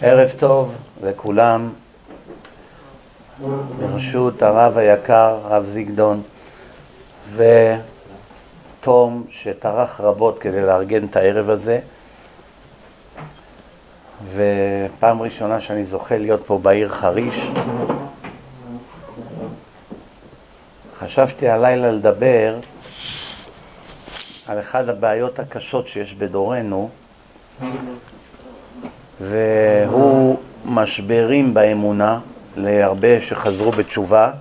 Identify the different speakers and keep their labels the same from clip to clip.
Speaker 1: ערב טוב לכולם, ברשות הרב היקר, הרב זיגדון, ותום שטרח רבות כדי לארגן את הערב הזה. ופעם ראשונה שאני זוכה להיות פה בעיר חריש. חשבתי הלילה לדבר על אחת הבעיות הקשות שיש בדורנו, והוא משברים באמונה להרבה שחזרו בתשובה,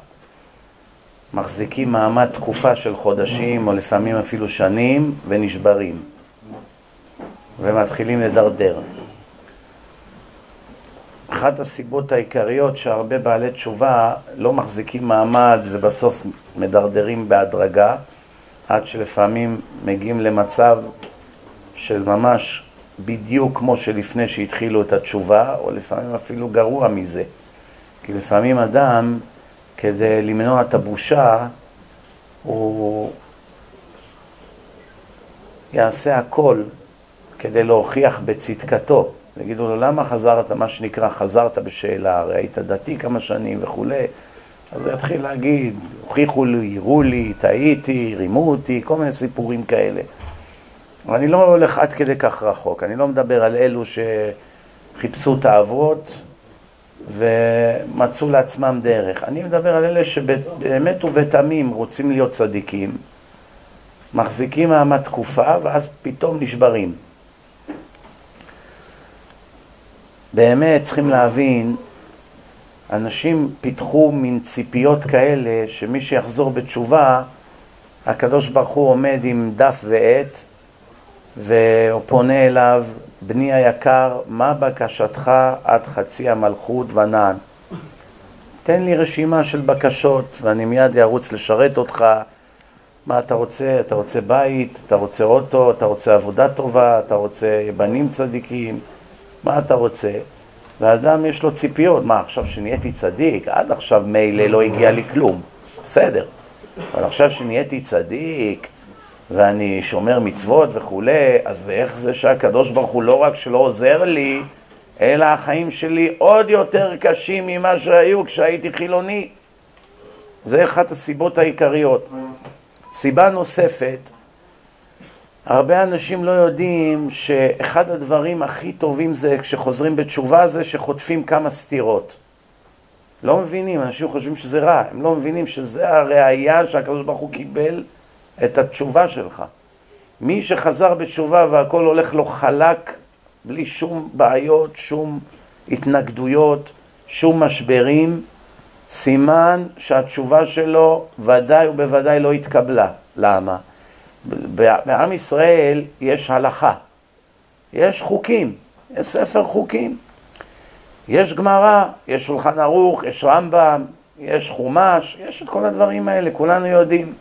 Speaker 1: מחזיקים מעמד תקופה של חודשים או לפעמים אפילו שנים ונשברים ומתחילים לדרדר. אחת הסיבות העיקריות שהרבה בעלי תשובה לא מחזיקים מעמד ובסוף מדרדרים בהדרגה, עד שלפעמים מגיעים למצב של ממש בדיוק כמו שלפני שהתחילו את התשובה, או לפעמים אפילו גרוע מזה. כי לפעמים אדם, כדי למנוע את הבושה, הוא יעשה הכל כדי להוכיח בצדקתו. יגידו לו, למה חזרת, מה שנקרא, חזרת בשאלה, הרי היית דתי כמה שנים וכולי, אז הוא יתחיל להגיד, הוכיחו לי, הראו לי, טעיתי, רימו אותי, כל מיני סיפורים כאלה. אבל אני לא הולך עד כדי כך רחוק, אני לא מדבר על אלו שחיפשו תאוות ומצאו לעצמם דרך. אני מדבר על אלה שבאמת ובתמים רוצים להיות צדיקים, מחזיקים מעמד תקופה ואז פתאום נשברים. באמת צריכים להבין, אנשים פיתחו מין ציפיות כאלה שמי שיחזור בתשובה, הקדוש ברוך הוא עומד עם דף ועט והוא פונה אליו, בני היקר, מה בקשתך עד חצי המלכות ונען? תן לי רשימה של בקשות ואני מיד ארוץ לשרת אותך. מה אתה רוצה? אתה רוצה בית? אתה רוצה אוטו? אתה רוצה עבודה טובה? אתה רוצה בנים צדיקים? מה אתה רוצה? ואדם יש לו ציפיות, מה עכשיו שנהייתי צדיק? עד עכשיו מילא לא הגיע לי כלום, בסדר. אבל עכשיו שנהייתי צדיק ואני שומר מצוות וכולי, אז איך זה שהקדוש ברוך הוא לא רק שלא עוזר לי, אלא החיים שלי עוד יותר קשים ממה שהיו כשהייתי חילוני. זה אחת הסיבות העיקריות. סיבה נוספת, הרבה אנשים לא יודעים שאחד הדברים הכי טובים זה כשחוזרים בתשובה זה שחוטפים כמה סתירות. לא מבינים, אנשים חושבים שזה רע, הם לא מבינים שזה הראייה שהקדוש ברוך הוא קיבל את התשובה שלך. מי שחזר בתשובה והכל הולך לו חלק, בלי שום בעיות, שום התנגדויות, שום משברים, סימן שהתשובה שלו ודאי ובוודאי לא התקבלה. למה? בעם ישראל יש הלכה, יש חוקים, יש ספר חוקים, יש גמרא, יש שולחן ערוך, יש רמב"ם, יש חומש, יש את כל הדברים האלה, כולנו יודעים.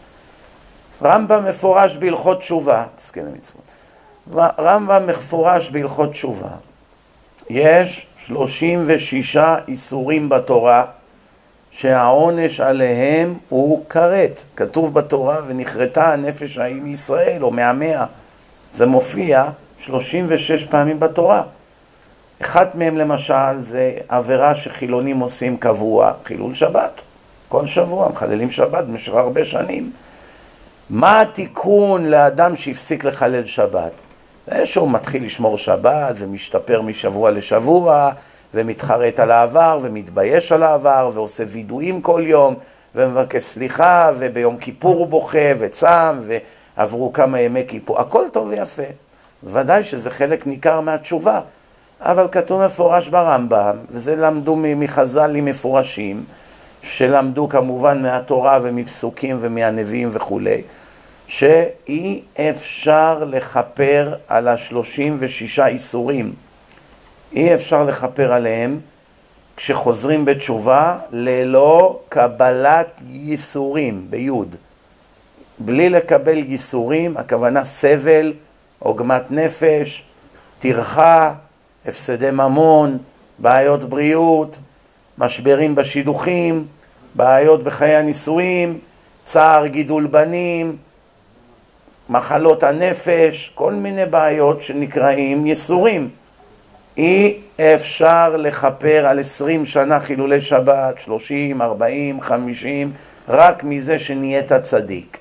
Speaker 1: רמב"ם מפורש בהלכות תשובה, תזכה למצוות. רמב"ם מפורש בהלכות תשובה. יש 36 איסורים בתורה שהעונש עליהם הוא כרת. כתוב בתורה, ונכרתה הנפש ההיא מישראל, או מהמאה. זה מופיע 36 פעמים בתורה. אחת מהם למשל זה עבירה שחילונים עושים קבוע, חילול שבת. כל שבוע מחללים שבת במשך הרבה שנים. מה התיקון לאדם שהפסיק לחלל שבת? זה שהוא מתחיל לשמור שבת ומשתפר משבוע לשבוע, ומתחרט על העבר, ומתבייש על העבר, ועושה וידויים כל יום, ומבקש סליחה, וביום כיפור הוא בוכה, וצם, ועברו כמה ימי כיפור, הכל טוב ויפה. ודאי שזה חלק ניכר מהתשובה, אבל כתוב מפורש ברמב"ם, וזה למדו מחז"לים מפורשים, שלמדו כמובן מהתורה ומפסוקים ומהנביאים וכולי, שאי אפשר לכפר על השלושים ושישה איסורים. אי אפשר לכפר עליהם כשחוזרים בתשובה ללא קבלת ייסורים, ביוד. בלי לקבל ייסורים, הכוונה סבל, עוגמת נפש, טרחה, הפסדי ממון, בעיות בריאות, משברים בשידוכים, בעיות בחיי הנישואים, צער גידול בנים, מחלות הנפש, כל מיני בעיות שנקראים יסורים. אי אפשר לכפר על עשרים שנה חילולי שבת, שלושים, ארבעים, חמישים, רק מזה שנהיית צדיק.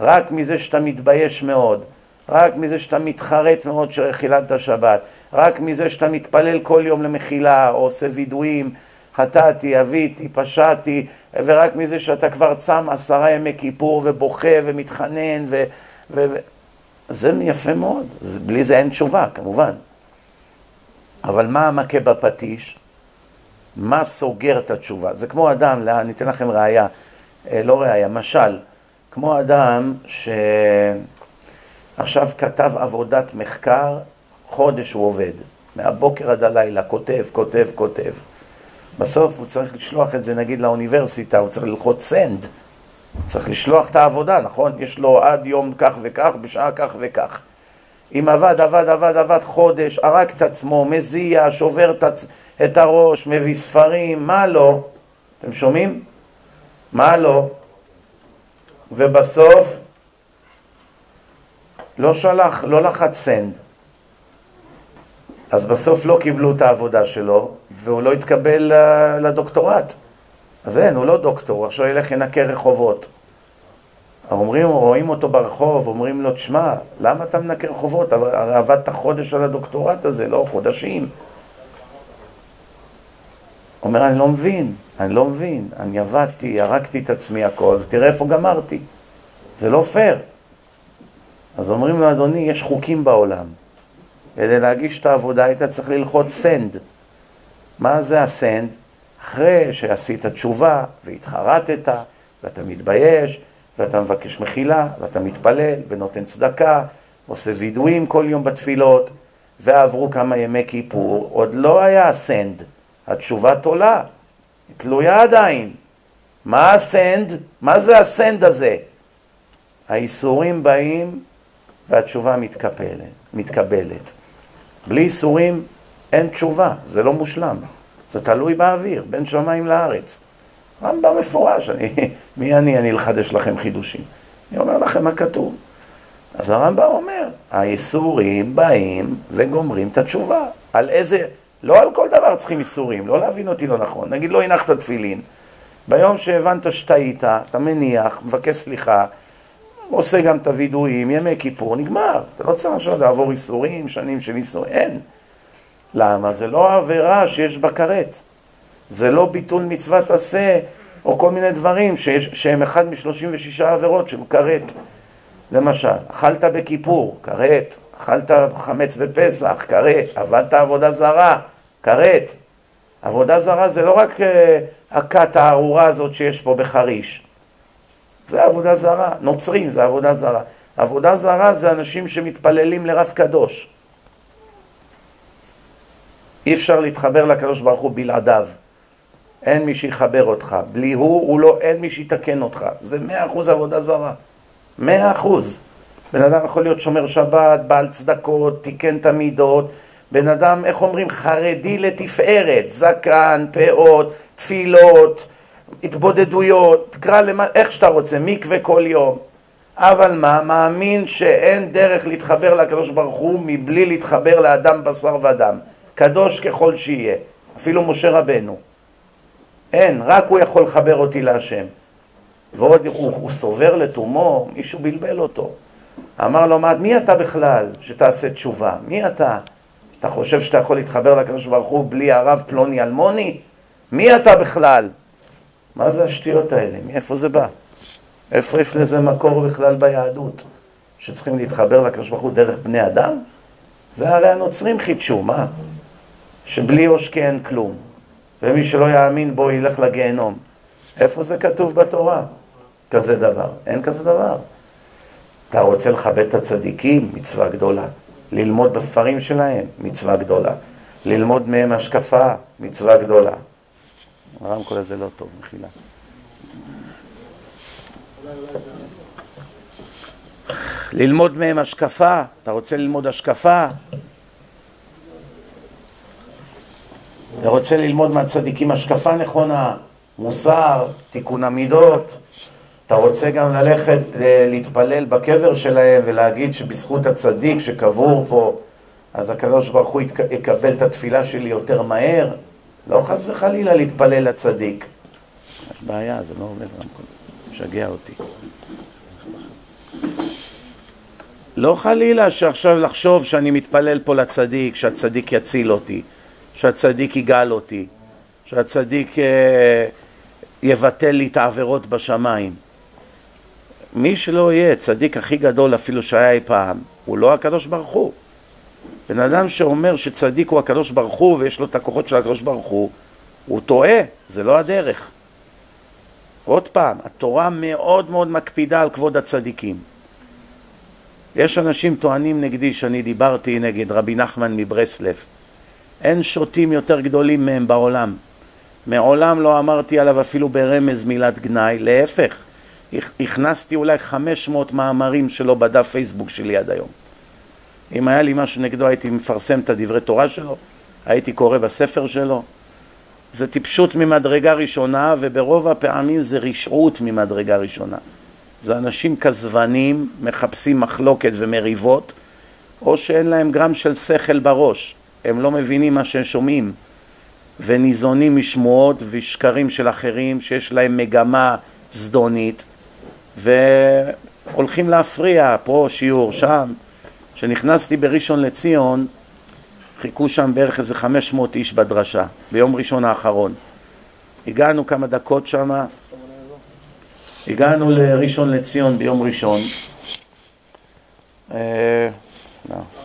Speaker 1: רק מזה שאתה מתבייש מאוד. רק מזה שאתה מתחרט מאוד שחיללת שבת. רק מזה שאתה מתפלל כל יום למחילה, או עושה וידויים, חטאתי, אביתי, פשעתי, ורק מזה שאתה כבר צם עשרה ימי כיפור ובוכה ומתחנן, ו... ו... זה יפה מאוד, בלי זה אין תשובה, כמובן. אבל מה המכה בפטיש? מה סוגר את התשובה? זה כמו אדם, אני אתן לכם ראייה, אה, לא ראייה, משל, כמו אדם שעכשיו כתב עבודת מחקר, חודש הוא עובד, מהבוקר עד הלילה, כותב, כותב, כותב. בסוף הוא צריך לשלוח את זה נגיד לאוניברסיטה, הוא צריך ללחוץ סנד, צריך לשלוח את העבודה, נכון? יש לו עד יום כך וכך, בשעה כך וכך. אם עבד, עבד, עבד, עבד חודש, הרג את עצמו, מזיע, שובר את הראש, מביא ספרים, מה לא? אתם שומעים? מה לא? ובסוף לא שלח, לא לחץ סנד. אז בסוף לא קיבלו את העבודה שלו, והוא לא התקבל לדוקטורט. אז אין, הוא לא דוקטור, עכשיו ילך ינקה רחובות. אומרים, רואים אותו ברחוב, אומרים לו, תשמע, למה אתה מנקה רחובות? הרי עבדת חודש על הדוקטורט הזה, לא חודשים. אומר, אני לא מבין, אני לא מבין, אני עבדתי, הרגתי את עצמי הכל, תראה איפה גמרתי. זה לא פייר. אז אומרים לו, אדוני, יש חוקים בעולם. כדי להגיש את העבודה היית צריך ללחוץ סנד. מה זה הסנד? אחרי שעשית תשובה והתחרטת ואתה מתבייש ואתה מבקש מחילה, ואתה מתפלל, ונותן צדקה, עושה וידויים כל יום בתפילות, ועברו כמה ימי כיפור, עוד לא היה הסנד, התשובה תולה, היא תלויה עדיין. מה הסנד? מה זה הסנד הזה? האיסורים באים והתשובה מתקפלת, מתקבלת. בלי איסורים אין תשובה, זה לא מושלם. זה תלוי באוויר, בין שמיים לארץ. רמב"ם מפורש, אני, מי אני, אני לחדש לכם חידושים. אני אומר לכם מה כתוב. אז הרמב"ם אומר, האיסורים באים וגומרים את התשובה. על איזה, לא על כל דבר צריכים איסורים, לא להבין אותי לא נכון. נגיד לא הנחת תפילין, ביום שהבנת שטעית, אתה מניח, מבקש סליחה, עושה גם את הווידויים, ימי כיפור, נגמר. אתה לא צריך עכשיו לעבור איסורים, שנים של איסורים, אין. למה? זה לא עבירה שיש בה כרת. זה לא ביטול מצוות עשה, או כל מיני דברים שיש, שהם אחד משלושים ושישה עבירות של כרת. למשל, אכלת בכיפור, כרת, אכלת חמץ בפסח, כרת, עבדת עבודה זרה, כרת. עבודה זרה זה לא רק uh, הכת הארורה הזאת שיש פה בחריש. זה עבודה זרה. נוצרים זה עבודה זרה. עבודה זרה זה אנשים שמתפללים לרב קדוש. אי אפשר להתחבר לקדוש ברוך הוא בלעדיו. אין מי שיחבר אותך. בלי הוא, הוא לא, אין מי שיתקן אותך. זה מאה אחוז עבודה זרה. מאה אחוז. בן אדם יכול להיות שומר שבת, בעל צדקות, תיקן את המידות. בן אדם, איך אומרים, חרדי לתפארת. זקן, פאות, תפילות, התבודדויות, תקרא למה, איך שאתה רוצה, מקווה כל יום. אבל מה? מאמין שאין דרך להתחבר לקדוש ברוך הוא מבלי להתחבר לאדם בשר ודם. קדוש ככל שיהיה. אפילו משה רבנו. אין, רק הוא יכול לחבר אותי להשם. ועוד הוא, הוא סובר לתומו, מישהו בלבל אותו. אמר לו, מה, מי אתה בכלל שתעשה תשובה? מי אתה? אתה חושב שאתה יכול להתחבר לקדוש ברוך הוא בלי הרב פלוני אלמוני? מי אתה בכלל? מה זה השטויות האלה? מאיפה זה בא? איפה יש לזה מקור בכלל ביהדות? שצריכים להתחבר לקדוש ברוך הוא דרך בני אדם? זה הרי הנוצרים חידשו, מה? שבלי עושקי אין כלום. ומי שלא יאמין בו ילך לגיהנום. איפה זה כתוב בתורה? כזה דבר. אין כזה דבר. אתה רוצה לכבד את הצדיקים? מצווה גדולה. ללמוד בספרים שלהם? מצווה גדולה. ללמוד מהם השקפה? מצווה גדולה. הרמקול הזה לא טוב, מחילה. ללמוד מהם השקפה, אתה רוצה ללמוד השקפה? אתה רוצה ללמוד מהצדיקים השקפה נכונה, מוסר, תיקון המידות. אתה רוצה גם ללכת אה, להתפלל בקבר שלהם ולהגיד שבזכות הצדיק שקבור פה, אז הקדוש ברוך הוא יקבל את התפילה שלי יותר מהר? לא חס וחלילה להתפלל לצדיק. יש בעיה, זה לא עובד רמקול. משגע אותי. לא חלילה שעכשיו לחשוב שאני מתפלל פה לצדיק, שהצדיק יציל אותי, שהצדיק יגאל אותי, שהצדיק אה, יבטל לי את העבירות בשמיים. מי שלא יהיה צדיק הכי גדול אפילו שהיה אי פעם, הוא לא הקדוש ברוך הוא. בן אדם שאומר שצדיק הוא הקדוש ברוך הוא ויש לו את הכוחות של הקדוש ברוך הוא, הוא טועה, זה לא הדרך. עוד פעם, התורה מאוד מאוד מקפידה על כבוד הצדיקים. יש אנשים טוענים נגדי שאני דיברתי נגד רבי נחמן מברסלב. אין שוטים יותר גדולים מהם בעולם. מעולם לא אמרתי עליו אפילו ברמז מילת גנאי, להפך, הכנסתי אולי 500 מאמרים שלו בדף פייסבוק שלי עד היום. אם היה לי משהו נגדו הייתי מפרסם את הדברי תורה שלו, הייתי קורא בספר שלו. זה טיפשות ממדרגה ראשונה, וברוב הפעמים זה רשעות ממדרגה ראשונה. זה אנשים כזבנים, מחפשים מחלוקת ומריבות, או שאין להם גרם של שכל בראש, הם לא מבינים מה שהם שומעים, וניזונים משמועות ושקרים של אחרים שיש להם מגמה זדונית, והולכים להפריע, פה שיעור, שם. כשנכנסתי בראשון לציון, חיכו שם בערך איזה 500 איש בדרשה, ביום ראשון האחרון. הגענו כמה דקות שמה, הגענו לראשון לציון ביום ראשון. אה, לא.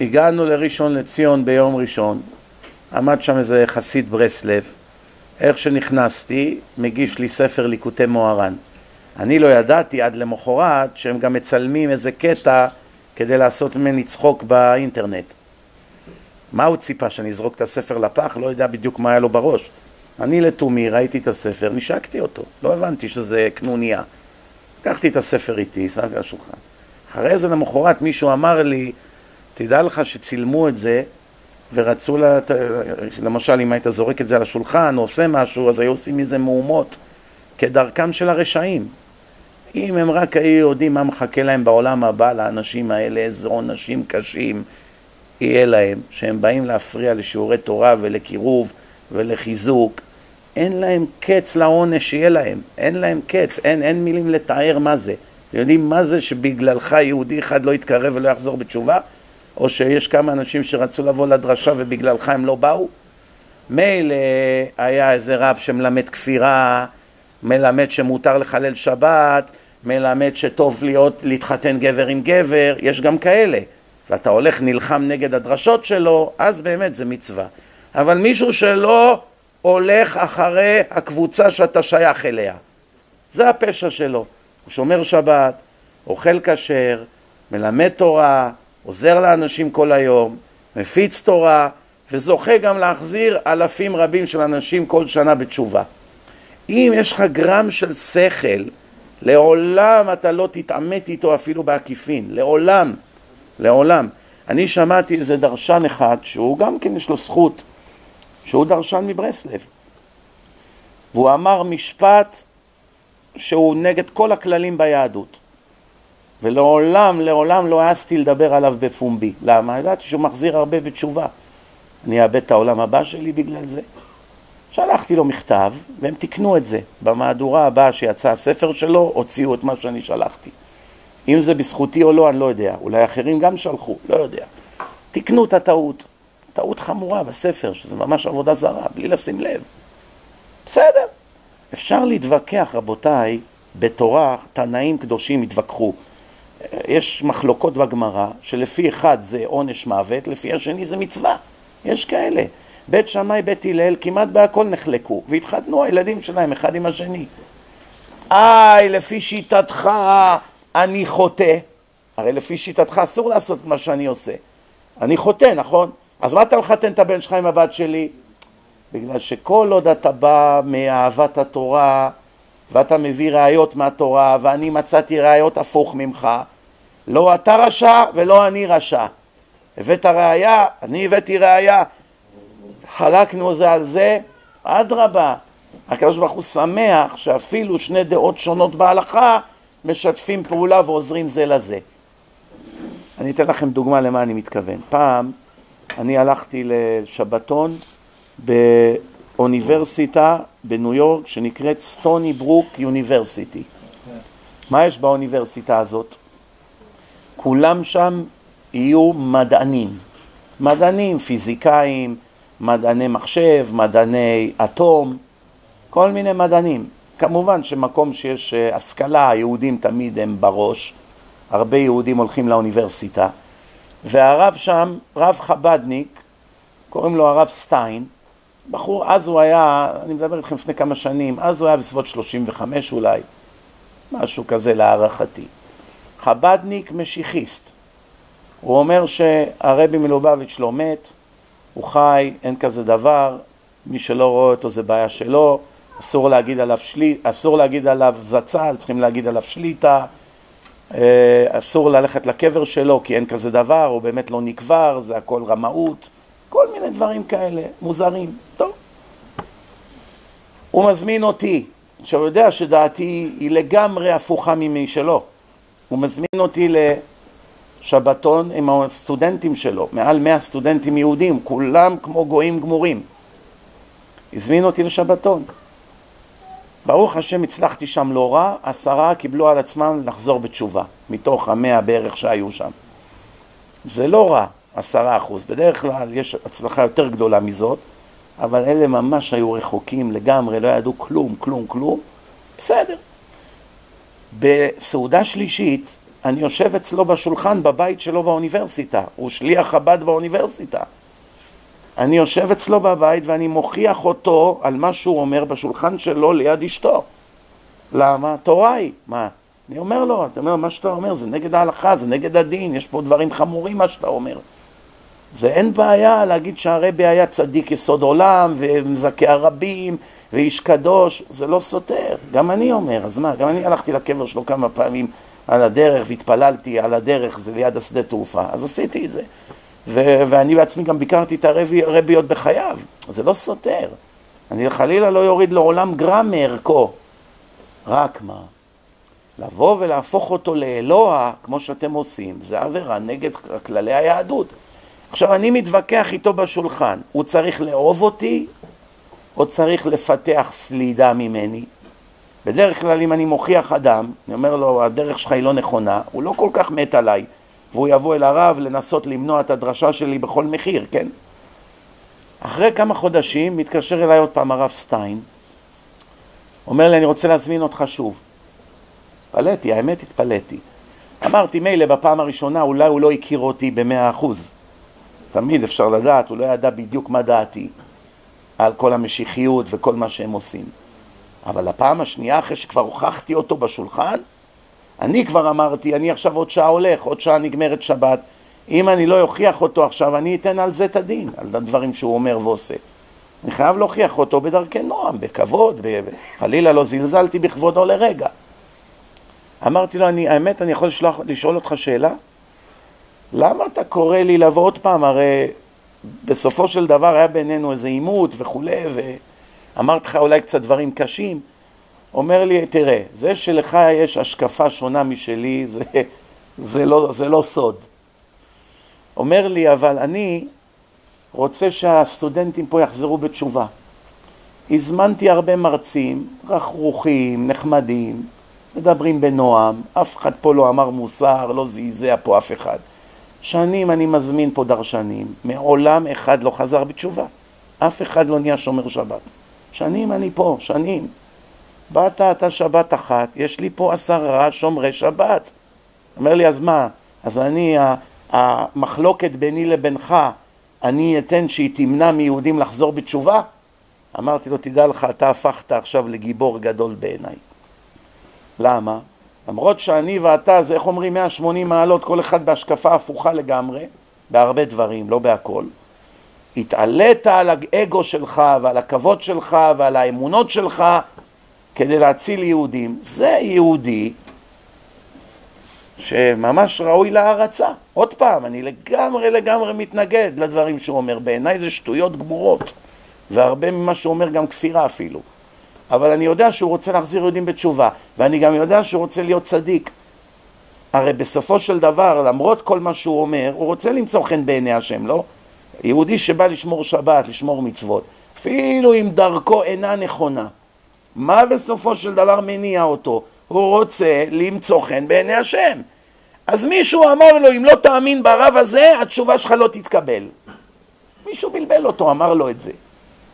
Speaker 1: הגענו לראשון לציון ביום ראשון, עמד שם איזה חסיד ברסלב, איך שנכנסתי, מגיש לי ספר ליקוטי מוהר"ן. אני לא ידעתי עד למחרת שהם גם מצלמים איזה קטע כדי לעשות ממני צחוק באינטרנט. מה הוא ציפה, שאני אזרוק את הספר לפח? לא יודע בדיוק מה היה לו בראש. אני לתומי ראיתי את הספר, נשקתי אותו, לא הבנתי שזה קנוניה. לקחתי את הספר איתי, שמתי על השולחן. אחרי זה למחרת מישהו אמר לי, תדע לך שצילמו את זה ורצו, לה, למשל אם היית זורק את זה על השולחן או עושה משהו, אז היו עושים מזה מהומות כדרכם של הרשעים. אם הם רק היו יודעים מה מחכה להם בעולם הבא לאנשים האלה, איזה עונשים קשים יהיה להם, שהם באים להפריע לשיעורי תורה ולקירוב ולחיזוק, אין להם קץ לעונש שיהיה להם, אין להם קץ, אין, אין מילים לתאר מה זה. אתם יודעים מה זה שבגללך יהודי אחד לא יתקרב ולא יחזור בתשובה? או שיש כמה אנשים שרצו לבוא לדרשה ובגללך הם לא באו? מילא היה איזה רב שמלמד כפירה, מלמד שמותר לחלל שבת, מלמד שטוב להיות, להתחתן גבר עם גבר, יש גם כאלה. ואתה הולך נלחם נגד הדרשות שלו, אז באמת זה מצווה. אבל מישהו שלא הולך אחרי הקבוצה שאתה שייך אליה, זה הפשע שלו. הוא שומר שבת, אוכל כשר, מלמד תורה, עוזר לאנשים כל היום, מפיץ תורה, וזוכה גם להחזיר אלפים רבים של אנשים כל שנה בתשובה. אם יש לך גרם של שכל, לעולם אתה לא תתעמת איתו אפילו בעקיפין, לעולם, לעולם. אני שמעתי איזה דרשן אחד, שהוא גם כן יש לו זכות, שהוא דרשן מברסלב, והוא אמר משפט שהוא נגד כל הכללים ביהדות. ולעולם, לעולם לא העזתי לדבר עליו בפומבי. למה? ידעתי שהוא מחזיר הרבה בתשובה. אני אאבד את העולם הבא שלי בגלל זה. שלחתי לו מכתב, והם תיקנו את זה. במהדורה הבאה שיצא הספר שלו, הוציאו את מה שאני שלחתי. אם זה בזכותי או לא, אני לא יודע. אולי אחרים גם שלחו, לא יודע. תיקנו את הטעות. טעות חמורה בספר, שזה ממש עבודה זרה, בלי לשים לב. בסדר. אפשר להתווכח, רבותיי, בתורה, תנאים קדושים התווכחו. יש מחלוקות בגמרא, שלפי אחד זה עונש מוות, לפי השני זה מצווה. יש כאלה. בית שמאי, בית הלל, כמעט בהכל נחלקו, והתחתנו הילדים שלהם אחד עם השני. איי, לפי שיטתך אני חוטא. הרי לפי שיטתך אסור לעשות את מה שאני עושה. אני חוטא, נכון? אז מה אתה מחתן את הבן שלך עם הבת שלי? בגלל שכל עוד אתה בא מאהבת התורה ואתה מביא ראיות מהתורה ואני מצאתי ראיות הפוך ממך, לא אתה רשע ולא אני רשע. הבאת ראייה, אני הבאתי ראייה, חלקנו זה על זה, אדרבה, הקדוש ברוך הוא שמח שאפילו שני דעות שונות בהלכה משתפים פעולה ועוזרים זה לזה. אני אתן לכם דוגמה למה אני מתכוון. פעם אני הלכתי לשבתון באוניברסיטה בניו יורק שנקראת סטוני ברוק יוניברסיטי. מה יש באוניברסיטה הזאת? כולם שם יהיו מדענים. מדענים, פיזיקאים, מדעני מחשב, מדעני אטום, כל מיני מדענים. כמובן שמקום שיש אה, השכלה, היהודים תמיד הם בראש, הרבה יהודים הולכים לאוניברסיטה, והרב שם, רב חבדניק, קוראים לו הרב סטיין, בחור, אז הוא היה, אני מדבר איתכם לפני כמה שנים, אז הוא היה בסביבות 35 אולי, משהו כזה להערכתי. חבדניק משיחיסט. הוא אומר שהרבי מלובביץ' לא מת, הוא חי, אין כזה דבר, מי שלא רואה אותו זה בעיה שלו, אסור להגיד עליו, שלי, אסור להגיד עליו זצ"ל, צריכים להגיד עליו שליטה, אה, אסור ללכת לקבר שלו כי אין כזה דבר, הוא באמת לא נקבר, זה הכל רמאות, כל מיני דברים כאלה, מוזרים. טוב. הוא מזמין אותי, שהוא יודע שדעתי היא לגמרי הפוכה ממי שלו. הוא מזמין אותי לשבתון עם הסטודנטים שלו, מעל מאה סטודנטים יהודים, כולם כמו גויים גמורים. הזמין אותי לשבתון. ברוך השם הצלחתי שם לא רע, עשרה קיבלו על עצמם לחזור בתשובה, מתוך המאה בערך שהיו שם. זה לא רע, עשרה אחוז. בדרך כלל יש הצלחה יותר גדולה מזאת, אבל אלה ממש היו רחוקים לגמרי, לא ידעו כלום, כלום, כלום. בסדר. בסעודה שלישית, אני יושב אצלו בשולחן בבית שלו באוניברסיטה, הוא שליח חב"ד באוניברסיטה. אני יושב אצלו בבית ואני מוכיח אותו על מה שהוא אומר בשולחן שלו ליד אשתו. למה? תורה היא. מה? אני אומר לו, אתה אומר, מה שאתה אומר זה נגד ההלכה, זה נגד הדין, יש פה דברים חמורים מה שאתה אומר. זה אין בעיה להגיד שהרבי היה צדיק יסוד עולם ומזכה הרבים ואיש קדוש, זה לא סותר. גם אני אומר, אז מה, גם אני הלכתי לקבר שלו כמה פעמים על הדרך והתפללתי על הדרך, זה ליד השדה תעופה, אז עשיתי את זה. ו- ואני בעצמי גם ביקרתי את הרבי, עוד בחייו, זה לא סותר. אני חלילה לא יוריד לעולם גרם מערכו. רק מה? לבוא ולהפוך אותו לאלוה, כמו שאתם עושים, זה עבירה נגד כללי היהדות. עכשיו, אני מתווכח איתו בשולחן, הוא צריך לאהוב אותי, או צריך לפתח סלידה ממני? בדרך כלל, אם אני מוכיח אדם, אני אומר לו, הדרך שלך היא לא נכונה, הוא לא כל כך מת עליי. והוא יבוא אל הרב לנסות למנוע את הדרשה שלי בכל מחיר, כן? אחרי כמה חודשים מתקשר אליי עוד פעם הרב סטיין, אומר לי, אני רוצה להזמין אותך שוב. התפלאתי, האמת התפלאתי. אמרתי, מילא בפעם הראשונה אולי הוא לא הכיר אותי במאה אחוז. תמיד אפשר לדעת, הוא לא ידע בדיוק מה דעתי על כל המשיחיות וכל מה שהם עושים. אבל הפעם השנייה, אחרי שכבר הוכחתי אותו בשולחן, אני כבר אמרתי, אני עכשיו עוד שעה הולך, עוד שעה נגמרת שבת. אם אני לא אוכיח אותו עכשיו, אני אתן על זה את הדין, על הדברים שהוא אומר ועושה. אני חייב להוכיח אותו בדרכי נועם, בכבוד. חלילה לא זלזלתי בכבודו לרגע. אמרתי לו, אני, האמת, אני יכול לשלוח, לשאול אותך שאלה? למה אתה קורא לי לבוא עוד פעם? הרי בסופו של דבר היה בינינו איזה עימות וכולי, ואמרתי לך אולי קצת דברים קשים. אומר לי, תראה, זה שלך יש השקפה שונה משלי, זה, זה, לא, זה לא סוד. אומר לי, אבל אני רוצה שהסטודנטים פה יחזרו בתשובה. הזמנתי הרבה מרצים, רכרוכים, נחמדים, מדברים בנועם, אף אחד פה לא אמר מוסר, לא זעזע פה אף אחד. שנים אני מזמין פה דרשנים, מעולם אחד לא חזר בתשובה. אף אחד לא נהיה שומר שבת. שנים אני פה, שנים. באת אתה שבת אחת, יש לי פה עשרה שומרי שבת. אומר לי, אז מה? אז אני, המחלוקת ביני לבינך, אני אתן שהיא תמנע מיהודים לחזור בתשובה? אמרתי לו, תדע לך, אתה הפכת עכשיו לגיבור גדול בעיניי. למה? למרות שאני ואתה, זה איך אומרים 180 מעלות, כל אחד בהשקפה הפוכה לגמרי, בהרבה דברים, לא בהכל. התעלית על האגו שלך ועל הכבוד שלך ועל האמונות שלך כדי להציל יהודים. זה יהודי שממש ראוי להערצה. עוד פעם, אני לגמרי לגמרי מתנגד לדברים שהוא אומר. בעיניי זה שטויות גמורות, והרבה ממה שהוא אומר גם כפירה אפילו. אבל אני יודע שהוא רוצה להחזיר יהודים בתשובה, ואני גם יודע שהוא רוצה להיות צדיק. הרי בסופו של דבר, למרות כל מה שהוא אומר, הוא רוצה למצוא חן בעיני השם, לא? יהודי שבא לשמור שבת, לשמור מצוות, אפילו אם דרכו אינה נכונה, מה בסופו של דבר מניע אותו? הוא רוצה למצוא חן בעיני השם. אז מישהו אמר לו, אם לא תאמין ברב הזה, התשובה שלך לא תתקבל. מישהו בלבל אותו, אמר לו את זה.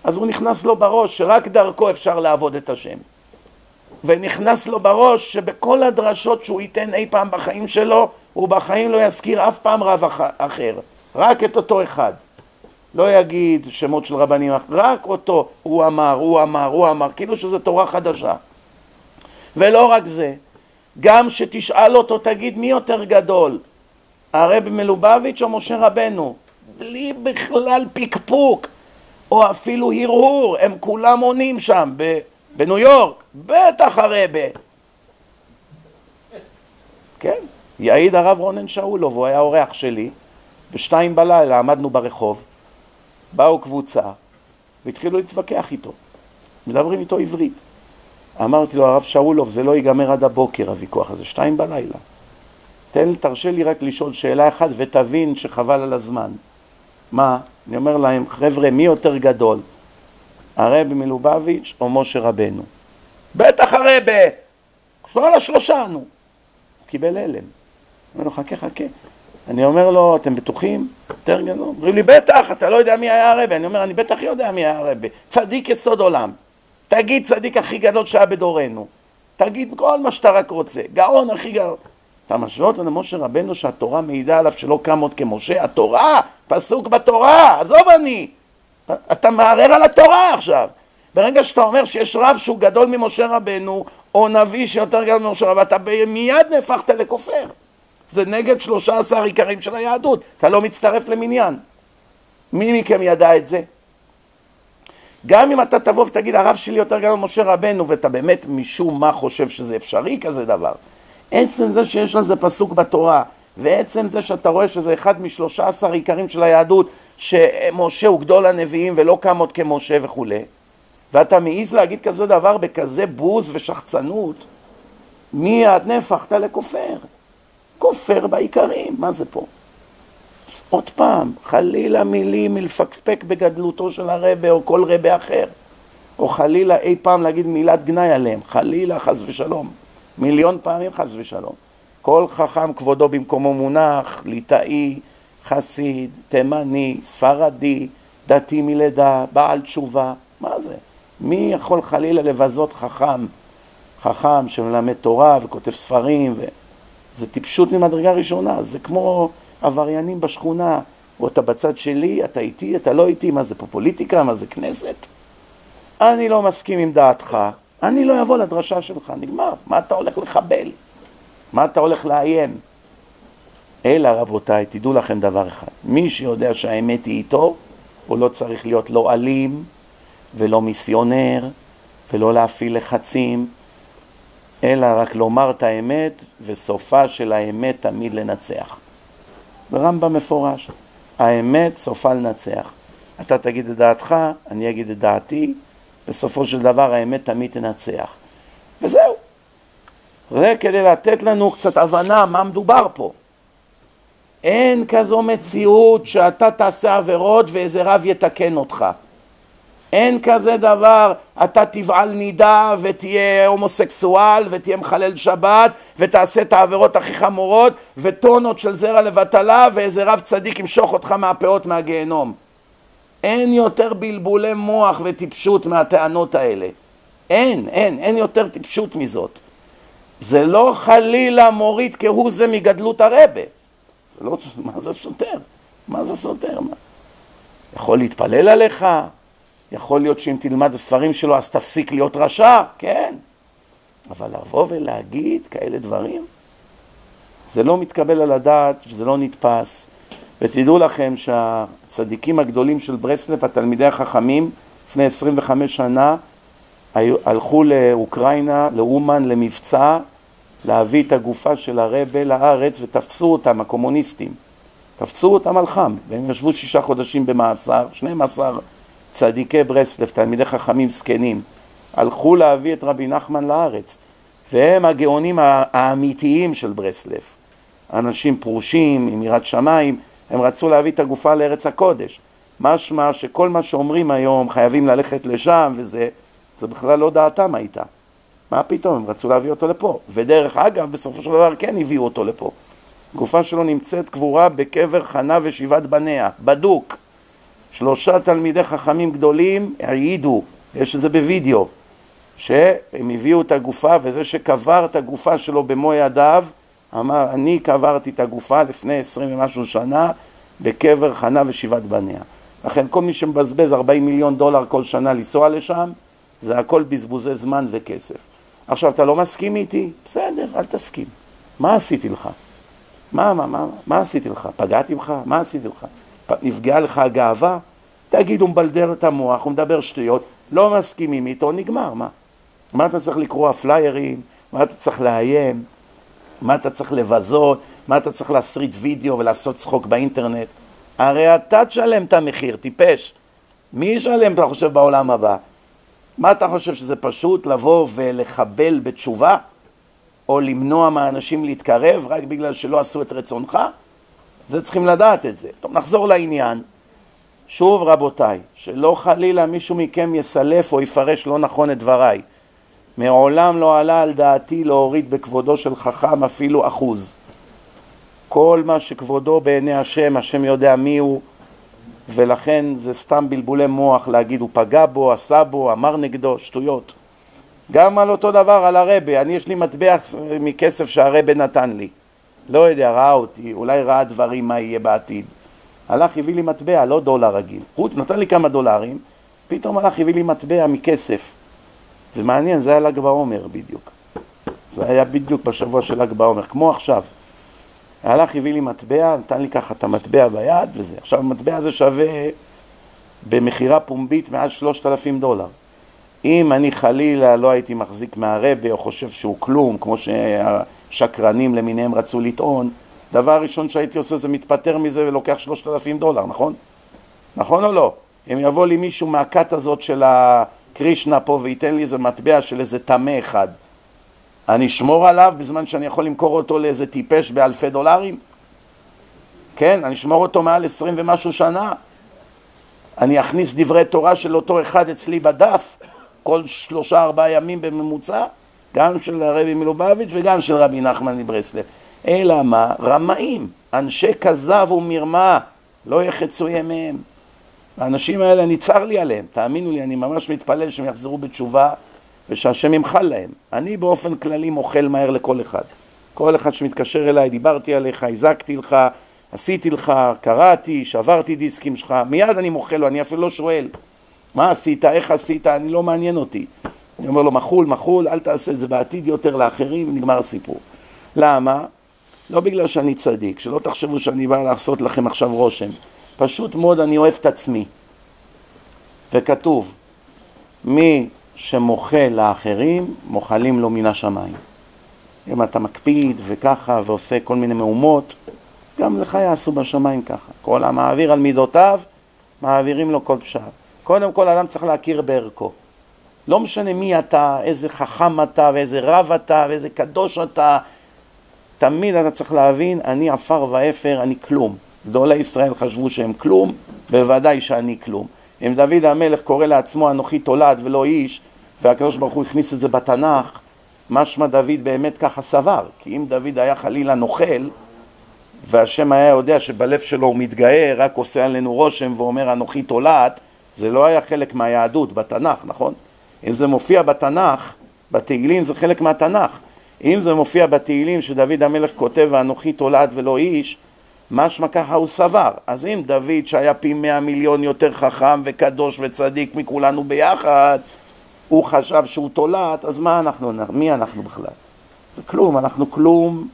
Speaker 1: אז הוא נכנס לו בראש שרק דרכו אפשר לעבוד את השם. ונכנס לו בראש שבכל הדרשות שהוא ייתן אי פעם בחיים שלו, הוא בחיים לא יזכיר אף פעם רב אחר, רק את אותו אחד. לא יגיד שמות של רבנים, רק אותו, הוא אמר, הוא אמר, הוא אמר, כאילו שזו תורה חדשה. ולא רק זה, גם שתשאל אותו, תגיד מי יותר גדול, הרב מלובביץ' או משה רבנו? בלי בכלל פקפוק, או אפילו הרהור, הם כולם עונים שם בניו יורק, בטח הרבה. כן, יעיד הרב רונן שאולוב, הוא היה אורח שלי, בשתיים בלילה עמדנו ברחוב, באו קבוצה והתחילו להתווכח איתו, מדברים איתו עברית. אמרתי לו, הרב שאולוב, זה לא ייגמר עד הבוקר הוויכוח הזה, שתיים בלילה. תן, תרשה לי רק לשאול שאלה אחת ותבין שחבל על הזמן. מה? אני אומר להם, חבר'ה, מי יותר גדול? הרבי מלובביץ' או משה רבנו? בטח הרבה! כל השלושה, נו. הוא קיבל הלם. אומר לו, חכה, חכה. אני אומר לו, אתם בטוחים? יותר גדול? אומרים לי, בטח, אתה לא יודע מי היה הרבי. אני אומר, אני בטח יודע מי היה הרבי. צדיק יסוד עולם. תגיד צדיק הכי גדול שהיה בדורנו. תגיד כל מה שאתה רק רוצה. גאון הכי גדול. אתה משווה אותו למשה רבנו שהתורה מעידה עליו שלא קם עוד כמשה? התורה, פסוק בתורה, עזוב אני. אתה מערער על התורה עכשיו. ברגע שאתה אומר שיש רב שהוא גדול ממשה רבנו, או נביא שיותר גדול ממשה רבנו, אתה מיד נהפכת לכופר. זה נגד שלושה עשר עיקרים של היהדות, אתה לא מצטרף למניין. מי מכם ידע את זה? גם אם אתה תבוא ותגיד הרב שלי יותר גדול ממשה רבנו ואתה באמת משום מה חושב שזה אפשרי כזה דבר עצם זה שיש לזה פסוק בתורה ועצם זה שאתה רואה שזה אחד משלושה עשר עיקרים של היהדות שמשה הוא גדול הנביאים ולא קם עוד כמשה וכולי ואתה מעז להגיד כזה דבר בכזה בוז ושחצנות מיד נהפכת לכופר. כופר בעיקרים, מה זה פה? עוד פעם, חלילה מילים מלפקפק בגדלותו של הרבה או כל רבה אחר, או חלילה אי פעם להגיד מילת גנאי עליהם, חלילה חס ושלום, מיליון פעמים חס ושלום. כל חכם כבודו במקומו מונח, ליטאי, חסיד, תימני, ספרדי, דתי מלידה, בעל תשובה, מה זה? מי יכול חלילה לבזות חכם, חכם שמלמד תורה וכותב ספרים, ו... זה טיפשות ממדרגה ראשונה, זה כמו עבריינים בשכונה, או אתה בצד שלי, אתה איתי, אתה לא איתי, מה זה פה פוליטיקה, מה זה כנסת? אני לא מסכים עם דעתך, אני לא אבוא לדרשה שלך, נגמר. מה אתה הולך לחבל? מה אתה הולך לאיים? אלא רבותיי, תדעו לכם דבר אחד, מי שיודע שהאמת היא איתו, הוא לא צריך להיות לא אלים ולא מיסיונר ולא להפעיל לחצים, אלא רק לומר את האמת, וסופה של האמת תמיד לנצח. ברמב"ם מפורש, האמת סופה לנצח. אתה תגיד את דעתך, אני אגיד את דעתי, בסופו של דבר האמת תמיד תנצח. וזהו. זה כדי לתת לנו קצת הבנה מה מדובר פה. אין כזו מציאות שאתה תעשה עבירות ואיזה רב יתקן אותך. אין כזה דבר, אתה תבעל נידה ותהיה הומוסקסואל ותהיה מחלל שבת ותעשה את העבירות הכי חמורות וטונות של זרע לבטלה ואיזה רב צדיק ימשוך אותך מהפאות מהגיהנום. אין יותר בלבולי מוח וטיפשות מהטענות האלה. אין, אין, אין יותר טיפשות מזאת. זה לא חלילה מוריד כהוא זה מגדלות הרבה. זה לא, מה זה סותר? מה זה סותר? מה? יכול להתפלל עליך? יכול להיות שאם תלמד הספרים שלו אז תפסיק להיות רשע, כן, אבל לבוא ולהגיד כאלה דברים, זה לא מתקבל על הדעת, זה לא נתפס. ותדעו לכם שהצדיקים הגדולים של ברסלב, התלמידי החכמים, לפני 25 שנה, הלכו לאוקראינה, לאומן, למבצע, להביא את הגופה של הרבה לארץ ותפסו אותם, הקומוניסטים. תפסו אותם על חם, והם ישבו שישה חודשים במאסר, 12 צדיקי ברסלב, תלמידי חכמים זקנים, הלכו להביא את רבי נחמן לארץ, והם הגאונים האמיתיים של ברסלב. אנשים פרושים, עם יראת שמיים, הם רצו להביא את הגופה לארץ הקודש. משמע שכל מה שאומרים היום חייבים ללכת לשם וזה, זה בכלל לא דעתם הייתה. מה פתאום, הם רצו להביא אותו לפה. ודרך אגב, בסופו של דבר כן הביאו אותו לפה. גופה שלו נמצאת קבורה בקבר חנה ושבעת בניה, בדוק. שלושה תלמידי חכמים גדולים העידו, יש את זה בווידאו, שהם הביאו את הגופה, וזה שקבר את הגופה שלו במו ידיו, אמר, אני קברתי את הגופה לפני עשרים ומשהו שנה בקבר חנה ושבעת בניה. לכן כל מי שמבזבז 40 מיליון דולר כל שנה לנסוע לשם, זה הכל בזבוזי זמן וכסף. עכשיו, אתה לא מסכים איתי? בסדר, אל תסכים. מה עשיתי לך? מה, מה, מה, מה עשיתי לך? פגעתי בך? מה עשיתי לך? נפגעה לך הגאווה? תגיד, הוא מבלדר את המוח, הוא מדבר שטויות, לא מסכימים איתו, נגמר, מה? מה אתה צריך לקרוא פליירים? מה אתה צריך לאיים? מה אתה צריך לבזות? מה אתה צריך להסריט וידאו ולעשות צחוק באינטרנט? הרי אתה תשלם את המחיר, טיפש. מי ישלם, אתה חושב, בעולם הבא? מה אתה חושב, שזה פשוט לבוא ולחבל בתשובה? או למנוע מהאנשים להתקרב רק בגלל שלא עשו את רצונך? זה צריכים לדעת את זה. טוב, נחזור לעניין. שוב רבותיי, שלא חלילה מישהו מכם יסלף או יפרש לא נכון את דבריי. מעולם לא עלה על דעתי להוריד בכבודו של חכם אפילו אחוז. כל מה שכבודו בעיני השם, השם יודע מי הוא, ולכן זה סתם בלבולי מוח להגיד הוא פגע בו, עשה בו, אמר נגדו, שטויות. גם על אותו דבר, על הרבה, אני יש לי מטבע מכסף שהרבה נתן לי. לא יודע, ראה אותי, אולי ראה דברים מה יהיה בעתיד. הלך, הביא לי מטבע, לא דולר רגיל. חוץ, נתן לי כמה דולרים, פתאום הלך, הביא לי מטבע מכסף. זה מעניין, זה היה ל"ג בעומר בדיוק. זה היה בדיוק בשבוע של ל"ג בעומר, כמו עכשיו. הלך, הביא לי מטבע, נתן לי ככה את המטבע ביד וזה. עכשיו, המטבע הזה שווה במכירה פומבית מעל שלושת אלפים דולר. אם אני חלילה לא הייתי מחזיק מהרבה או חושב שהוא כלום, כמו שהשקרנים למיניהם רצו לטעון, דבר ראשון שהייתי עושה זה מתפטר מזה ולוקח שלושת אלפים דולר, נכון? נכון או לא? אם יבוא לי מישהו מהכת הזאת של הקרישנה פה וייתן לי איזה מטבע של איזה טמא אחד, אני אשמור עליו בזמן שאני יכול למכור אותו לאיזה טיפש באלפי דולרים? כן, אני אשמור אותו מעל עשרים ומשהו שנה. אני אכניס דברי תורה של אותו אחד אצלי בדף כל שלושה ארבעה ימים בממוצע, גם של הרבי מלובביץ' וגם של רבי נחמן מברסלב. אלא מה? רמאים, אנשי כזב ומרמה, לא יחצו ימיהם. האנשים האלה, אני צר לי עליהם, תאמינו לי, אני ממש מתפלל שהם יחזרו בתשובה ושהשם ימחל להם. אני באופן כללי מוחל מהר לכל אחד. כל אחד שמתקשר אליי, דיברתי עליך, הזקתי לך, עשיתי לך, קראתי, שברתי דיסקים שלך, מיד אני מוחל לו, אני אפילו לא שואל. מה עשית, איך עשית, אני לא מעניין אותי. אני אומר לו, מחול, מחול, אל תעשה את זה בעתיד יותר לאחרים, נגמר הסיפור. למה? לא בגלל שאני צדיק, שלא תחשבו שאני בא לעשות לכם עכשיו רושם. פשוט מאוד אני אוהב את עצמי. וכתוב, מי שמוחל לאחרים, מוחלים לו מן השמיים. אם אתה מקפיד וככה ועושה כל מיני מהומות, גם לך יעשו בשמיים ככה. כל המעביר על מידותיו, מעבירים לו כל פשעה. קודם כל אדם צריך להכיר בערכו. לא משנה מי אתה, איזה חכם אתה, ואיזה רב אתה, ואיזה קדוש אתה, תמיד אתה צריך להבין, אני עפר ואפר, אני כלום. גדולי ישראל חשבו שהם כלום, בוודאי שאני כלום. אם דוד המלך קורא לעצמו אנוכי תולד ולא איש, והקדוש ברוך הוא הכניס את זה בתנ"ך, משמע דוד באמת ככה סבר. כי אם דוד היה חלילה נוכל, והשם היה יודע שבלב שלו הוא מתגאה, רק עושה עלינו רושם ואומר אנוכי תולעת, זה לא היה חלק מהיהדות בתנ"ך, נכון? אם זה מופיע בתנ"ך, בתהילים זה חלק מהתנ"ך. אם זה מופיע בתהילים שדוד המלך כותב ואנוכי תולד ולא איש, משמע ככה הוא סבר. אז אם דוד שהיה פי מאה מיליון יותר חכם וקדוש וצדיק מכולנו ביחד, הוא חשב שהוא תולעת, אז מה אנחנו, מי אנחנו בכלל? זה כלום, אנחנו כלום,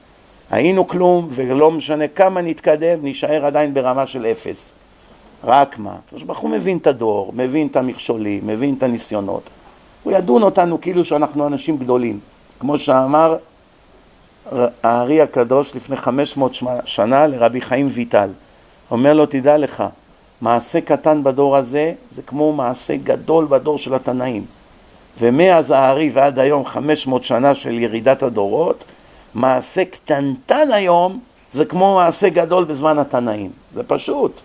Speaker 1: היינו כלום, ולא משנה כמה נתקדם, נישאר עדיין ברמה של אפס. רק מה? הקדוש ברוך הוא מבין את הדור, מבין את המכשולים, מבין את הניסיונות. הוא ידון אותנו כאילו שאנחנו אנשים גדולים. כמו שאמר הארי הקדוש לפני 500 שנה לרבי חיים ויטל. אומר לו, תדע לך, מעשה קטן בדור הזה זה כמו מעשה גדול בדור של התנאים. ומאז הארי ועד היום 500 שנה של ירידת הדורות, מעשה קטנטן היום זה כמו מעשה גדול בזמן התנאים. זה פשוט.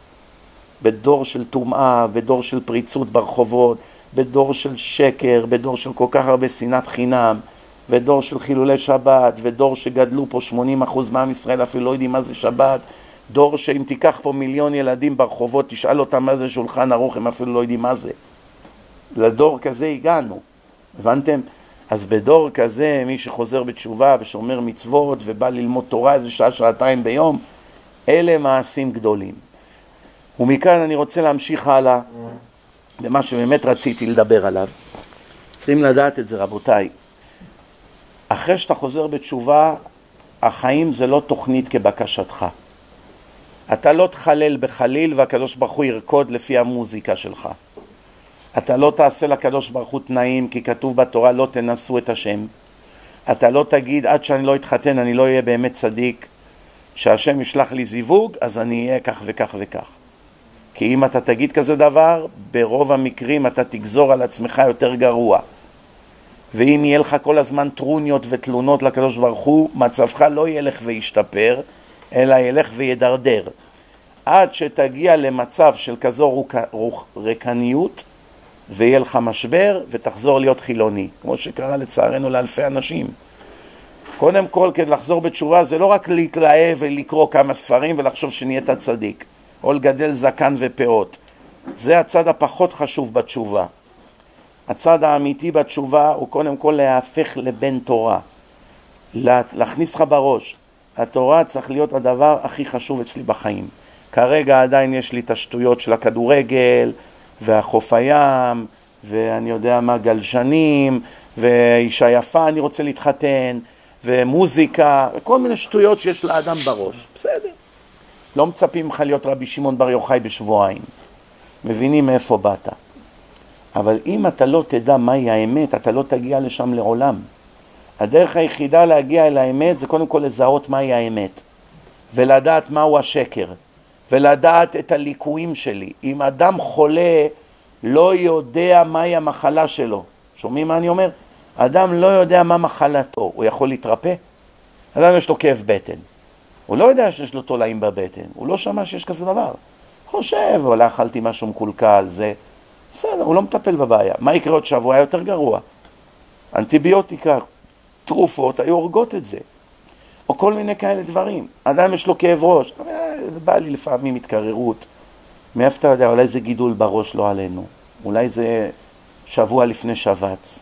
Speaker 1: בדור של טומאה, בדור של פריצות ברחובות, בדור של שקר, בדור של כל כך הרבה שנאת חינם, ודור של חילולי שבת, ודור שגדלו פה 80% מעם ישראל אפילו לא יודעים מה זה שבת, דור שאם תיקח פה מיליון ילדים ברחובות, תשאל אותם מה זה שולחן ערוך, הם אפילו לא יודעים מה זה. לדור כזה הגענו, הבנתם? אז בדור כזה, מי שחוזר בתשובה ושומר מצוות ובא ללמוד תורה איזה שעה, שעתיים ביום, אלה מעשים גדולים. ומכאן אני רוצה להמשיך הלאה למה שבאמת רציתי לדבר עליו. צריכים לדעת את זה, רבותיי. אחרי שאתה חוזר בתשובה, החיים זה לא תוכנית כבקשתך. אתה לא תחלל בחליל והקדוש ברוך הוא ירקוד לפי המוזיקה שלך. אתה לא תעשה לקדוש ברוך הוא תנאים כי כתוב בתורה לא תנסו את השם. אתה לא תגיד עד שאני לא אתחתן אני לא אהיה באמת צדיק, שהשם ישלח לי זיווג אז אני אהיה כך וכך וכך. כי אם אתה תגיד כזה דבר, ברוב המקרים אתה תגזור על עצמך יותר גרוע. ואם יהיה לך כל הזמן טרוניות ותלונות לקדוש ברוך הוא, מצבך לא ילך וישתפר, אלא ילך וידרדר. עד שתגיע למצב של כזו ריקניות, ויהיה לך משבר, ותחזור להיות חילוני, כמו שקרה לצערנו לאלפי אנשים. קודם כל, כדי לחזור בתשובה, זה לא רק להתלהב ולקרוא כמה ספרים ולחשוב שנהיית צדיק, או לגדל זקן ופאות. זה הצד הפחות חשוב בתשובה. הצד האמיתי בתשובה הוא קודם כל להפך לבן תורה, להכניס לך בראש. התורה צריך להיות הדבר הכי חשוב אצלי בחיים. כרגע עדיין יש לי את השטויות של הכדורגל, והחוף הים, ואני יודע מה, גלשנים, ואישה יפה, אני רוצה להתחתן, ומוזיקה, וכל מיני שטויות שיש לאדם בראש. בסדר. לא מצפים ממך להיות רבי שמעון בר יוחאי בשבועיים. מבינים מאיפה באת. אבל אם אתה לא תדע מהי האמת, אתה לא תגיע לשם לעולם. הדרך היחידה להגיע אל האמת זה קודם כל לזהות מהי האמת, ולדעת מהו השקר, ולדעת את הליקויים שלי. אם אדם חולה לא יודע מהי המחלה שלו, שומעים מה אני אומר? אדם לא יודע מה מחלתו, הוא יכול להתרפא? אדם יש לו כאב בטן, הוא לא יודע שיש לו תולעים בבטן, הוא לא שמע שיש כזה דבר. חושב, אולי אכלתי משהו מקולקל, זה... בסדר, הוא לא מטפל בבעיה. מה יקרה עוד שבוע? יותר גרוע. אנטיביוטיקה, תרופות, היו הורגות את זה. או כל מיני כאלה דברים. אדם יש לו כאב ראש, אה, בא לי לפעמים התקררות. מאיפה אתה יודע? אולי זה גידול בראש, לא עלינו. אולי זה שבוע לפני שבץ.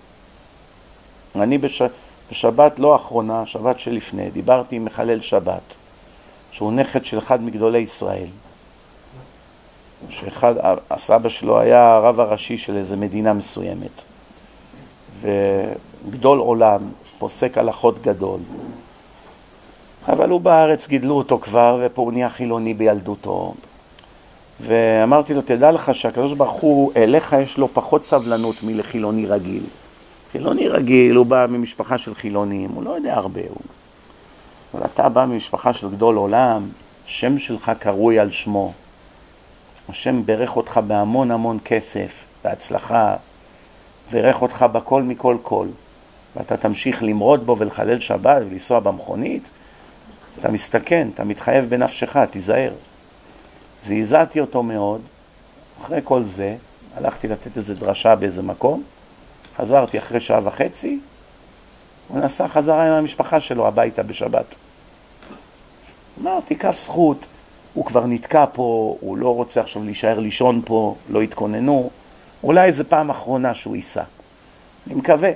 Speaker 1: אני בש... בשבת לא האחרונה, שבת שלפני, דיברתי עם מחלל שבת, שהוא נכד של אחד מגדולי ישראל. שאחד, הסבא שלו היה הרב הראשי של איזה מדינה מסוימת. וגדול עולם, פוסק הלכות גדול. אבל הוא בארץ, גידלו אותו כבר, ופה הוא נהיה חילוני בילדותו. ואמרתי לו, תדע לך שהקדוש ברוך הוא, אליך יש לו פחות סבלנות מלחילוני רגיל. חילוני רגיל, הוא בא ממשפחה של חילונים, הוא לא יודע הרבה. הוא... אבל אתה בא ממשפחה של גדול עולם, שם שלך קרוי על שמו. השם ברך אותך בהמון המון כסף, בהצלחה, ברך אותך בכל מכל כל, ואתה תמשיך למרוד בו ולחלל שבת ולנסוע במכונית, אתה מסתכן, אתה מתחייב בנפשך, תיזהר. זעזעתי אותו מאוד, אחרי כל זה, הלכתי לתת איזה דרשה באיזה מקום, חזרתי אחרי שעה וחצי, הוא נסע חזרה עם המשפחה שלו הביתה בשבת. אמרתי, כף זכות, הוא כבר נתקע פה, הוא לא רוצה עכשיו להישאר לישון פה, לא התכוננו, אולי זו פעם אחרונה שהוא ייסע. אני מקווה.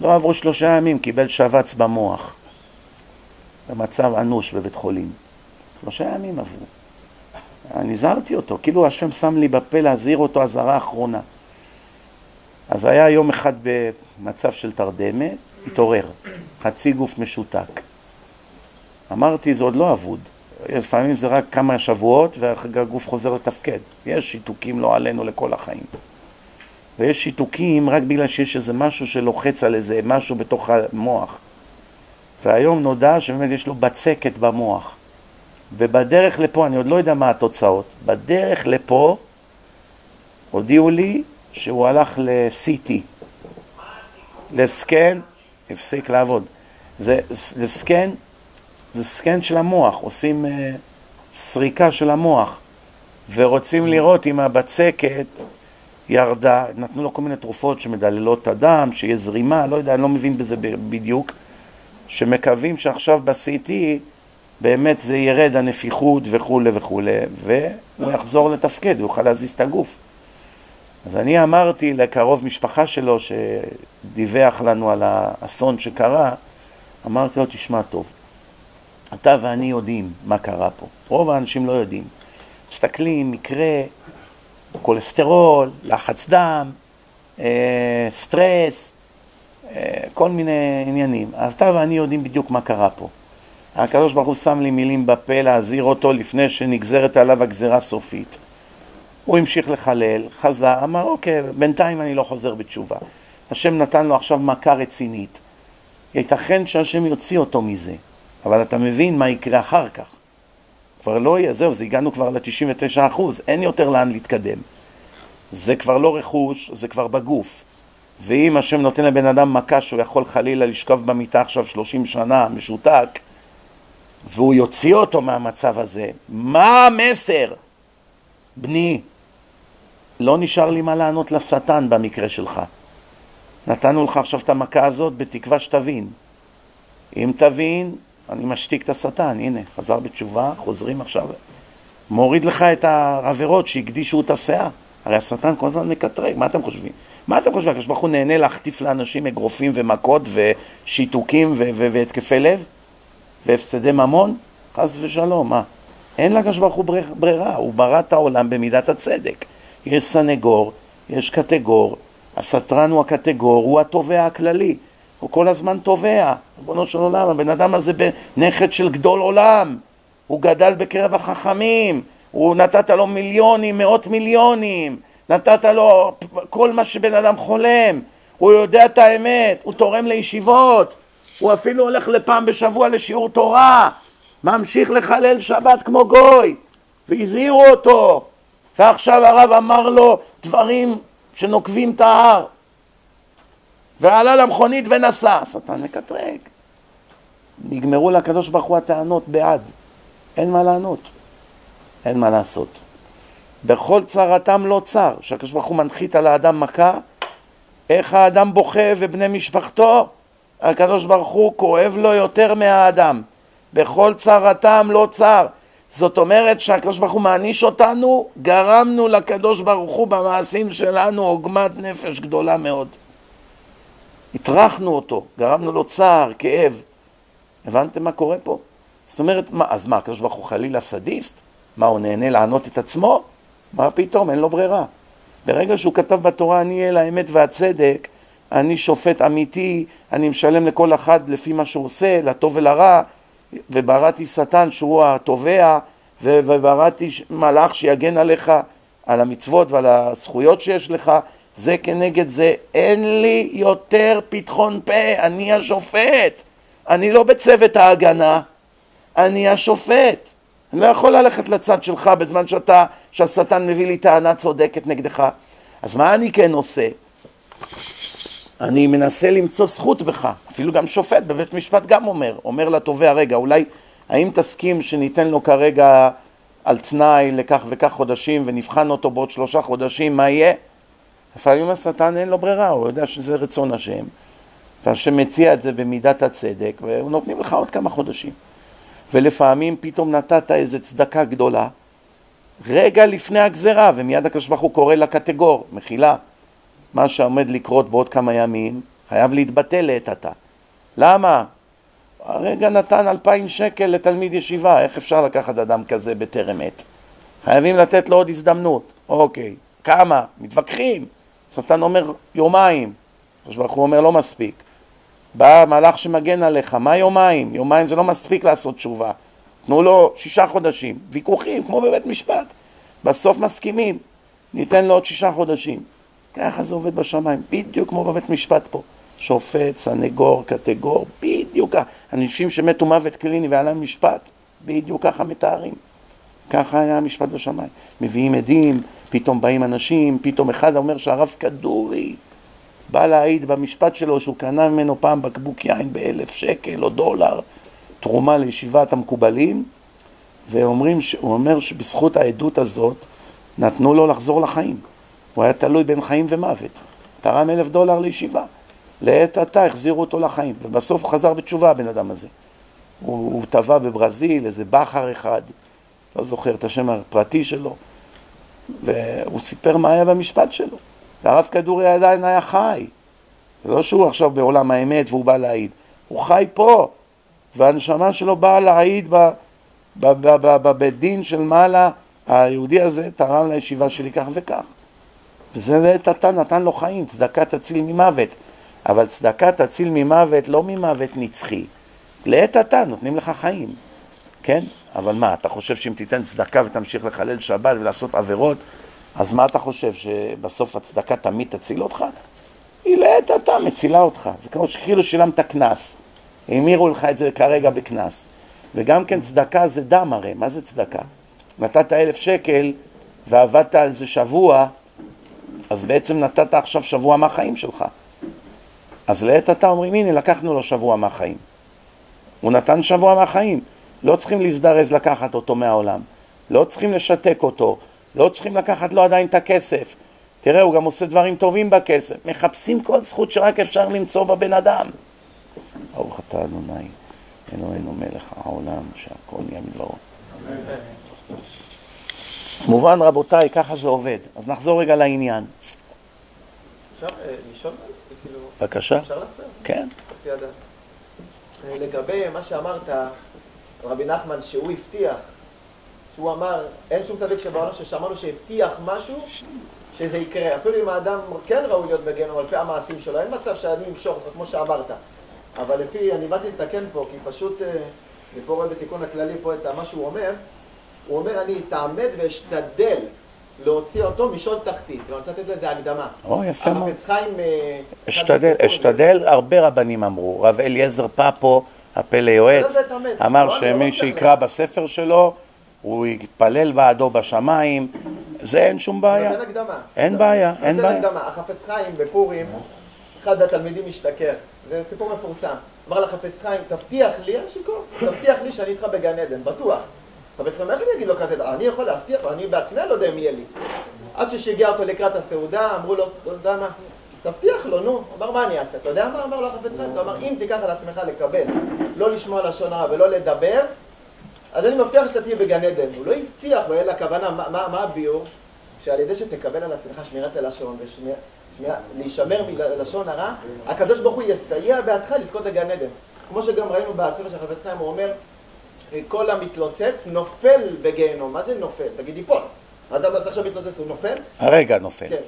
Speaker 1: לא עברו שלושה ימים, קיבל שבץ במוח. במצב אנוש בבית חולים. שלושה ימים עברו. אני הזהרתי אותו, כאילו השם שם לי בפה להזהיר אותו אזהרה אחרונה. אז היה יום אחד במצב של תרדמת, התעורר, חצי גוף משותק. אמרתי, זה עוד לא אבוד. לפעמים זה רק כמה שבועות והגוף חוזר לתפקד. יש שיתוקים לא עלינו לכל החיים. ויש שיתוקים רק בגלל שיש איזה משהו שלוחץ על איזה משהו בתוך המוח. והיום נודע שבאמת יש לו בצקת במוח. ובדרך לפה, אני עוד לא יודע מה התוצאות, בדרך לפה הודיעו לי שהוא הלך ל-CT, לסקן, הפסיק לעבוד. זה לסקן, זה סקן של המוח, עושים uh, סריקה של המוח, ורוצים לראות אם הבצקת ירדה, נתנו לו כל מיני תרופות שמדללות את הדם, שיהיה זרימה, לא יודע, אני לא מבין בזה בדיוק, שמקווים שעכשיו ב-CT באמת זה ירד הנפיחות וכולי וכולי, והוא יחזור לתפקד, הוא יוכל להזיז את הגוף. אז אני אמרתי לקרוב משפחה שלו שדיווח לנו על האסון שקרה, אמרתי לו, תשמע טוב, אתה ואני יודעים מה קרה פה, רוב האנשים לא יודעים. מסתכלים, מקרה, כולסטרול, לחץ דם, אה, סטרס, כל מיני עניינים. אתה ואני יודעים בדיוק מה קרה פה. הקדוש ברוך הוא שם לי מילים בפה להזהיר אותו לפני שנגזרת עליו הגזרה סופית. הוא המשיך לחלל, חזר, אמר אוקיי, בינתיים אני לא חוזר בתשובה. השם נתן לו עכשיו מכה רצינית. ייתכן שהשם יוציא אותו מזה, אבל אתה מבין מה יקרה אחר כך. כבר לא יהיה, זהו, זה הגענו כבר ל-99 אחוז, אין יותר לאן להתקדם. זה כבר לא רכוש, זה כבר בגוף. ואם השם נותן לבן אדם מכה שהוא יכול חלילה לשכב במיטה עכשיו 30 שנה, משותק, והוא יוציא אותו מהמצב הזה, מה המסר? בני, לא נשאר לי מה לענות לשטן במקרה שלך. נתנו לך עכשיו את המכה הזאת בתקווה שתבין. אם תבין, אני משתיק את השטן, הנה, חזר בתשובה, חוזרים עכשיו. מוריד לך את העבירות שהקדישו את הסאה. הרי השטן כל הזמן מקטרג, מה אתם חושבים? מה אתם חושבים? הקדוש ברוך הוא נהנה להחטיף לאנשים אגרופים ומכות ושיתוקים והתקפי לב? והפסדי ממון? חס ושלום, מה? אין לקדוש ברוך הוא ברירה, הוא ברא את העולם במידת הצדק. יש סנגור, יש קטגור, הסטרן הוא הקטגור, הוא התובע הכללי, הוא כל הזמן תובע, ריבונו של עולם, הבן אדם הזה נכד של גדול עולם, הוא גדל בקרב החכמים, הוא נתת לו מיליונים, מאות מיליונים, נתת לו כל מה שבן אדם חולם, הוא יודע את האמת, הוא תורם לישיבות, הוא אפילו הולך לפעם בשבוע לשיעור תורה, ממשיך לחלל שבת כמו גוי, והזהירו אותו, ועכשיו הרב אמר לו דברים שנוקבים את ההר, ועלה למכונית ונסע, השטן מקטרג. נגמרו לקדוש ברוך הוא הטענות בעד, אין מה לענות, אין מה לעשות. בכל צרתם לא צר, שהקדוש ברוך הוא מנחית על האדם מכה, איך האדם בוכה ובני משפחתו, הקדוש ברוך הוא כואב לו יותר מהאדם. בכל צרתם לא צר. זאת אומרת שהקדוש ברוך הוא מעניש אותנו, גרמנו לקדוש ברוך הוא במעשים שלנו עוגמת נפש גדולה מאוד. הטרחנו אותו, גרמנו לו צער, כאב. הבנתם מה קורה פה? זאת אומרת, מה, אז מה, הקדוש ברוך הוא חלילה סדיסט? מה, הוא נהנה לענות את עצמו? מה פתאום, אין לו ברירה. ברגע שהוא כתב בתורה, אני אל האמת והצדק, אני שופט אמיתי, אני משלם לכל אחד לפי מה שהוא עושה, לטוב ולרע, ובראתי שטן שהוא התובע, ובראתי מלאך שיגן עליך, על המצוות ועל הזכויות שיש לך, זה כנגד זה. אין לי יותר פתחון פה, אני השופט. אני לא בצוות ההגנה, אני השופט. אני לא יכול ללכת לצד שלך בזמן שאתה, שהשטן מביא לי טענה צודקת נגדך. אז מה אני כן עושה? אני מנסה למצוא זכות בך, אפילו גם שופט בבית משפט גם אומר, אומר לתובע, רגע, אולי, האם תסכים שניתן לו כרגע על תנאי לכך וכך חודשים ונבחן אותו בעוד שלושה חודשים, מה יהיה? לפעמים השטן אין לו ברירה, הוא יודע שזה רצון השם, והשם מציע את זה במידת הצדק, ונותנים לך עוד כמה חודשים. ולפעמים פתאום נתת איזו צדקה גדולה, רגע לפני הגזרה, ומיד הקדוש ברוך הוא קורא לקטגור, מחילה. מה שעומד לקרות בעוד כמה ימים חייב להתבטל לעת עתה. למה? הרגע נתן אלפיים שקל לתלמיד ישיבה, איך אפשר לקחת אדם כזה בטרם עת? חייבים לתת לו עוד הזדמנות. אוקיי, כמה? מתווכחים. שטן אומר יומיים, הקדוש ברוך הוא אומר לא מספיק. בא מלאך שמגן עליך, מה יומיים? יומיים זה לא מספיק לעשות תשובה. תנו לו שישה חודשים, ויכוחים כמו בבית משפט. בסוף מסכימים, ניתן לו עוד שישה חודשים. ככה זה עובד בשמיים, בדיוק כמו בבית משפט פה. שופט, סנגור, קטגור. בדיוק ככה. אנשים שמתו מוות קליני והיה להם משפט, בדיוק ככה מתארים. ככה היה המשפט בשמיים. מביאים עדים, פתאום באים אנשים, פתאום אחד אומר שהרב כדורי בא להעיד במשפט שלו שהוא קנה ממנו פעם בקבוק יין באלף שקל או דולר, תרומה לישיבת המקובלים, והוא אומר שבזכות העדות הזאת נתנו לו לחזור לחיים. הוא היה תלוי בין חיים ומוות. תרם אלף דולר לישיבה. לעת עתה החזירו אותו לחיים, ובסוף הוא חזר בתשובה הבן אדם הזה. הוא, הוא טבע בברזיל, איזה בכר אחד, לא זוכר את השם הפרטי שלו, והוא סיפר מה היה במשפט שלו. והרב כדורי עדיין היה חי. זה לא שהוא עכשיו בעולם האמת והוא בא להעיד, הוא חי פה, והנשמה שלו באה להעיד בבית דין של מעלה, היהודי הזה תרם לישיבה שלי כך וכך. וזה לעת עתה נתן לו חיים, צדקה תציל ממוות. אבל צדקה תציל ממוות, לא ממוות נצחי. לעת עתה נותנים לך חיים, כן? אבל מה, אתה חושב שאם תיתן צדקה ותמשיך לחלל שבת ולעשות עבירות, אז מה אתה חושב, שבסוף הצדקה תמיד תציל אותך? היא לעת עתה מצילה אותך. זה כמו שכאילו שילמת קנס. המירו לך את זה כרגע בקנס. וגם כן צדקה זה דם הרי, מה זה צדקה? נתת אלף שקל ועבדת על זה שבוע, אז בעצם נתת עכשיו שבוע מהחיים שלך. אז לעת עתה אומרים, הנה, לקחנו לו שבוע מהחיים. הוא נתן שבוע מהחיים. לא צריכים להזדרז לקחת אותו מהעולם. לא צריכים לשתק אותו. לא צריכים לקחת לו עדיין את הכסף. תראה, הוא גם עושה דברים טובים בכסף. מחפשים כל זכות שרק אפשר למצוא בבן אדם. ברוך אתה אדוני, אלוהינו מלך העולם, שהכל נהיה מדברו. מובן רבותיי, ככה זה עובד. אז נחזור רגע לעניין.
Speaker 2: אפשר אה, לשאול? כאילו,
Speaker 1: בבקשה.
Speaker 2: אפשר להפריע?
Speaker 1: כן.
Speaker 2: אה, לגבי מה שאמרת, רבי נחמן, שהוא הבטיח, שהוא אמר, אין שום צדיק שבעולם ששמענו שהבטיח משהו, שזה יקרה. אפילו אם האדם כן ראוי להיות בגיהנום על פי המעשים שלו, אין מצב שאני אמשוך אותו, כמו שאמרת. אבל לפי, אני באתי לתקן פה, כי פשוט, אה, אני פה רואה בתיקון הכללי פה את מה שהוא אומר, הוא אומר, אני אתעמד ואשתדל להוציא אותו משול תחתית. אני רוצה לתת לזה הקדמה.
Speaker 1: או, יפה מאוד.
Speaker 2: החפץ חיים... אה,
Speaker 1: אשתדל, אשתדל, הרבה רבנים אמרו. רב אליעזר פפו, הפלא יועץ,
Speaker 2: זה בית המת.
Speaker 1: אמר
Speaker 2: לא, לא
Speaker 1: שמי שיקרא בספר שלו, הוא יתפלל בעדו בשמיים, זה אין שום בעיה.
Speaker 2: נותן הקדמה.
Speaker 1: אין בעיה, אין
Speaker 2: נותן
Speaker 1: בעיה.
Speaker 2: הקדמה. החפץ חיים בפורים, אחד התלמידים השתכר. זה סיפור מפורסם. אמר לחפץ חיים, תבטיח לי, היה שיכור, תבטיח לי שאני איתך בגן עדן, בטוח. חפץ חיים, איך אני אגיד לו כזה? אני יכול להבטיח לו, אני בעצמי לא יודע אם יהיה לי. עד ששיגע אותו לקראת הסעודה, אמרו לו, אתה יודע מה? תבטיח לו, נו. אמר, מה אני אעשה? אתה יודע מה? אמר לו החפץ חיים, הוא אמר, אם תיקח על עצמך לקבל, לא לשמוע לשון הרע ולא לדבר, אז אני מבטיח שאתה תהיה בגן עדן. הוא לא הבטיח, ואלה הכוונה, מה, מה, מה הביאור? שעל ידי שתקבל על עצמך שמירת הלשון ולהישמר מלשון הרע, הקדוש ברוך הוא יסייע בעדך לזכות לגן עדן. כמו שגם ראינו בספר של חפץ חיים, הוא אומר, כל המתלוצץ נופל בגיהנום. מה זה נופל? תגיד ייפול. האדם לא עכשיו מתלוצץ, הוא נופל?
Speaker 1: הרגע נופל.
Speaker 2: כן,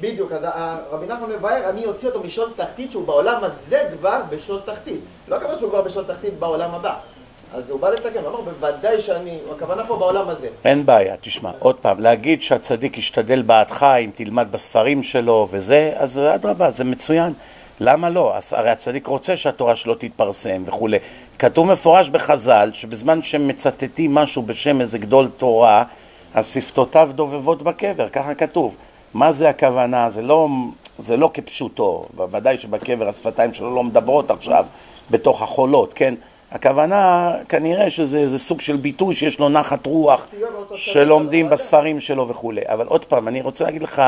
Speaker 2: בדיוק. אז רבי נחמן מבאר, אני אוציא אותו משול תחתית, שהוא בעולם הזה כבר בשול תחתית. לא הכוונה שהוא כבר בשול תחתית בעולם הבא. אז הוא בא לתקן, הוא אמר, בוודאי שאני, הכוונה פה בעולם הזה.
Speaker 1: אין בעיה, תשמע, עוד פעם, להגיד שהצדיק ישתדל בעדך אם תלמד בספרים שלו וזה, אז אדרבה, זה מצוין. למה לא? הרי הצדיק רוצה שהתורה שלו תתפרסם וכולי. כתוב מפורש בחז"ל שבזמן שמצטטים משהו בשם איזה גדול תורה, אז שפתותיו דובבות בקבר, ככה כתוב. מה זה הכוונה? זה לא, זה לא כפשוטו, בוודאי שבקבר השפתיים שלו לא מדברות עכשיו בתוך החולות, כן? הכוונה, כנראה שזה איזה סוג של ביטוי שיש לו נחת רוח שלומדים בספרים שלו וכולי. אבל עוד פעם, אני רוצה להגיד לך,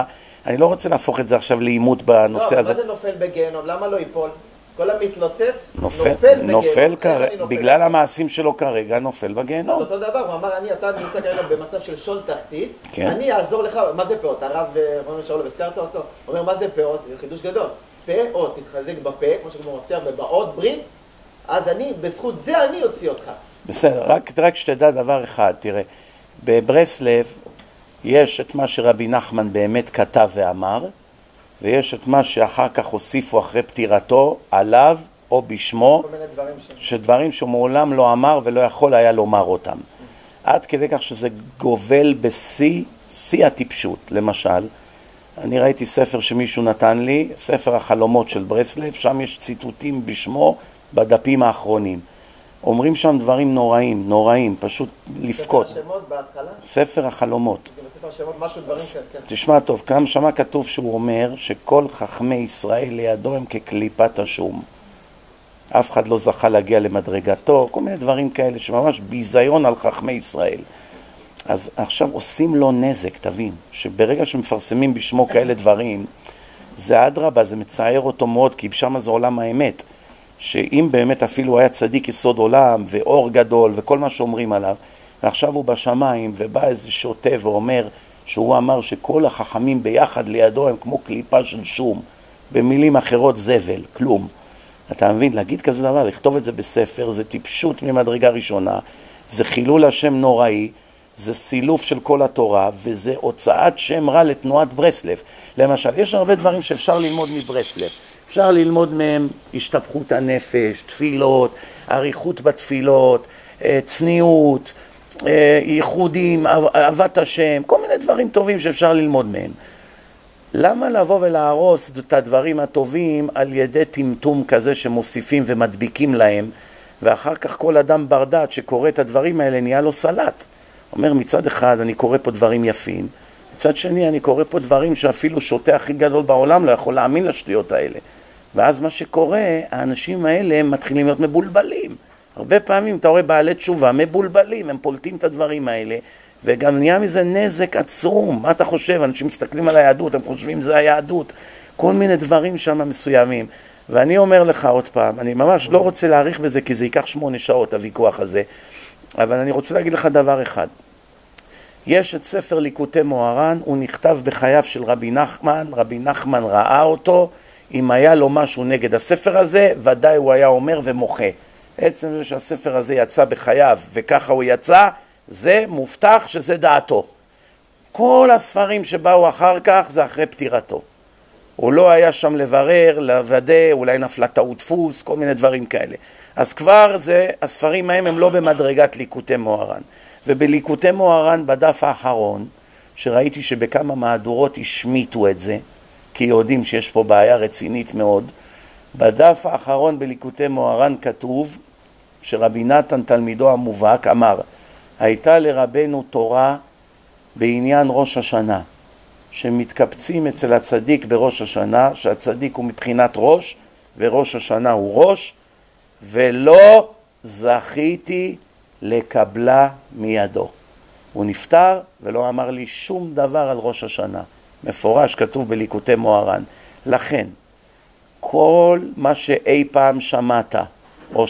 Speaker 1: אני לא רוצה להפוך את זה עכשיו לעימות בנושא
Speaker 2: לא,
Speaker 1: הזה.
Speaker 2: מה זה נופל בגיהנום? למה לא ייפול? כל המתלוצץ
Speaker 1: נופל,
Speaker 2: בגיהנום.
Speaker 1: נופל כרגע? בגלל המעשים שלו כרגע, נופל בגיהנום.
Speaker 2: אותו דבר, הוא אמר, אני, אתה נמצא כרגע במצב של שול תחתית,
Speaker 1: כן.
Speaker 2: אני אעזור לך, מה זה פאות? הרב אה, רונן שאול, הזכרת אותו? אומר, מה זה פאות? זה חידוש גדול. פאות, תתחזק בפה, כמו שכמו מבטיח, ובאות ברית, אז אני, בזכות זה אני אוציא אותך.
Speaker 1: בסדר, רק, רק שתדע דבר אחד, תראה, בברסלב יש את מה שרבי נחמן באמת כתב ואמר, ויש את מה שאחר כך הוסיפו אחרי פטירתו עליו או בשמו,
Speaker 2: דברים ש...
Speaker 1: שדברים שהוא מעולם לא אמר ולא יכול היה לומר אותם. עד כדי כך שזה גובל בשיא, שיא הטיפשות. למשל, אני ראיתי ספר שמישהו נתן לי, ספר החלומות של ברסלב, שם יש ציטוטים בשמו בדפים האחרונים. אומרים שם דברים נוראים, נוראים, פשוט לבכות.
Speaker 2: ספר השמות בהתחלה?
Speaker 1: ספר החלומות.
Speaker 2: כאילו ספר השמות, משהו, דברים כאלה, כן.
Speaker 1: תשמע טוב, כאן שמה כתוב שהוא אומר שכל חכמי ישראל לידו הם כקליפת השום. אף אחד לא זכה להגיע למדרגתו, כל מיני דברים כאלה שממש ביזיון על חכמי ישראל. אז עכשיו עושים לו נזק, תבין, שברגע שמפרסמים בשמו כאלה דברים, זה אדרבה, זה מצער אותו מאוד, כי שם זה עולם האמת. שאם באמת אפילו היה צדיק יסוד עולם, ואור גדול, וכל מה שאומרים עליו, ועכשיו הוא בשמיים, ובא איזה שוטה ואומר שהוא אמר שכל החכמים ביחד לידו הם כמו קליפה של שום. במילים אחרות זבל, כלום. אתה מבין? להגיד כזה דבר, לכתוב את זה בספר, זה טיפשות ממדרגה ראשונה, זה חילול השם נוראי, זה סילוף של כל התורה, וזה הוצאת שם רע לתנועת ברסלב. למשל, יש הרבה דברים שאפשר ללמוד מברסלב. אפשר ללמוד מהם השתפכות הנפש, תפילות, אריכות בתפילות, אה, צניעות, אה, ייחודים, אהבת השם, כל מיני דברים טובים שאפשר ללמוד מהם. למה לבוא ולהרוס את הדברים הטובים על ידי טמטום כזה שמוסיפים ומדביקים להם, ואחר כך כל אדם בר דעת שקורא את הדברים האלה נהיה לו סלט. אומר מצד אחד אני קורא פה דברים יפים, מצד שני אני קורא פה דברים שאפילו שוטה הכי גדול בעולם לא יכול להאמין לשטויות האלה. ואז מה שקורה, האנשים האלה מתחילים להיות מבולבלים. הרבה פעמים אתה רואה בעלי תשובה מבולבלים, הם פולטים את הדברים האלה, וגם נהיה מזה נזק עצום. מה אתה חושב? אנשים מסתכלים על היהדות, הם חושבים זה היהדות. כל מיני דברים שם מסוימים. ואני אומר לך עוד פעם, אני ממש לא רוצה להאריך בזה כי זה ייקח שמונה שעות הוויכוח הזה, אבל אני רוצה להגיד לך דבר אחד. יש את ספר ליקוטי מוהר"ן, הוא נכתב בחייו של רבי נחמן, רבי נחמן ראה אותו, אם היה לו משהו נגד הספר הזה, ודאי הוא היה אומר ומוחה. עצם זה שהספר הזה יצא בחייו וככה הוא יצא, זה מובטח שזה דעתו. כל הספרים שבאו אחר כך זה אחרי פטירתו. הוא לא היה שם לברר, לוודא, אולי נפלה טעות דפוס, כל מיני דברים כאלה. אז כבר זה, הספרים ההם הם לא במדרגת ליקוטי מוהר"ן. ובליקוטי מוהר"ן בדף האחרון, שראיתי שבכמה מהדורות השמיטו את זה, כי יודעים שיש פה בעיה רצינית מאוד, בדף האחרון בליקוטי מוהר"ן כתוב שרבי נתן תלמידו המובהק אמר הייתה לרבנו תורה בעניין ראש השנה שמתקבצים אצל הצדיק בראש השנה שהצדיק הוא מבחינת ראש וראש השנה הוא ראש ולא זכיתי לקבלה מידו. הוא נפטר ולא אמר לי שום דבר על ראש השנה. מפורש כתוב בליקוטי מוהר"ן. לכן, כל מה שאי פעם שמעת,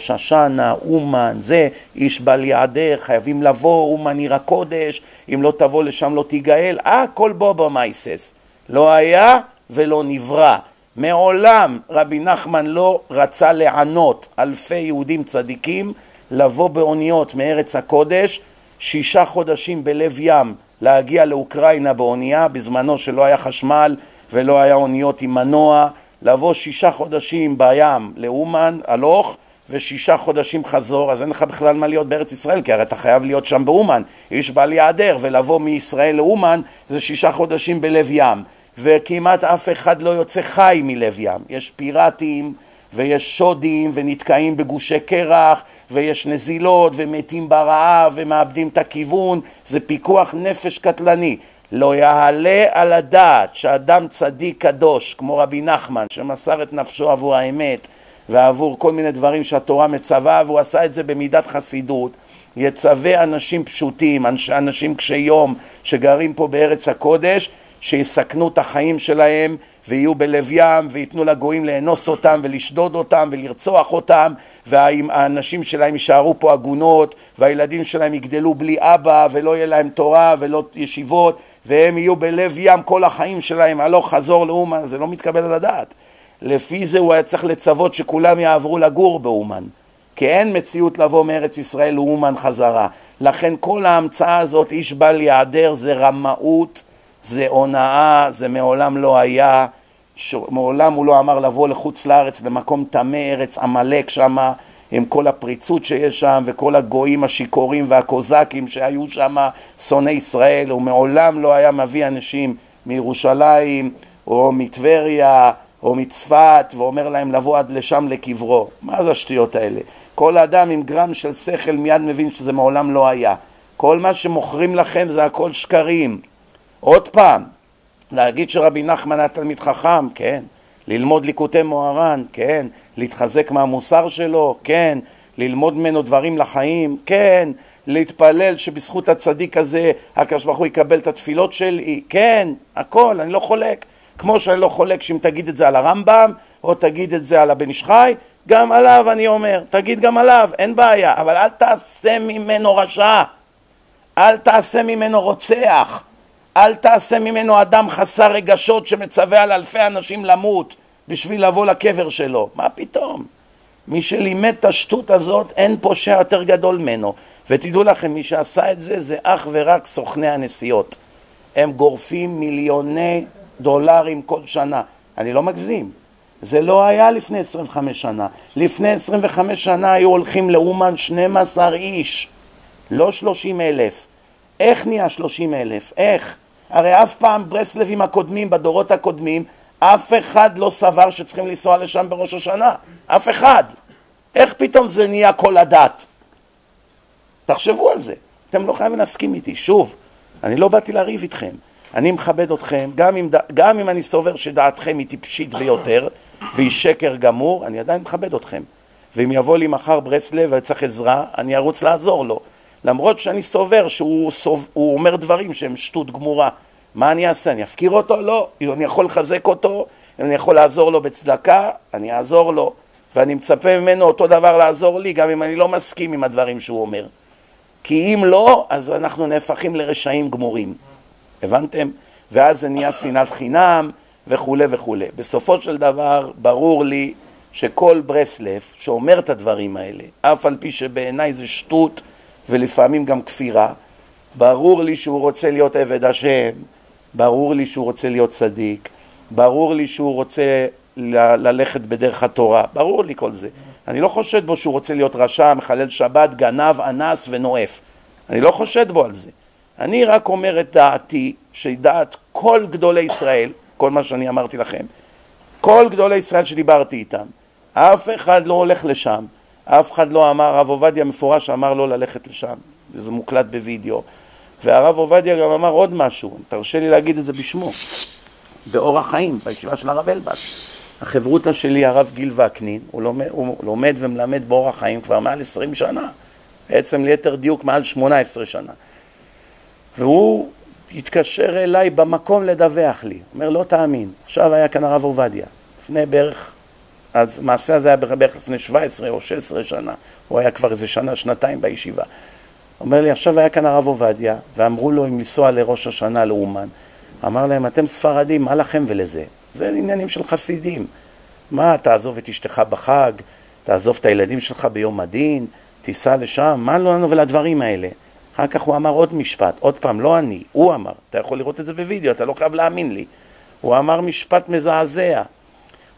Speaker 1: השנה, אומן, זה, איש בל יעדר, חייבים לבוא, אומן עיר הקודש, אם לא תבוא לשם לא תיגאל, הכל בו במייסס. לא היה ולא נברא. מעולם רבי נחמן לא רצה לענות אלפי יהודים צדיקים לבוא באוניות מארץ הקודש שישה חודשים בלב ים להגיע לאוקראינה באונייה בזמנו שלא היה חשמל ולא היה אוניות עם מנוע לבוא שישה חודשים בים לאומן הלוך ושישה חודשים חזור אז אין לך בכלל מה להיות בארץ ישראל כי הרי אתה חייב להיות שם באומן. איש בא להיעדר ולבוא מישראל לאומן זה שישה חודשים בלב ים. וכמעט אף אחד לא יוצא חי מלב ים. יש פיראטים ויש שודים ונתקעים בגושי קרח ויש נזילות ומתים ברעב ומאבדים את הכיוון, זה פיקוח נפש קטלני. לא יעלה על הדעת שאדם צדיק קדוש כמו רבי נחמן שמסר את נפשו עבור האמת ועבור כל מיני דברים שהתורה מצווה והוא עשה את זה במידת חסידות יצווה אנשים פשוטים, אנשים קשי יום שגרים פה בארץ הקודש שיסכנו את החיים שלהם ויהיו בלב ים וייתנו לגויים לאנוס אותם ולשדוד אותם ולרצוח אותם והאנשים שלהם יישארו פה עגונות והילדים שלהם יגדלו בלי אבא ולא יהיה להם תורה ולא ישיבות והם יהיו בלב ים כל החיים שלהם. הלוך חזור לאומן זה לא מתקבל על הדעת. לפי זה הוא היה צריך לצוות שכולם יעברו לגור באומן. כי אין מציאות לבוא מארץ ישראל לאומן חזרה. לכן כל ההמצאה הזאת איש בל יעדר זה רמאות זה הונאה, זה מעולם לא היה, מעולם הוא לא אמר לבוא לחוץ לארץ, למקום טמא, ארץ עמלק שמה, עם כל הפריצות שיש שם וכל הגויים השיכורים והקוזקים שהיו שם, שונאי ישראל, הוא מעולם לא היה מביא אנשים מירושלים או מטבריה או מצפת, ואומר להם לבוא עד לשם לקברו. מה זה השטויות האלה? כל אדם עם גרם של שכל מיד מבין שזה מעולם לא היה. כל מה שמוכרים לכם זה הכל שקרים. עוד פעם, להגיד שרבי נחמן היה תלמיד חכם, כן. ללמוד ליקוטי מוהר"ן, כן. להתחזק מהמוסר שלו, כן. ללמוד ממנו דברים לחיים, כן. להתפלל שבזכות הצדיק הזה הקדוש ברוך הוא יקבל את התפילות שלי, כן, הכל, אני לא חולק. כמו שאני לא חולק שאם תגיד את זה על הרמב"ם, או תגיד את זה על הבן איש חי, גם עליו אני אומר, תגיד גם עליו, אין בעיה, אבל אל תעשה ממנו רשע, אל תעשה ממנו רוצח, אל תעשה ממנו אדם חסר רגשות שמצווה על אלפי אנשים למות בשביל לבוא לקבר שלו, מה פתאום? מי שלימד את השטות הזאת, אין פושע יותר גדול ממנו. ותדעו לכם, מי שעשה את זה, זה אך ורק סוכני הנסיעות. הם גורפים מיליוני דולרים כל שנה. אני לא מגזים. זה לא היה לפני 25 שנה. לפני 25 שנה היו הולכים לאומן 12 איש, לא 30 אלף. איך נהיה 30 אלף? איך? הרי אף פעם ברסלבים הקודמים, בדורות הקודמים, אף אחד לא סבר שצריכים לנסוע לשם בראש השנה. אף אחד. איך פתאום זה נהיה כל הדת? תחשבו על זה. אתם לא חייבים להסכים איתי. שוב, אני לא באתי לריב איתכם. אני מכבד אתכם, גם אם, גם אם אני סובר שדעתכם היא טיפשית ביותר והיא שקר גמור, אני עדיין מכבד אתכם. ואם יבוא לי מחר ברסלב וצריך עזרה, אני ארוץ לעזור לו. למרות שאני סובר שהוא סוב, אומר דברים שהם שטות גמורה. מה אני אעשה? אני אפקיר אותו? לא. אני יכול לחזק אותו, אני יכול לעזור לו בצדקה, אני אעזור לו. ואני מצפה ממנו אותו דבר לעזור לי, גם אם אני לא מסכים עם הדברים שהוא אומר. כי אם לא, אז אנחנו נהפכים לרשעים גמורים. הבנתם? ואז זה נהיה שנאת חינם וכולי וכולי. בסופו של דבר, ברור לי שכל ברסלב שאומר את הדברים האלה, אף על פי שבעיניי זה שטות ולפעמים גם כפירה, ברור לי שהוא רוצה להיות עבד השם, ברור לי שהוא רוצה להיות צדיק, ברור לי שהוא רוצה ל- ללכת בדרך התורה, ברור לי כל זה. אני לא חושד בו שהוא רוצה להיות רשע, מחלל שבת, גנב, אנס ונואף. אני לא חושד בו על זה. אני רק אומר את דעתי, שדעת כל גדולי ישראל, כל מה שאני אמרתי לכם, כל גדולי ישראל שדיברתי איתם, אף אחד לא הולך לשם, אף אחד לא אמר, הרב עובדיה מפורש אמר לא ללכת לשם, זה מוקלט בווידאו, והרב עובדיה גם אמר עוד משהו, תרשה לי להגיד את זה בשמו, באורח חיים, בישיבה של הרב אלבס. החברותא שלי, הרב גיל וקנין, הוא לומד, הוא לומד ומלמד באורח חיים כבר מעל עשרים שנה, בעצם ליתר דיוק מעל שמונה עשרה שנה. והוא התקשר אליי במקום לדווח לי. אומר, לא תאמין, עכשיו היה כאן הרב עובדיה, לפני בערך, אז המעשה הזה היה בערך לפני 17 או 16 שנה, הוא היה כבר איזה שנה, שנתיים בישיבה. אומר לי, עכשיו היה כאן הרב עובדיה, ואמרו לו אם לנסוע לראש השנה לאומן. אמר להם, אתם ספרדים, מה לכם ולזה? זה עניינים של חסידים. מה, תעזוב את אשתך בחג, תעזוב את הילדים שלך ביום הדין, תיסע לשם, מה לנו ולדברים האלה? אחר כך הוא אמר עוד משפט, עוד פעם, לא אני, הוא אמר, אתה יכול לראות את זה בווידאו, אתה לא חייב להאמין לי. הוא אמר משפט מזעזע.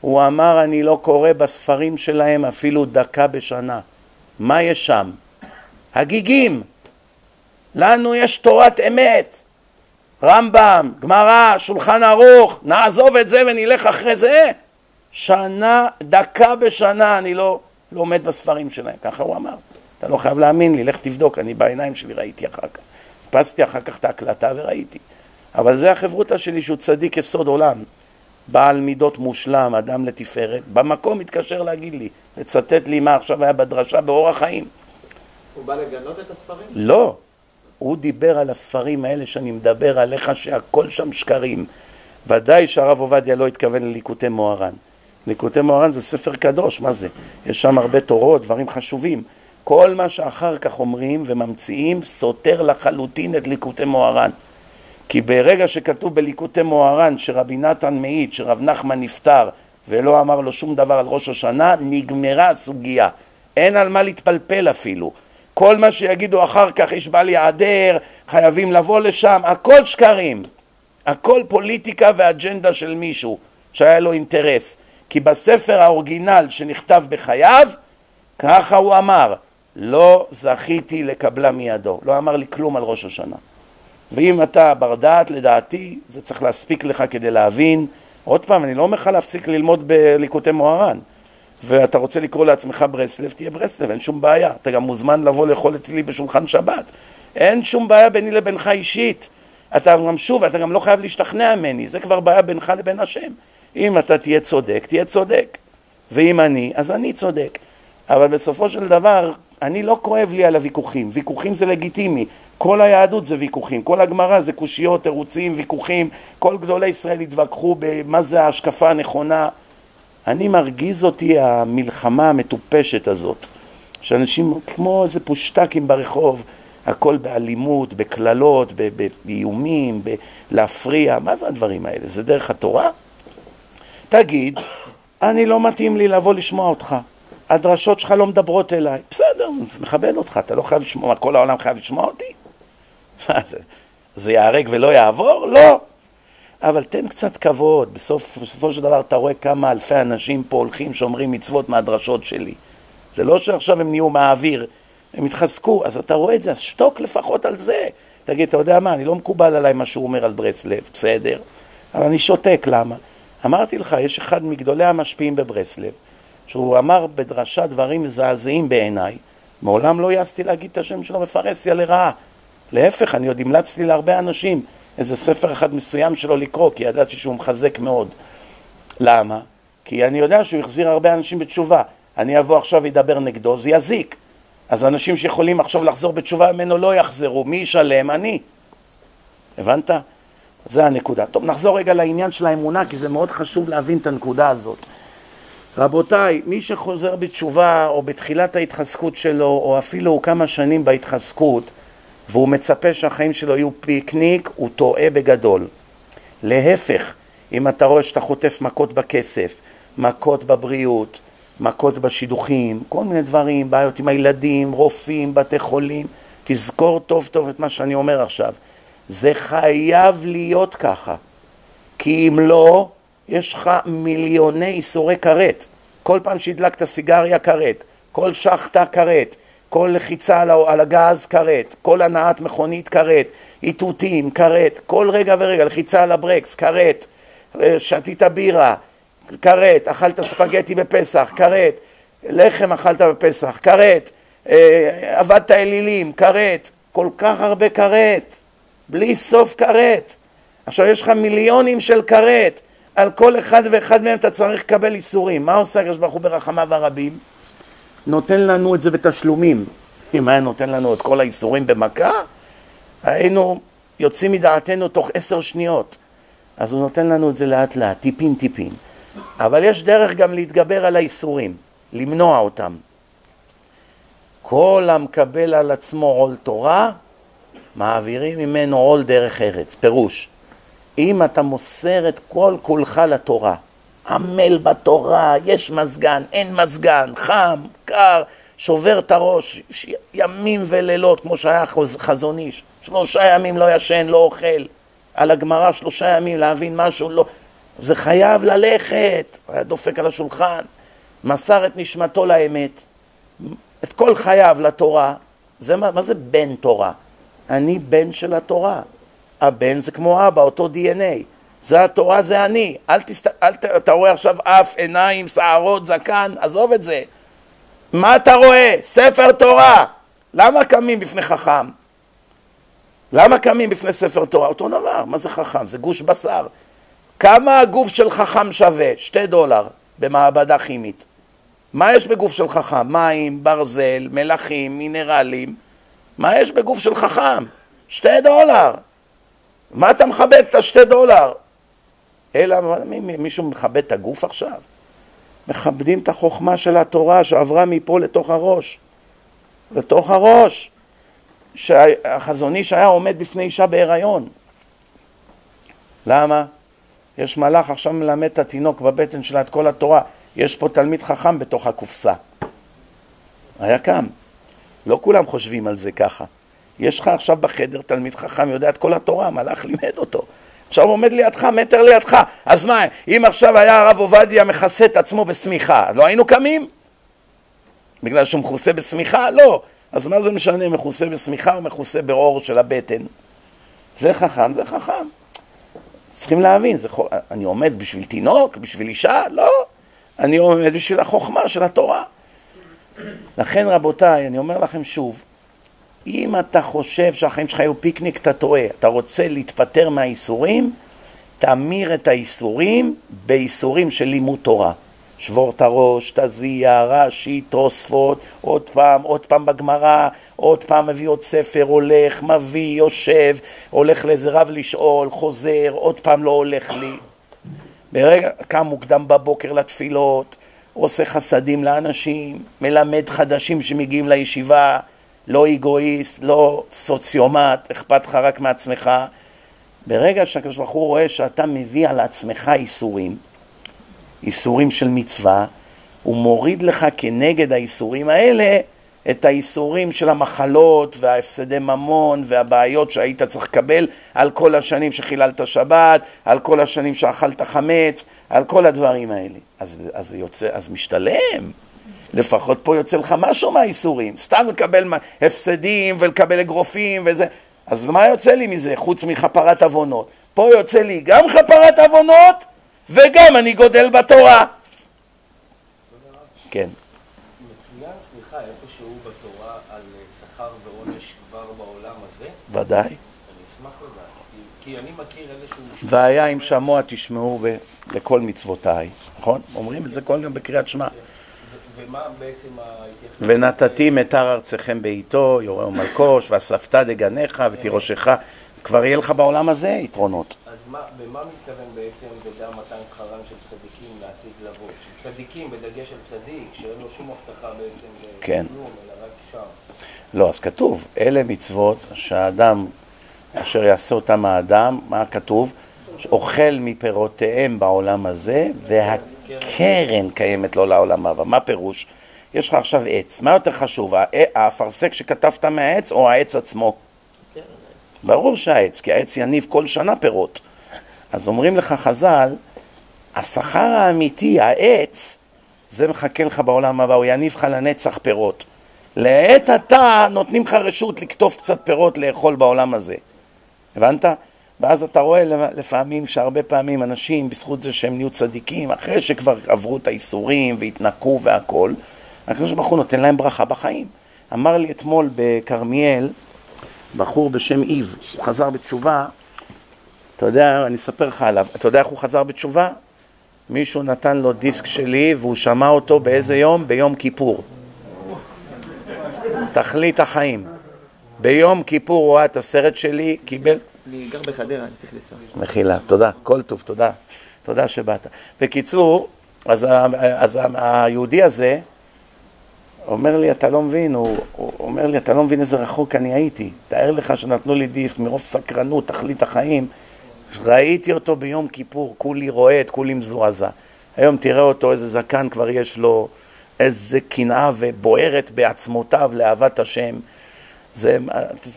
Speaker 1: הוא אמר, אני לא קורא בספרים שלהם אפילו דקה בשנה. מה יש שם? הגיגים. לנו יש תורת אמת. רמב"ם, גמרא, שולחן ערוך, נעזוב את זה ונלך אחרי זה? שנה, דקה בשנה אני לא לומד בספרים שלהם, ככה הוא אמר. אתה לא חייב להאמין לי, לך תבדוק, אני בעיניים שלי ראיתי אחר כך. חיפשתי אחר כך את ההקלטה וראיתי. אבל זה החברותא שלי שהוא צדיק יסוד עולם. בעל מידות מושלם, אדם לתפארת, במקום התקשר להגיד לי, לצטט לי מה עכשיו היה בדרשה באורח חיים.
Speaker 2: הוא בא לגנות את הספרים?
Speaker 1: לא, הוא דיבר על הספרים האלה שאני מדבר עליך שהכל שם שקרים. ודאי שהרב עובדיה לא התכוון לליקוטי מוהר"ן. ליקוטי מוהר"ן זה ספר קדוש, מה זה? יש שם הרבה תורות, דברים חשובים. כל מה שאחר כך אומרים וממציאים סותר לחלוטין את ליקוטי מוהר"ן. כי ברגע שכתוב בליקוטי מוהר"ן שרבי נתן מעיד שרב נחמן נפטר ולא אמר לו שום דבר על ראש השנה, נגמרה הסוגיה. אין על מה להתפלפל אפילו. כל מה שיגידו אחר כך, יש בל ייעדר, חייבים לבוא לשם, הכל שקרים. הכל פוליטיקה ואג'נדה של מישהו שהיה לו אינטרס. כי בספר האורגינל שנכתב בחייו, ככה הוא אמר, לא זכיתי לקבלה מידו. לא אמר לי כלום על ראש השנה. ואם אתה בר דעת, לדעתי, זה צריך להספיק לך כדי להבין עוד פעם, אני לא אומר לך להפסיק ללמוד בליקוטי מוהר"ן. ואתה רוצה לקרוא לעצמך ברסלב, תהיה ברסלב, אין שום בעיה. אתה גם מוזמן לבוא לאכול אצלי בשולחן שבת. אין שום בעיה ביני לבינך אישית. אתה גם שוב, אתה גם לא חייב להשתכנע ממני, זה כבר בעיה בינך לבין השם. אם אתה תהיה צודק, תהיה צודק. ואם אני, אז אני צודק. אבל בסופו של דבר, אני לא כואב לי על הוויכוחים. ויכוחים זה לגיטימי. כל היהדות זה ויכוחים. כל הגמרא זה קושיות, תירוצים, ויכוחים. כל גדולי ישראל התווכחו במה זה ההשקפה הנכונה. אני מרגיז אותי המלחמה המטופשת הזאת. שאנשים כמו איזה פושטקים ברחוב, הכל באלימות, בקללות, באיומים, בלהפריע, מה זה הדברים האלה? זה דרך התורה? תגיד, אני לא מתאים לי לבוא לשמוע אותך. הדרשות שלך לא מדברות אליי. בסדר, מכבד אותך, אתה לא חייב לשמוע, כל העולם חייב לשמוע אותי? מה זה, זה ייהרג ולא יעבור? לא. אבל תן קצת כבוד, בסוף, בסופו של דבר אתה רואה כמה אלפי אנשים פה הולכים שומרים מצוות מהדרשות שלי. זה לא שעכשיו הם נהיו מהאוויר, הם התחזקו, אז אתה רואה את זה, אז שתוק לפחות על זה. תגיד, אתה יודע מה, אני לא מקובל עליי מה שהוא אומר על ברסלב, בסדר, אבל אני שותק, למה? אמרתי לך, יש אחד מגדולי המשפיעים בברסלב, שהוא אמר בדרשה דברים מזעזעים בעיניי, מעולם לא העזתי להגיד את השם שלו בפרהסיה לרעה. להפך, אני עוד המלצתי להרבה אנשים איזה ספר אחד מסוים שלו לקרוא, כי ידעתי שהוא מחזק מאוד. למה? כי אני יודע שהוא החזיר הרבה אנשים בתשובה. אני אבוא עכשיו ואדבר נגדו, זה יזיק. אז אנשים שיכולים עכשיו לחזור בתשובה ממנו לא יחזרו, מי ישלם? אני. הבנת? זה הנקודה. טוב, נחזור רגע לעניין של האמונה, כי זה מאוד חשוב להבין את הנקודה הזאת. רבותיי, מי שחוזר בתשובה, או בתחילת ההתחזקות שלו, או אפילו כמה שנים בהתחזקות, והוא מצפה שהחיים שלו יהיו פיקניק, הוא טועה בגדול. להפך, אם אתה רואה שאתה חוטף מכות בכסף, מכות בבריאות, מכות בשידוכים, כל מיני דברים, בעיות עם הילדים, רופאים, בתי חולים, תזכור טוב טוב את מה שאני אומר עכשיו. זה חייב להיות ככה, כי אם לא, יש לך מיליוני איסורי כרת. כל פעם שהדלקת סיגריה כרת, כל שחטה כרת, כל לחיצה על הגז כרת, כל הנעת מכונית כרת, איתותים כרת, כל רגע ורגע לחיצה על הברקס כרת, שתית בירה כרת, אכלת ספגטי בפסח כרת, לחם אכלת בפסח כרת, אה, עבדת אלילים כרת, כל כך הרבה כרת, בלי סוף כרת. עכשיו יש לך מיליונים של כרת, על כל אחד ואחד מהם אתה צריך לקבל איסורים. מה עושה הקדוש ברוך הוא ברחמיו הרבים? נותן לנו את זה בתשלומים. אם היה נותן לנו את כל האיסורים במכה, היינו יוצאים מדעתנו תוך עשר שניות. אז הוא נותן לנו את זה לאט לאט, טיפין טיפין. אבל יש דרך גם להתגבר על האיסורים, למנוע אותם. כל המקבל על עצמו עול תורה, מעבירים ממנו עול דרך ארץ. פירוש, אם אתה מוסר את כל כולך לתורה, עמל בתורה, יש מזגן, אין מזגן, חם, קר, שובר את הראש, ימים ולילות, כמו שהיה חזון איש, שלושה ימים לא ישן, לא אוכל, על הגמרא שלושה ימים להבין משהו, לא... זה חייב ללכת, היה דופק על השולחן, מסר את נשמתו לאמת, את כל חייו לתורה, זה מה, מה זה בן תורה? אני בן של התורה, הבן זה כמו אבא, אותו DNA, זה התורה, זה אני. אל תסת... אל ת... אתה רואה עכשיו אף, עיניים, שערות, זקן, עזוב את זה. מה אתה רואה? ספר תורה. למה קמים בפני חכם? למה קמים בפני ספר תורה? אותו דבר, מה זה חכם? זה גוש בשר. כמה הגוף של חכם שווה? שתי דולר במעבדה כימית. מה יש בגוף של חכם? מים, ברזל, מלחים, מינרלים. מה יש בגוף של חכם? שתי דולר. מה אתה מכבד את השתי דולר? אלא מישהו מכבד את הגוף עכשיו? מכבדים את החוכמה של התורה שעברה מפה לתוך הראש. לתוך הראש. שהחזון איש היה עומד בפני אישה בהיריון. למה? יש מלאך עכשיו מלמד את התינוק בבטן שלה את כל התורה. יש פה תלמיד חכם בתוך הקופסה. היה קם. לא כולם חושבים על זה ככה. יש לך עכשיו בחדר תלמיד חכם, יודע את כל התורה, מלאך לימד אותו. עכשיו עומד לידך, מטר לידך. אז מה, אם עכשיו היה הרב עובדיה מכסה את עצמו בשמיכה, לא היינו קמים? בגלל שהוא מכוסה בשמיכה? לא. אז מה זה משנה, מכוסה בשמיכה או מכוסה באור של הבטן? זה חכם, זה חכם. צריכים להבין, זה, אני עומד בשביל תינוק, בשביל אישה? לא. אני עומד בשביל החוכמה של התורה. לכן רבותיי, אני אומר לכם שוב, אם אתה חושב שהחיים שלך היו פיקניק, אתה טועה. אתה רוצה להתפטר מהאיסורים, תמיר את האיסורים באיסורים של לימוד תורה. שבור את הראש, תזיע, רש"י, תוספות, עוד פעם, עוד פעם בגמרא, עוד פעם מביא עוד ספר, הולך, מביא, יושב, הולך לאיזה רב לשאול, חוזר, עוד פעם לא הולך לי. ברגע, קם מוקדם בבוקר לתפילות, עושה חסדים לאנשים, מלמד חדשים שמגיעים לישיבה, לא אגואיסט, לא סוציומט, אכפת לך רק מעצמך. ברגע שהקדוש ברוך הוא רואה שאתה מביא על עצמך איסורים, איסורים של מצווה, הוא מוריד לך כנגד האיסורים האלה את האיסורים של המחלות וההפסדי ממון והבעיות שהיית צריך לקבל על כל השנים שחיללת שבת, על כל השנים שאכלת חמץ, על כל הדברים האלה. אז, אז, יוצא, אז משתלם. לפחות פה יוצא לך משהו מהאיסורים. סתם לקבל הפסדים ולקבל אגרופים וזה. אז מה יוצא לי מזה חוץ מחפרת עוונות? פה יוצא לי גם חפרת עוונות וגם אני גודל בתורה. כן.
Speaker 3: מצוין, סליחה, איפשהו בתורה על שכר ועונש כבר בעולם הזה?
Speaker 1: ודאי.
Speaker 3: אני אשמח לדעת, כי אני מכיר איזשהו...
Speaker 1: והיה אם שמוע תשמעו לכל מצוותיי, נכון? אומרים את זה כל יום בקריאת שמע.
Speaker 3: ומה בעצם ההתייחסות?
Speaker 1: ונתתי מתר ארצכם בעיתו, יורה ומלקוש, ואספת דגניך ותירושך. כבר יהיה לך בעולם הזה יתרונות.
Speaker 3: אז מה, במה מתכוון בעצם ודע מתן שכרם של צדיקים לעתיד לבוא? צדיקים, בדגש על צדיק, שאין לו שום הבטחה בעצם
Speaker 1: כן.
Speaker 3: אלא רק שם.
Speaker 1: לא, אז כתוב, אלה מצוות שהאדם, אשר יעשה אותם האדם, מה כתוב? אוכל מפירותיהם בעולם הזה, והקרן קיימת לו לעולם הבא. מה פירוש? יש לך עכשיו עץ, מה יותר חשוב, האפרסק שכתבת מהעץ או העץ עצמו? ברור שהעץ, כי העץ יניב כל שנה פירות. אז אומרים לך חז"ל, השכר האמיתי, העץ, זה מחכה לך בעולם הבא, הוא יניב לך לנצח פירות. לעת עתה נותנים לך רשות לקטוף קצת פירות לאכול בעולם הזה. הבנת? ואז אתה רואה לפעמים שהרבה פעמים אנשים, בזכות זה שהם נהיו צדיקים, אחרי שכבר עברו את האיסורים והתנקו והכול, הקדוש ברוך הוא נותן להם ברכה בחיים. אמר לי אתמול בכרמיאל, בחור בשם איב, הוא חזר בתשובה, אתה יודע, אני אספר לך עליו, אתה יודע איך הוא חזר בתשובה? מישהו נתן לו דיסק שלי והוא שמע אותו באיזה יום? ביום כיפור. תכלית החיים. ביום כיפור הוא ראה את הסרט שלי, קיבל...
Speaker 2: גר בחדרה, אני צריך לנסוע.
Speaker 1: מחילה, תודה, כל טוב, תודה. תודה שבאת. בקיצור, אז, אז היהודי הזה אומר לי, אתה לא מבין, הוא, הוא אומר לי, אתה לא מבין איזה רחוק אני הייתי. תאר לך שנתנו לי דיסק מרוב סקרנות, תכלית החיים. ראיתי אותו ביום כיפור, כולי רועד, כולי מזועזע. היום תראה אותו, איזה זקן כבר יש לו, איזה קנאה ובוערת בעצמותיו לאהבת השם. זה,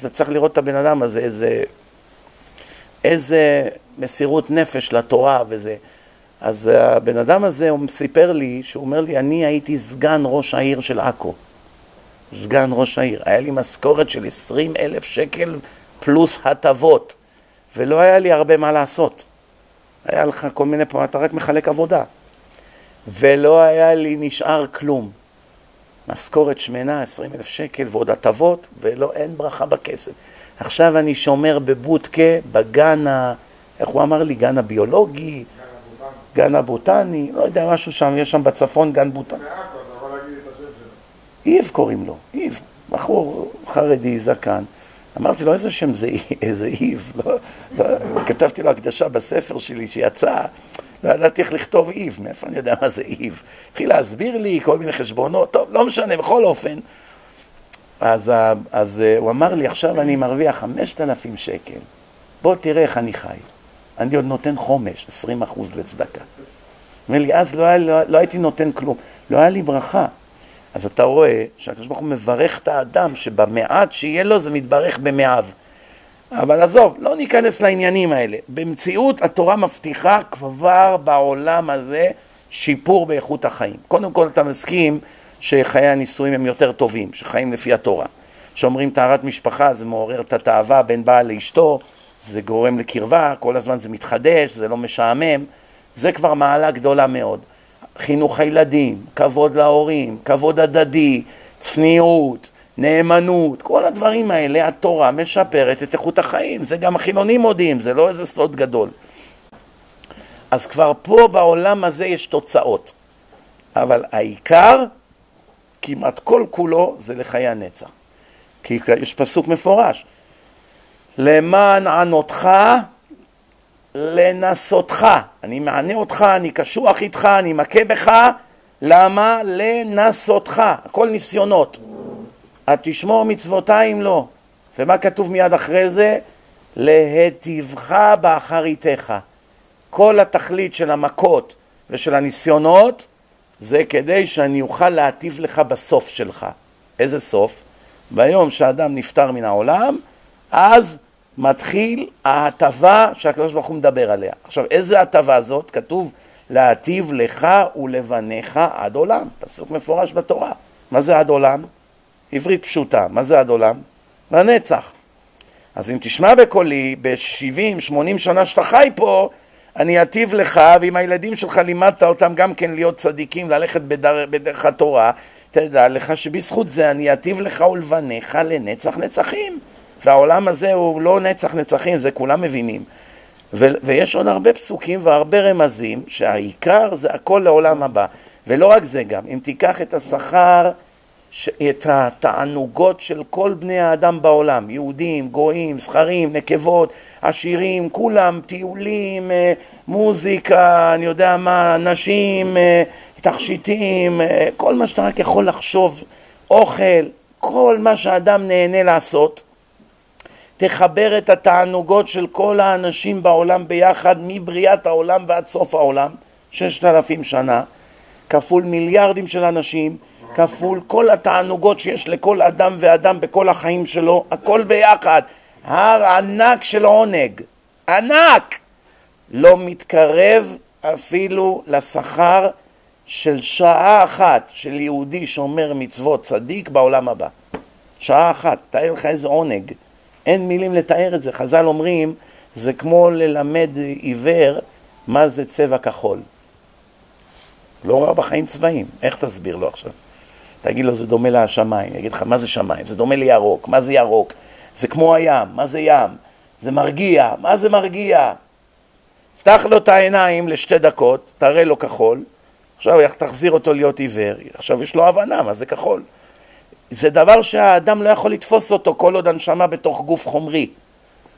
Speaker 1: אתה צריך לראות את הבן אדם הזה, איזה, איזה מסירות נפש לתורה וזה. אז הבן אדם הזה, הוא סיפר לי, שהוא אומר לי, אני הייתי סגן ראש העיר של עכו. סגן ראש העיר. היה לי משכורת של 20 אלף שקל פלוס הטבות, ולא היה לי הרבה מה לעשות. היה לך כל מיני פה, אתה רק מחלק עבודה. ולא היה לי נשאר כלום. משכורת שמנה, 20 אלף שקל ועוד הטבות, ולא, אין ברכה בכסף. עכשיו אני שומר בבודקה, בגן ה... איך הוא אמר לי? גן הביולוגי, גן הבוטני, לא יודע, משהו שם, יש שם בצפון גן בוטני. איב קוראים לו, איב, בחור חרדי, זקן. אמרתי לו, איזה שם זה, איזה איב, לא, לא, כתבתי לו הקדשה בספר שלי שיצא, לא ידעתי איך לכתוב איב, מאיפה אני יודע מה זה איב. התחיל להסביר לי כל מיני חשבונות, טוב, לא משנה, בכל אופן. אז, אז הוא אמר לי, עכשיו אני מרוויח 5,000 שקל, בוא תראה איך אני חי. אני עוד נותן חומש, 20 אחוז לצדקה. אומר לי, אז לא, היה, לא, לא הייתי נותן כלום, לא היה לי ברכה. אז אתה רואה שהקדוש ברוך הוא מברך את האדם שבמעט שיהיה לו זה מתברך במאיו. אבל עזוב, לא ניכנס לעניינים האלה. במציאות התורה מבטיחה כבר בעולם הזה שיפור באיכות החיים. קודם כל אתה מסכים שחיי הנישואים הם יותר טובים, שחיים לפי התורה. שאומרים טהרת משפחה זה מעורר את התאווה בין בעל לאשתו, זה גורם לקרבה, כל הזמן זה מתחדש, זה לא משעמם, זה כבר מעלה גדולה מאוד. חינוך הילדים, כבוד להורים, כבוד הדדי, צניעות, נאמנות, כל הדברים האלה, התורה משפרת את איכות החיים. זה גם החילונים מודיעים, זה לא איזה סוד גדול. אז כבר פה בעולם הזה יש תוצאות. אבל העיקר, כמעט כל כולו, זה לחיי הנצח. כי יש פסוק מפורש, למען ענותך, לנסותך. אני מענה אותך, אני קשוח איתך, אני מכה בך, למה? לנסותך. הכל ניסיונות. התשמור מצוותיי אם לא. ומה כתוב מיד אחרי זה? להיטיבך באחריתך. כל התכלית של המכות ושל הניסיונות זה כדי שאני אוכל להטיב לך בסוף שלך. איזה סוף? ביום שאדם נפטר מן העולם, אז מתחיל ההטבה שהקדוש ברוך הוא מדבר עליה. עכשיו, איזה הטבה זאת? כתוב להטיב לך ולבניך עד עולם. פסוק מפורש בתורה. מה זה עד עולם? עברית פשוטה. מה זה עד עולם? לנצח. אז אם תשמע בקולי, ב-70, 80 שנה שאתה חי פה, אני אטיב לך, ואם הילדים שלך לימדת אותם גם כן להיות צדיקים, ללכת בדר, בדרך התורה, תדע לך שבזכות זה אני אטיב לך ולבניך לנצח נצחים. והעולם הזה הוא לא נצח נצחים, זה כולם מבינים. ו- ויש עוד הרבה פסוקים והרבה רמזים שהעיקר זה הכל לעולם הבא. ולא רק זה גם, אם תיקח את השכר, את התענוגות של כל בני האדם בעולם, יהודים, גויים, זכרים, נקבות, עשירים, כולם, טיולים, אה, מוזיקה, אני יודע מה, נשים, אה, תכשיטים, אה, כל מה שאתה רק יכול לחשוב, אוכל, כל מה שאדם נהנה לעשות, תחבר את התענוגות של כל האנשים בעולם ביחד, מבריאת העולם ועד סוף העולם, ששת אלפים שנה, כפול מיליארדים של אנשים, כפול כל התענוגות שיש לכל אדם ואדם בכל החיים שלו, הכל ביחד. הר ענק של עונג, ענק, לא מתקרב אפילו לשכר של שעה אחת של יהודי שומר מצוות צדיק בעולם הבא. שעה אחת, תאר לך איזה עונג. אין מילים לתאר את זה. חז"ל אומרים, זה כמו ללמד עיוור מה זה צבע כחול. לא ראה בחיים צבעים, איך תסביר לו עכשיו? תגיד לו, זה דומה לשמיים. יגיד לך, מה זה שמיים? זה דומה לירוק, מה זה ירוק? זה כמו הים, מה זה ים? זה מרגיע, מה זה מרגיע? פתח לו את העיניים לשתי דקות, תראה לו כחול, עכשיו תחזיר אותו להיות עיוור, עכשיו יש לו הבנה מה זה כחול. זה דבר שהאדם לא יכול לתפוס אותו כל עוד הנשמה בתוך גוף חומרי.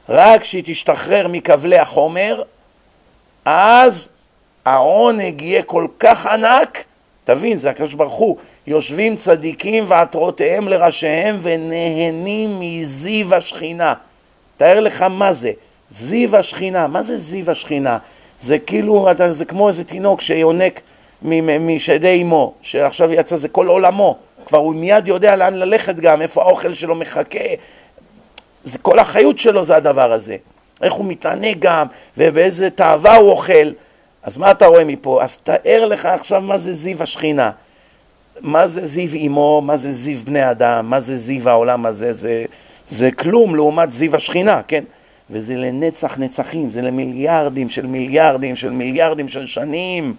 Speaker 1: רק כשהיא תשתחרר מכבלי החומר, אז העונג יהיה כל כך ענק, תבין, זה הקדוש ברוך הוא, יושבים צדיקים ועטרותיהם לראשיהם ונהנים מזיו השכינה. תאר לך מה זה, זיו השכינה, מה זה זיו השכינה? זה כאילו, זה כמו איזה תינוק שיונק משדי אמו, שעכשיו יצא, זה כל עולמו, כבר הוא מיד יודע לאן ללכת גם, איפה האוכל שלו מחכה, זה כל החיות שלו זה הדבר הזה, איך הוא מתענג גם, ובאיזה תאווה הוא אוכל, אז מה אתה רואה מפה? אז תאר לך עכשיו מה זה זיו השכינה, מה זה זיו אמו, מה זה זיו בני אדם, מה זה זיו העולם הזה, זה, זה כלום לעומת זיו השכינה, כן? וזה לנצח נצחים, זה למיליארדים של מיליארדים של מיליארדים של שנים.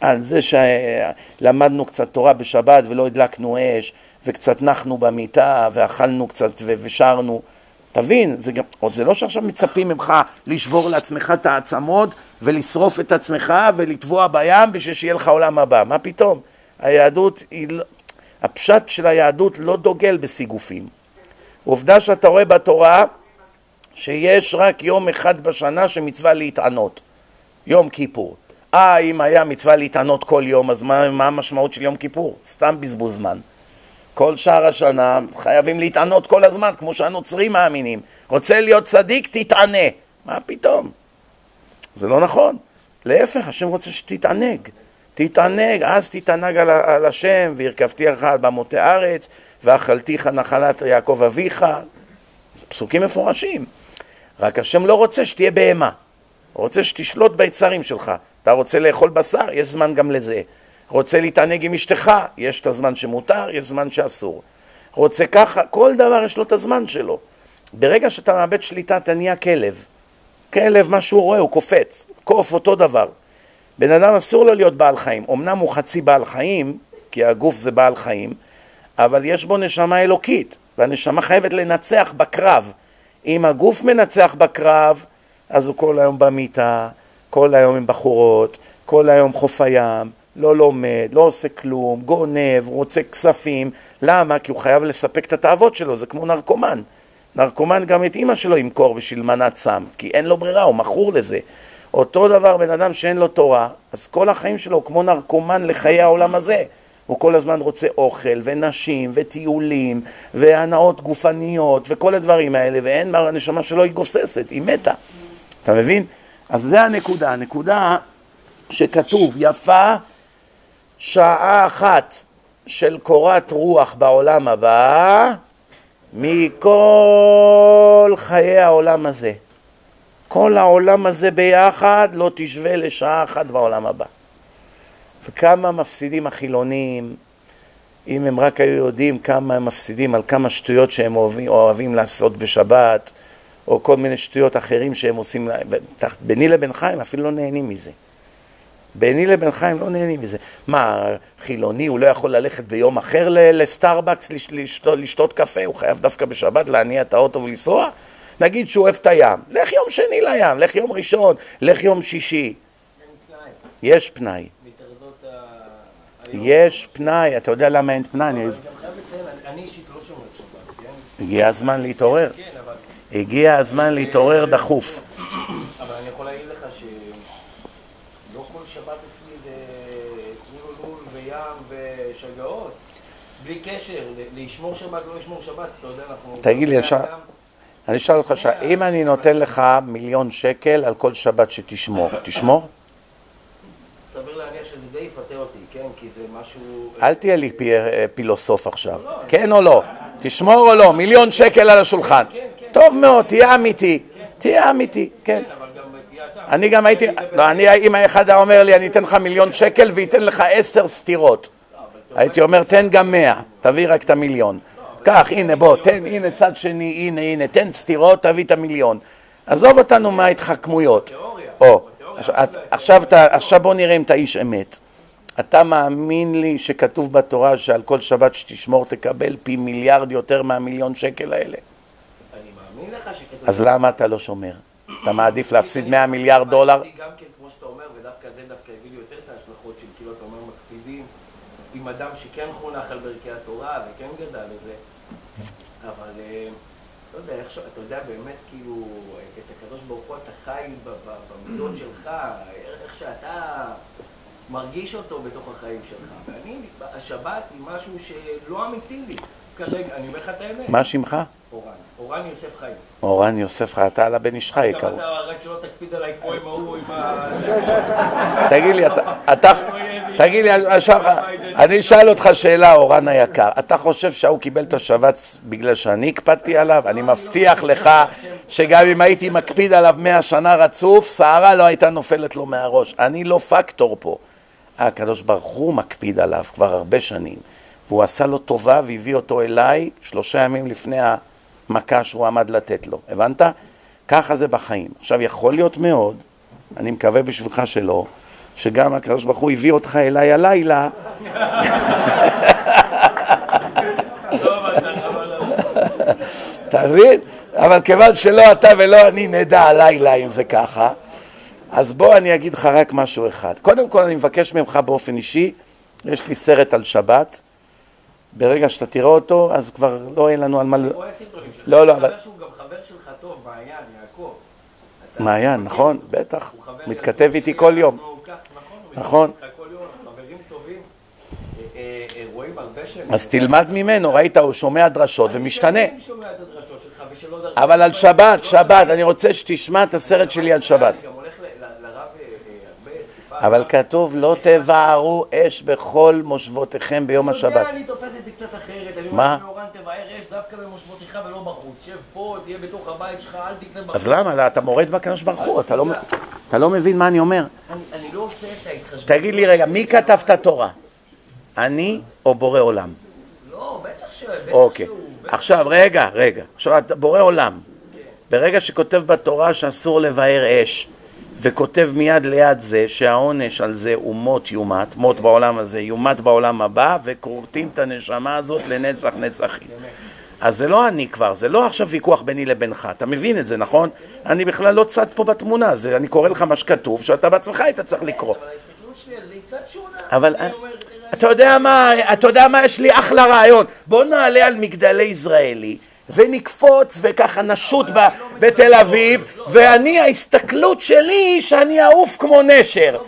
Speaker 1: על זה שלמדנו קצת תורה בשבת ולא הדלקנו אש, וקצת נחנו במיטה, ואכלנו קצת ושרנו. תבין, זה, גם, זה לא שעכשיו מצפים ממך לשבור לעצמך את העצמות ולשרוף את עצמך ולטבוע בים בשביל שיהיה לך עולם הבא. מה פתאום? היהדות, היא, לא, הפשט של היהדות לא דוגל בסיגופים. עובדה שאתה רואה בתורה שיש רק יום אחד בשנה שמצווה להתענות, יום כיפור. אה, אם היה מצווה להתענות כל יום, אז מה, מה המשמעות של יום כיפור? סתם בזבוז זמן. כל שאר השנה חייבים להתענות כל הזמן, כמו שהנוצרים מאמינים. רוצה להיות צדיק, תתענה. מה פתאום? זה לא נכון. להפך, השם רוצה שתתענג. תתענג, אז תתענג על, על השם, והרכבתיך על במותי ארץ, ואכלתיך נחלת יעקב אביך. פסוקים מפורשים. רק השם לא רוצה שתהיה בהמה. הוא רוצה שתשלוט ביצרים שלך. אתה רוצה לאכול בשר, יש זמן גם לזה. רוצה להתענג עם אשתך, יש את הזמן שמותר, יש זמן שאסור. רוצה ככה, כל דבר יש לו את הזמן שלו. ברגע שאתה מאבד שליטה, אתה נהיה כלב. כלב, מה שהוא רואה, הוא קופץ. קוף אותו דבר. בן אדם אסור לו להיות בעל חיים. אמנם הוא חצי בעל חיים, כי הגוף זה בעל חיים, אבל יש בו נשמה אלוקית, והנשמה חייבת לנצח בקרב. אם הגוף מנצח בקרב, אז הוא כל היום במיטה, כל היום עם בחורות, כל היום חוף הים, לא לומד, לא עושה כלום, גונב, רוצה כספים. למה? כי הוא חייב לספק את התאוות שלו, זה כמו נרקומן. נרקומן גם את אימא שלו ימכור בשביל מנת סם, כי אין לו ברירה, הוא מכור לזה. אותו דבר בן אדם שאין לו תורה, אז כל החיים שלו הוא כמו נרקומן לחיי העולם הזה. הוא כל הזמן רוצה אוכל, ונשים, וטיולים, והנאות גופניות, וכל הדברים האלה, ואין, הנשמה שלו היא גוססת, היא מתה. אתה מבין? אז זה הנקודה. הנקודה שכתוב, יפה שעה אחת של קורת רוח בעולם הבא מכל חיי העולם הזה. כל העולם הזה ביחד לא תשווה לשעה אחת בעולם הבא. וכמה מפסידים החילונים, אם הם רק היו יודעים כמה הם מפסידים על כמה שטויות שהם אוהבים, אוהבים לעשות בשבת, או כל מיני שטויות אחרים שהם עושים, ביני לבינך הם אפילו לא נהנים מזה. ביני לבינך הם לא נהנים מזה. מה, חילוני הוא לא יכול ללכת ביום אחר לסטארבקס לשתות, לשתות קפה? הוא חייב דווקא בשבת להניע את האוטו ולנסוע? נגיד שהוא אוהב את הים, לך יום שני לים, לך יום ראשון, לך יום שישי. יש פנאי. יש פנאי, אתה יודע למה אין פנאי? אני
Speaker 3: אישית לא שומר שבת,
Speaker 1: כן? הגיע הזמן להתעורר. כן, הגיע הזמן להתעורר דחוף.
Speaker 3: אבל אני יכול להגיד לך שלא כל שבת אצלי זה לול וים ושגעות. בלי קשר, לשמור שבת, לא לשמור שבת, אתה יודע, אנחנו...
Speaker 1: תגיד לי, אני אשאל אותך, אם אני נותן לך מיליון שקל על כל שבת שתשמור, תשמור?
Speaker 3: סביר להניח שזה די יפתה אותי, כן? כי זה משהו...
Speaker 1: אל תהיה לי אה, פילוסוף עכשיו. לא, כן או לא? תשמור או לא? מיליון שקל על השולחן. כן, כן. טוב מאוד, תהיה אמיתי. תהיה אמיתי, כן. אני גם הייתי, לא, אני, אם אחד היה אומר לי, אני אתן לך מיליון שקל וייתן לך עשר סטירות. הייתי אומר, תן גם מאה, תביא רק את המיליון. קח, הנה, בוא, תן, הנה צד שני, הנה, הנה, תן סטירות, תביא את המיליון. עזוב אותנו מההתחכמויות. או, עכשיו, עכשיו בוא נראה אם אתה איש אמת. אתה מאמין לי שכתוב בתורה שעל כל שבת שתשמור תקבל פי מיליארד יותר מהמיליון שקל האלה?
Speaker 3: אני מאמין לך שכתוב...
Speaker 1: אז למה אתה לא שומר? אתה מעדיף להפסיד 100 מיליארד דולר?
Speaker 3: גם כן, כמו שאתה אומר, ודווקא זה דווקא הביא לי יותר את ההשלכות של כאילו אתה אומר מקפידים עם אדם שכן חונך על ברכי התורה וכן גדל לזה, אבל אה, לא יודע, איך אתה יודע באמת כאילו את הקדוש ברוך הוא אתה חי במידות שלך, איך שאתה מרגיש אותו בתוך החיים שלך. ואני, השבת היא משהו שלא אמיתי לי. כרגע, אני אומר לך את האמת.
Speaker 1: מה שמך?
Speaker 3: אורן. אורן יוסף חיים.
Speaker 1: אורן יוסף חיים, אתה על הבן איש חי.
Speaker 3: אתה רק שלא תקפיד עליי כמו עם ההוא, עם ה...
Speaker 1: תגיד לי, אתה... תגיד לי, אני אשאל אותך שאלה, אורן היקר. אתה חושב שההוא קיבל את השבץ בגלל שאני הקפדתי עליו? אני מבטיח לך שגם אם הייתי מקפיד עליו מאה שנה רצוף, שערה לא הייתה נופלת לו מהראש. אני לא פקטור פה. הקדוש ברוך הוא מקפיד עליו כבר הרבה שנים. והוא עשה לו טובה והביא אותו אליי שלושה ימים לפני המכה שהוא עמד לתת לו. הבנת? ככה זה בחיים. עכשיו, יכול להיות מאוד, אני מקווה בשבילך שלא, שגם הקדוש ברוך הוא הביא אותך אליי הלילה. אתה מבין? אבל כיוון שלא אתה ולא אני נדע הלילה אם זה ככה, אז בוא אני אגיד לך רק משהו אחד. קודם כל אני מבקש ממך באופן אישי, יש לי סרט על שבת, ברגע שאתה תראה אותו, אז כבר לא יהיה לנו על מה...
Speaker 3: אני רואה סרטונים שלך. לא, לא, אבל... שהוא גם חבר שלך טוב, מעיין, יעקב.
Speaker 1: מעיין, נכון, בטח. מתכתב איתי כל יום. נכון. אז תלמד ממנו, ראית, הוא שומע דרשות ומשתנה. אבל על שבת, שבת, אני רוצה שתשמע את הסרט שלי על שבת. אבל כתוב לא תבערו אש בכל מושבותיכם ביום השבת.
Speaker 3: אני תופס את זה קצת אחרת. אני אומר שמאורן תבער אש דווקא במושבותיך ולא בחוץ. שב פה, תהיה בתוך הבית שלך, אל תצא בחוץ.
Speaker 1: אז למה? אתה מורד בקדוש ברוך הוא, אתה לא מבין מה אני אומר.
Speaker 3: אני לא עושה את ההתחשבות.
Speaker 1: תגיד לי רגע, מי כתב את התורה? אני או בורא עולם?
Speaker 3: לא, בטח שהוא.
Speaker 1: אוקיי. עכשיו, רגע, רגע. עכשיו, בורא עולם. ברגע שכותב בתורה שאסור לבאר אש, וכותב מיד ליד זה שהעונש על זה הוא מות יומת, מות בעולם הזה יומת בעולם הבא, וכורתים את הנשמה הזאת לנצח נצחים. אז זה לא אני כבר, זה לא עכשיו ויכוח ביני לבינך, אתה מבין את זה, נכון? אני בכלל לא צד פה בתמונה, זה, אני קורא לך מה שכתוב, שאתה בעצמך היית צריך לקרוא.
Speaker 3: אבל אומר,
Speaker 1: אתה יודע מה, אתה יודע מה, יש לי אחלה רעיון. בוא נעלה על מגדלי ישראלי ונקפוץ וככה נשוט ב- בתל אביב, ואני, ההסתכלות שלי שאני אעוף כמו נשר.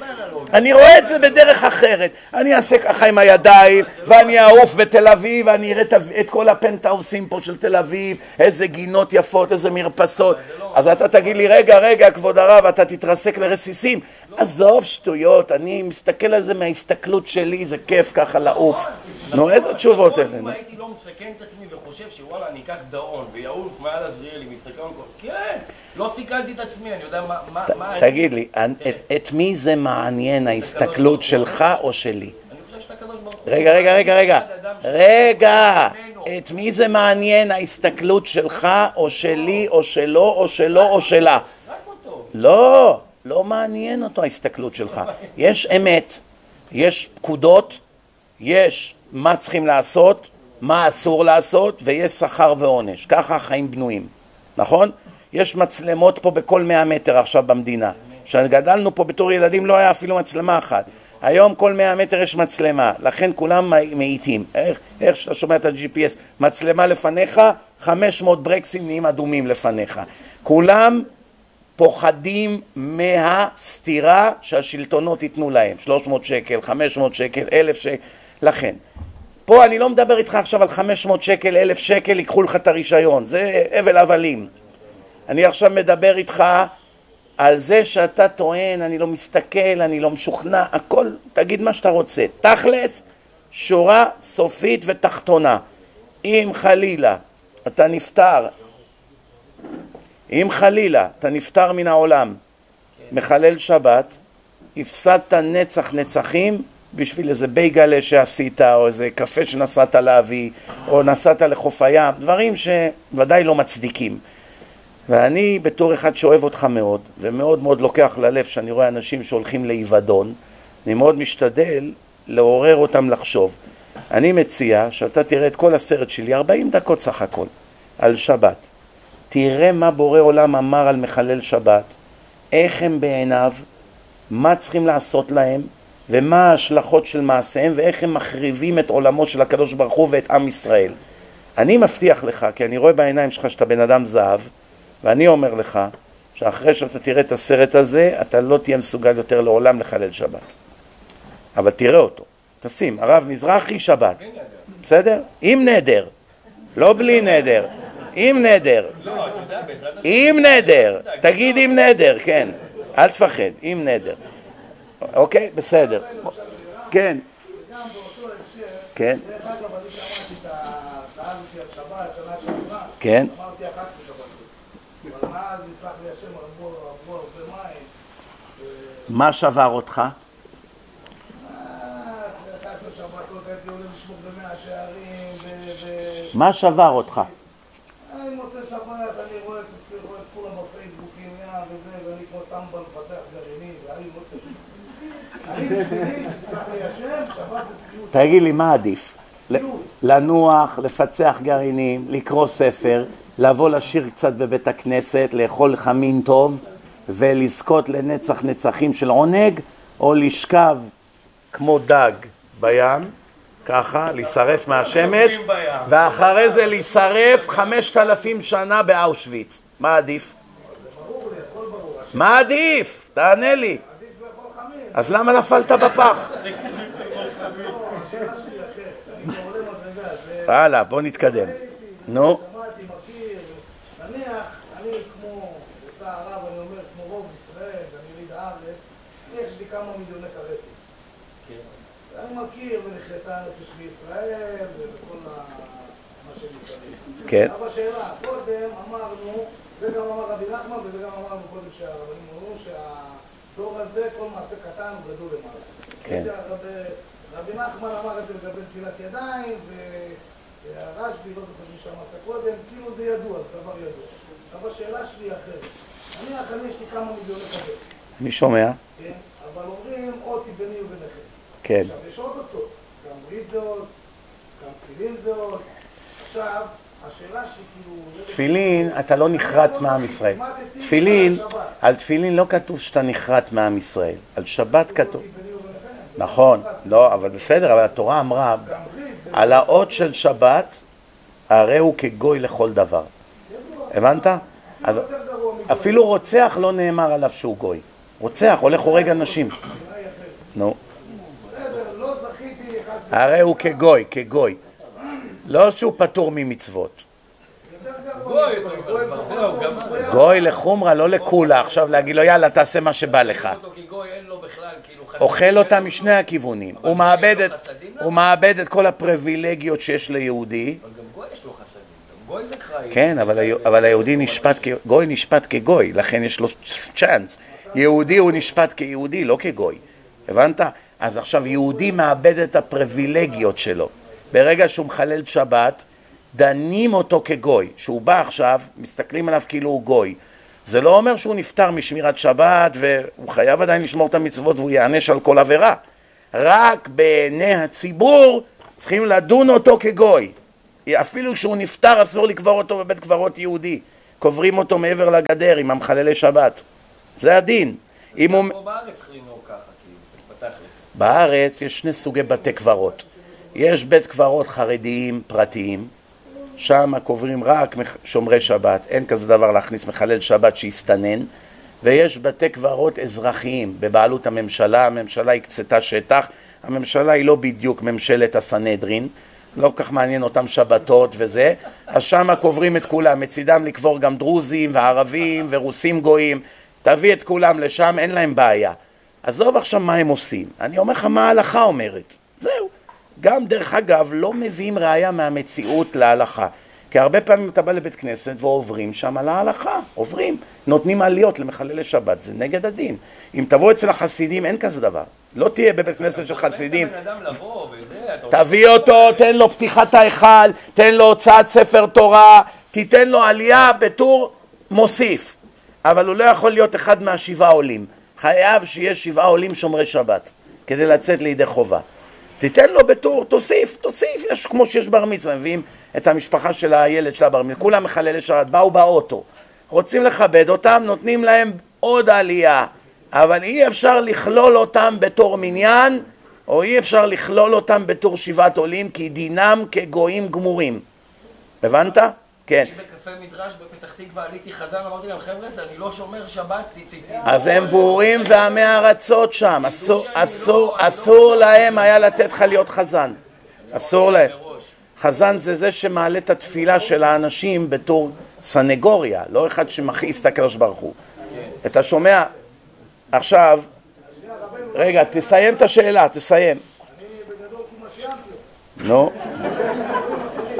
Speaker 1: אני רואה את זה בדרך אחרת. אני אעשה ככה עם הידיים, ואני אעוף בתל אביב, ואני אראה את כל הפנטהאוסים פה של תל אביב, איזה גינות יפות, איזה מרפסות. אז אתה תגיד לי, רגע, רגע, כבוד הרב, אתה תתרסק לרסיסים. עזוב שטויות, אני מסתכל על זה מההסתכלות שלי, זה כיף ככה לעוף. נו, איזה תשובות אלה?
Speaker 3: אם? הייתי לא מסכן את עצמי וחושב שוואלה, אני אקח דאון ויעוף מעל עזריאלי, מסתכל על כל... כן, לא סיכנתי את עצמי, אני יודע מה...
Speaker 1: תגיד לי, את מי זה מעניין ההסתכלות שלך או שלי? רגע, רגע, רגע, רגע, רגע. את מי זה מעניין ההסתכלות שלך או שלי או שלו או שלו או שלה?
Speaker 3: רק אותו.
Speaker 1: לא, לא מעניין אותו ההסתכלות שלך. יש אמת, יש פקודות, יש מה צריכים לעשות, מה אסור לעשות, ויש שכר ועונש. ככה החיים בנויים, נכון? יש מצלמות פה בכל 100 מטר עכשיו במדינה. כשגדלנו פה בתור ילדים לא היה אפילו מצלמה אחת. היום כל 100 מטר יש מצלמה, לכן כולם מאיטים. איך, איך שאתה שומע את ה-GPS, מצלמה לפניך, 500 ברקסים נהיים אדומים לפניך. כולם פוחדים מהסתירה שהשלטונות ייתנו להם, 300 שקל, 500 שקל, 1,000 שקל, לכן. פה אני לא מדבר איתך עכשיו על 500 שקל, 1,000 שקל, ייקחו לך את הרישיון, זה הבל הבלים. אני עכשיו מדבר איתך על זה שאתה טוען, אני לא מסתכל, אני לא משוכנע, הכל, תגיד מה שאתה רוצה. תכלס, שורה סופית ותחתונה. אם חלילה אתה נפטר אם חלילה אתה נפטר מן העולם, מחלל שבת, הפסדת נצח נצחים בשביל איזה בייגלה שעשית, או איזה קפה שנסעת להביא, או נסעת לחוף הים, דברים שוודאי לא מצדיקים. ואני בתור אחד שאוהב אותך מאוד, ומאוד מאוד לוקח ללב שאני רואה אנשים שהולכים לאבדון, אני מאוד משתדל לעורר אותם לחשוב. אני מציע שאתה תראה את כל הסרט שלי, 40 דקות סך הכל, על שבת. תראה מה בורא עולם אמר על מחלל שבת, איך הם בעיניו, מה צריכים לעשות להם, ומה ההשלכות של מעשיהם, ואיך הם מחריבים את עולמו של הקדוש ברוך הוא ואת עם ישראל. אני מבטיח לך, כי אני רואה בעיניים שלך שאתה בן אדם זהב, ואני אומר לך שאחרי שאתה תראה את הסרט הזה, אתה לא תהיה מסוגל יותר לעולם לחלל שבת. אבל תראה אותו, תשים, הרב מזרחי שבת, בסדר? עם נדר, לא בלי נדר, עם נדר,
Speaker 3: לא.
Speaker 1: עם נדר, תגיד עם נדר, כן, אל תפחד, עם נדר. אוקיי, בסדר. כן. כן,
Speaker 4: דרך אבל מאז, יסלח לי השם, עברו עברו הרבה מים.
Speaker 1: מה שבר אותך?
Speaker 4: אה, 11 שבתות הייתי עולה לשמור במאה שערים, ו... ו-
Speaker 1: מה שבר אותך?
Speaker 4: אני מוצא שבת, אני רואה את כולם בפייסבוקים, וזה, ואני כמו טמבל מפצח גרעיני, זה היה לי מאוד קשה. אני בשבילי, שיסלח לי השם, שבת זה סיוט.
Speaker 1: תגיד לי, מה עדיף? לנוח, לפצח גרעינים, לקרוא ספר, לבוא לשיר קצת בבית הכנסת, לאכול חמין טוב ולזכות לנצח נצחים של עונג, או לשכב כמו דג בים, ככה, להישרף מהשמש. ואחרי זה להישרף חמשת אלפים שנה באושוויץ. מה עדיף? מה עדיף? תענה לי. אז למה נפלת בפח? הלאה, בוא נתקדם. נו,
Speaker 4: שמעתי, מכיר, נניח, אני כמו, בצער רב, אני אומר, כמו רוב ישראל, ואני יליד הארץ, יש לי כמה מיליוני קרטים. אני מכיר ונחלטה הנפש בישראל, וכל מה שמסביב.
Speaker 1: כן.
Speaker 4: אבל שאלה, קודם אמרנו, זה גם אמר רבי נחמן, וזה גם אמרנו קודם שהרבנים אמרו שהדור הזה, כל מעשה קטן הוא גדול למעלה.
Speaker 1: כן.
Speaker 4: רבי- נחמן אמר את זה לגבי נטילת ידיים, והרשב"י, לא זוכר מי שאמרת קודם, כאילו זה ידוע, זה דבר ידוע. עכשיו השאלה שלי היא אחרת. נניח אני יש לי כמה מיליוני כזה,
Speaker 1: אני שומע?
Speaker 4: כן? אבל אומרים אות היא ביני וביניכם.
Speaker 1: כן.
Speaker 4: עכשיו, יש עוד אותו, גם ברית זה עוד, גם תפילין זה עוד. עכשיו, השאלה שלי כאילו...
Speaker 1: תפילין, אתה לא נחרט מעם ישראל. תפילין, על תפילין לא כתוב שאתה נחרט מעם ישראל. על שבת כתוב. נכון, לא, אבל בסדר, אבל התורה אמרה, על האות של שבת, הרי הוא כגוי לכל דבר. הבנת? אז אפילו רוצח לא נאמר עליו שהוא גוי. רוצח, הולך הורג אנשים. נו.
Speaker 4: בסדר, לא זכיתי חס
Speaker 1: הרי הוא כגוי, כגוי. לא שהוא פטור ממצוות.
Speaker 3: גוי,
Speaker 1: לחומרה, לא לקולה, עכשיו להגיד לו יאללה תעשה מה שבא לך.
Speaker 3: כאילו.
Speaker 1: אוכל אותה משני הכיוונים. הוא מאבד את, כל הפריבילגיות שיש ליהודי.
Speaker 3: אבל גם גוי יש לו חסדים. גוי זה חיים.
Speaker 1: כן, אבל, היהודי נשפט, גוי נשפט כגוי, לכן יש לו צ'אנס. יהודי הוא נשפט כיהודי, לא כגוי. הבנת? אז עכשיו יהודי מאבד את הפריבילגיות שלו. ברגע שהוא מחלל שבת, דנים אותו כגוי. שהוא בא עכשיו, מסתכלים עליו כאילו הוא גוי. זה לא אומר שהוא נפטר משמירת שבת והוא חייב עדיין לשמור את המצוות והוא ייענש על כל עבירה. רק בעיני הציבור צריכים לדון אותו כגוי. אפילו כשהוא נפטר אסור לקבור אותו בבית קברות יהודי. קוברים אותו מעבר לגדר עם המחללי שבת. זה הדין. אם הוא...
Speaker 3: פה בארץ לנהוג ככה, כאילו, בתכלס.
Speaker 1: בארץ יש שני סוגי בתי קברות. יש בית קברות חרדיים פרטיים, שם קוברים רק שומרי שבת, אין כזה דבר להכניס מחלל שבת שיסתנן, ויש בתי קברות אזרחיים בבעלות הממשלה, הממשלה הקצתה שטח, הממשלה היא לא בדיוק ממשלת הסנהדרין, לא כל כך מעניין אותם שבתות וזה, אז שם קוברים את כולם, מצידם לקבור גם דרוזים וערבים ורוסים גויים, תביא את כולם לשם, אין להם בעיה. עזוב עכשיו מה הם עושים, אני אומר לך מה ההלכה אומרת, זהו. גם דרך אגב לא מביאים ראייה מהמציאות להלכה, כי הרבה פעמים אתה בא לבית כנסת ועוברים שם על ההלכה, עוברים, נותנים עליות למחללי שבת, זה נגד הדין. אם תבוא אצל החסידים אין כזה דבר, לא תהיה בבית כנסת של חסידים. תביא אותו, תן לו פתיחת ההיכל, תן לו הוצאת ספר תורה, תיתן לו עלייה בטור מוסיף. אבל הוא לא יכול להיות אחד מהשבעה עולים. חייב שיהיה שבעה עולים שומרי שבת, כדי לצאת לידי חובה. תיתן לו בטור, תוסיף, תוסיף, יש כמו שיש בר מצווה, מביאים את המשפחה של הילד של הבר מצווה, כולם מחללי שבת, באו באוטו. רוצים לכבד אותם, נותנים להם עוד עלייה, אבל אי אפשר לכלול אותם בתור מניין, או אי אפשר לכלול אותם בתור שבעת עולים, כי דינם כגויים גמורים. הבנת? כן.
Speaker 3: בקפה מדרש בפתח תקווה עליתי חזן, אמרתי להם, חבר'ה, אני לא שומר שבת,
Speaker 1: אז הם בורים ועמי ארצות שם, אסור, אסור, אסור להם היה לתת לך להיות חזן, אסור להם. חזן זה זה שמעלה את התפילה של האנשים בתור סנגוריה, לא אחד שמכעיס את הקדוש ברוך הוא. אתה שומע? עכשיו, רגע, תסיים את השאלה, תסיים.
Speaker 4: אני בגדול כמעט סיימתי.
Speaker 1: נו.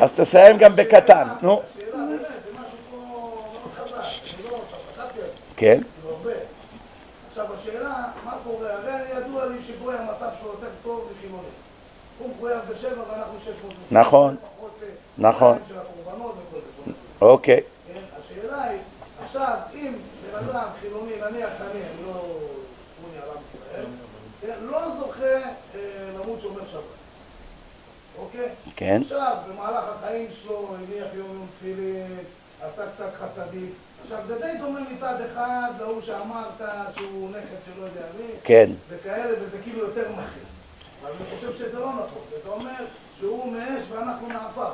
Speaker 1: אז תסיים גם בקטן, נו.
Speaker 4: שאלה, באמת, זה משהו פה מאוד חזק. אני לא חשבתי על זה,
Speaker 1: כן.
Speaker 4: עכשיו השאלה, מה קורה? הרי ידוע לי שגוי המצב שלו יותר טוב מחילוני. הוא מחויב בשבע ואנחנו שש מאות.
Speaker 1: נכון. נכון. אוקיי.
Speaker 4: כן? השאלה היא, עכשיו, אם בן אדם חילוני, נניח אני, אני לא חוני על עם ישראל, כן? לא זוכה אה, למות שומר שבת. אוקיי?
Speaker 1: כן.
Speaker 4: עכשיו, במהלך החיים שלו, הניח יום יום תפילין, עשה קצת חסדים. עכשיו, זה די דומה מצד אחד להוא שאמרת שהוא נכד שלא יודע מי,
Speaker 1: כן.
Speaker 4: וכאלה, וזה כאילו יותר מכעיס. אבל אני חושב שזה לא נכון. אתה אומר שהוא מאש ואנחנו מעפר.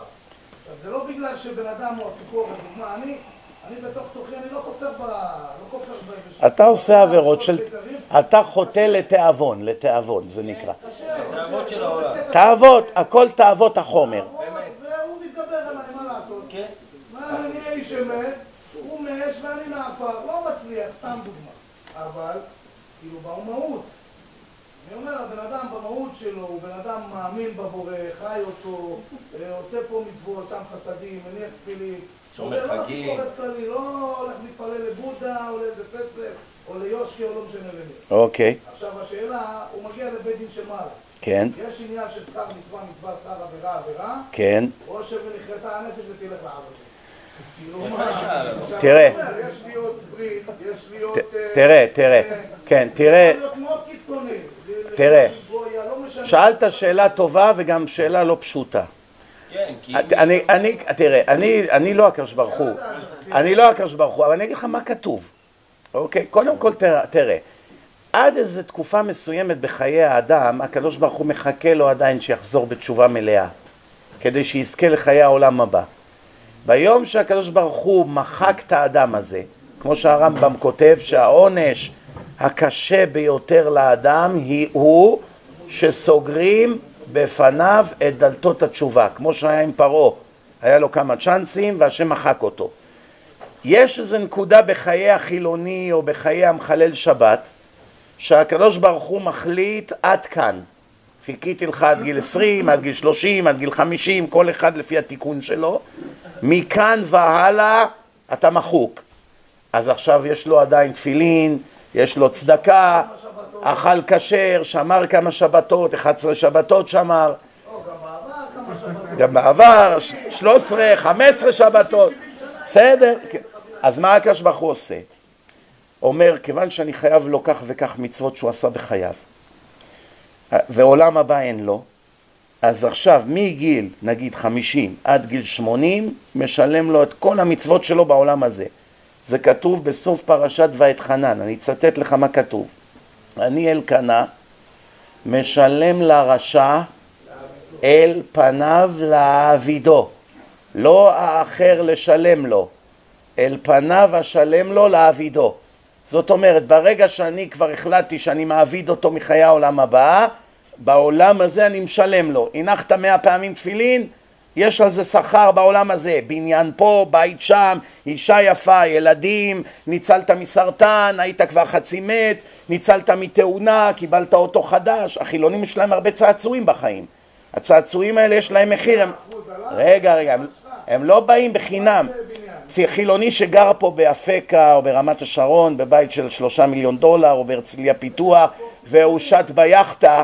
Speaker 4: עכשיו, זה לא בגלל שבן אדם הוא אפיקור, לדוגמה, אני, אני בתוך תוכי, אני לא כופר ב... לא כופר ב...
Speaker 1: אתה עושה עבירות של... אתה חוטא לתיאבון, לתיאבון זה נקרא.
Speaker 4: קשה,
Speaker 3: תאוות של העולם.
Speaker 1: תאוות, הכל תאוות החומר.
Speaker 4: תאוות, והוא מתגבר עליי, מה לעשות?
Speaker 3: כן.
Speaker 4: מה, אני אהיה איש אמת, מאש ואני מעפר, לא מצליח, סתם דוגמה. אבל, כאילו, במהות, אני אומר, הבן אדם במהות שלו, הוא בן אדם מאמין בבורא, חי אותו, אה, עושה פה מצוות, שם חסדים, מניח תפילין.
Speaker 3: שומר
Speaker 4: לא
Speaker 3: חגים.
Speaker 4: אפיקורס כללי, לא הולך להתפלל לבודה, או לאיזה פסל, או ליושקי, או לא משנה למי.
Speaker 1: אוקיי,
Speaker 4: עכשיו, השאלה, הוא מגיע לבית דין של מעלה.
Speaker 1: כן,
Speaker 4: יש עניין של שכר מצווה, מצווה, שכר עבירה, עבירה,
Speaker 1: כן.
Speaker 4: או ש"ונכרתה הנפש ותלך לעזאזל". כאילו, מה? עכשיו,
Speaker 1: תראה.
Speaker 4: אה,
Speaker 1: תראה, תראה,
Speaker 4: אה,
Speaker 1: כן, תראה. תראה.
Speaker 4: לא.
Speaker 1: שאלת שאלה טובה וגם שאלה לא פשוטה.
Speaker 3: כן, כי...
Speaker 1: אני, אני, תראה, אני, אני לא הקדוש ברוך הוא, אני לא הקדוש ברוך הוא, אבל אני אגיד לך מה כתוב, אוקיי? קודם כל תראה, תראה, עד איזו תקופה מסוימת בחיי האדם, הקדוש ברוך הוא מחכה לו עדיין שיחזור בתשובה מלאה, כדי שיזכה לחיי העולם הבא. ביום שהקדוש ברוך הוא מחק את האדם הזה, כמו שהרמב"ם כותב שהעונש הקשה ביותר לאדם היא, הוא שסוגרים בפניו את דלתות התשובה, כמו שהיה עם פרעה, היה לו כמה צ'אנסים והשם מחק אותו. יש איזו נקודה בחיי החילוני או בחיי המחלל שבת, שהקדוש ברוך הוא מחליט עד כאן. חיכיתי לך עד גיל 20, עד גיל 30, עד גיל 50, כל אחד לפי התיקון שלו. מכאן והלאה אתה מחוק. אז עכשיו יש לו עדיין תפילין, יש לו צדקה, אכל כשר, שמר כמה שבתות, 11 שבתות שמר,
Speaker 4: גם בעבר כמה שבתות.
Speaker 1: גם בעבר, ש- 13, 15 שבתות, בסדר. כן. אז מה הקדוש ברוך הוא עושה? אומר, כיוון שאני חייב לו כך וכך מצוות שהוא עשה בחייו, ועולם הבא אין לו, אז עכשיו מגיל, נגיד 50 עד גיל 80, משלם לו את כל המצוות שלו בעולם הזה. זה כתוב בסוף פרשת ואתחנן, אני אצטט לך מה כתוב. אני אלקנה משלם לרשע אל פניו להעבידו, לא האחר לשלם לו, אל פניו אשלם לו להעבידו. זאת אומרת, ברגע שאני כבר החלטתי שאני מעביד אותו מחיי העולם הבא, בעולם הזה אני משלם לו. הנחת מאה פעמים תפילין, יש על זה שכר בעולם הזה. בניין פה, בית שם, אישה יפה, ילדים, ניצלת מסרטן, היית כבר חצי מת, ניצלת מתאונה, קיבלת אוטו חדש. החילונים יש להם הרבה צעצועים בחיים. הצעצועים האלה יש להם מחיר. הם... רגע, רגע, הם, הם לא באים בחינם. חילוני שגר פה באפקה או ברמת השרון, בבית של שלושה מיליון דולר, או בהרצליה פיתוח, והוא שט ביאכטה,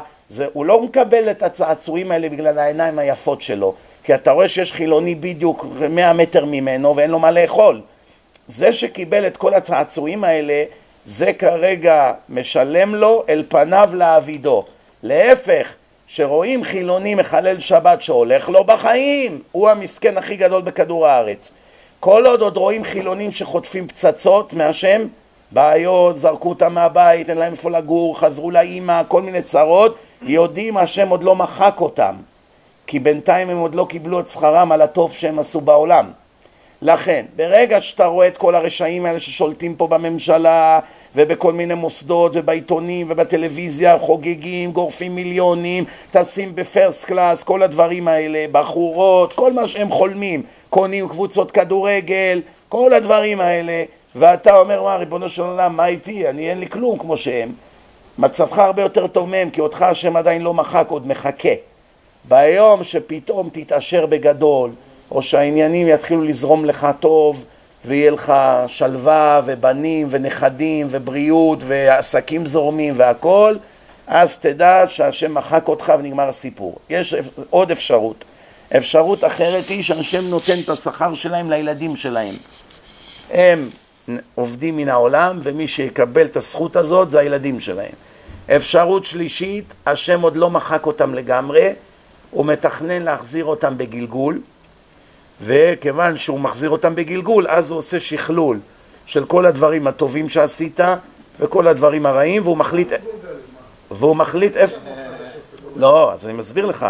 Speaker 1: הוא לא מקבל את הצעצועים האלה בגלל העיניים היפות שלו. כי אתה רואה שיש חילוני בדיוק 100 מטר ממנו ואין לו מה לאכול. זה שקיבל את כל הצעצועים האלה, זה כרגע משלם לו אל פניו לעבידו. להפך, שרואים חילוני מחלל שבת שהולך לו בחיים, הוא המסכן הכי גדול בכדור הארץ. כל עוד עוד רואים חילונים שחוטפים פצצות מהשם, בעיות, זרקו אותם מהבית, אין להם איפה לגור, חזרו לאימא, כל מיני צרות, יודעים השם עוד לא מחק אותם, כי בינתיים הם עוד לא קיבלו את שכרם על הטוב שהם עשו בעולם. לכן, ברגע שאתה רואה את כל הרשעים האלה ששולטים פה בממשלה ובכל מיני מוסדות ובעיתונים ובטלוויזיה חוגגים, גורפים מיליונים, טסים בפרסט קלאס, כל הדברים האלה, בחורות, כל מה שהם חולמים, קונים קבוצות כדורגל, כל הדברים האלה, ואתה אומר, מה, ריבונו של עולם, מה איתי? אני אין לי כלום כמו שהם. מצבך הרבה יותר טוב מהם, כי אותך השם עדיין לא מחק, עוד מחכה. ביום שפתאום תתעשר בגדול, או שהעניינים יתחילו לזרום לך טוב, ויהיה לך שלווה ובנים ונכדים ובריאות ועסקים זורמים והכל, אז תדע שהשם מחק אותך ונגמר הסיפור. יש עוד אפשרות. אפשרות אחרת היא שהשם נותן את השכר שלהם לילדים שלהם. הם עובדים מן העולם, ומי שיקבל את הזכות הזאת זה הילדים שלהם. אפשרות שלישית, השם עוד לא מחק אותם לגמרי, הוא מתכנן להחזיר אותם בגלגול, וכיוון שהוא מחזיר אותם בגלגול, אז הוא עושה שכלול של כל הדברים הטובים שעשית וכל הדברים הרעים, והוא מחליט... והוא מחליט איפה... לא, אז אני מסביר לך.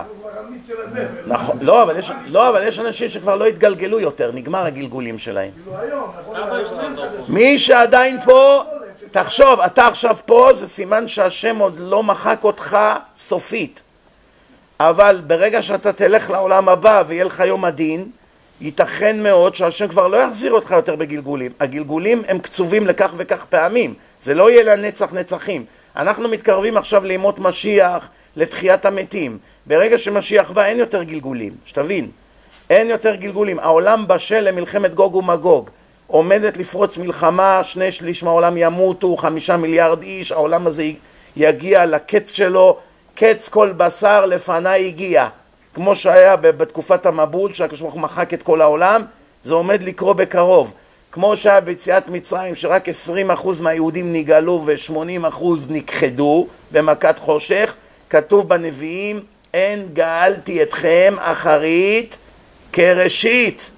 Speaker 4: של הזבל.
Speaker 1: נכון, לא, אבל יש, לא, אבל יש אנשים שכבר לא התגלגלו יותר, נגמר הגלגולים שלהם.
Speaker 4: כאילו היום, נכון?
Speaker 1: מי שעדיין פה, תחשוב, אתה עכשיו פה, זה סימן שהשם עוד לא מחק אותך סופית. אבל ברגע שאתה תלך לעולם הבא ויהיה לך יום הדין, ייתכן מאוד שהשם כבר לא יחזיר אותך יותר בגלגולים. הגלגולים הם קצובים לכך וכך פעמים, זה לא יהיה לנצח נצחים. אנחנו מתקרבים עכשיו לימות משיח, לתחיית המתים. ברגע שמשיח בא אין יותר גלגולים, שתבין. אין יותר גלגולים. העולם בשל למלחמת גוג ומגוג. עומדת לפרוץ מלחמה, שני שליש מהעולם ימותו, חמישה מיליארד איש, העולם הזה יגיע לקץ שלו, קץ כל בשר לפניי הגיע. כמו שהיה בתקופת המבול, שהקדוש ברוך הוא מחק את כל העולם, זה עומד לקרות בקרוב. כמו שהיה ביציאת מצרים, שרק 20% מהיהודים נגאלו ו-80% נכחדו במכת חושך, כתוב בנביאים, אין גאלתי אתכם אחרית כראשית,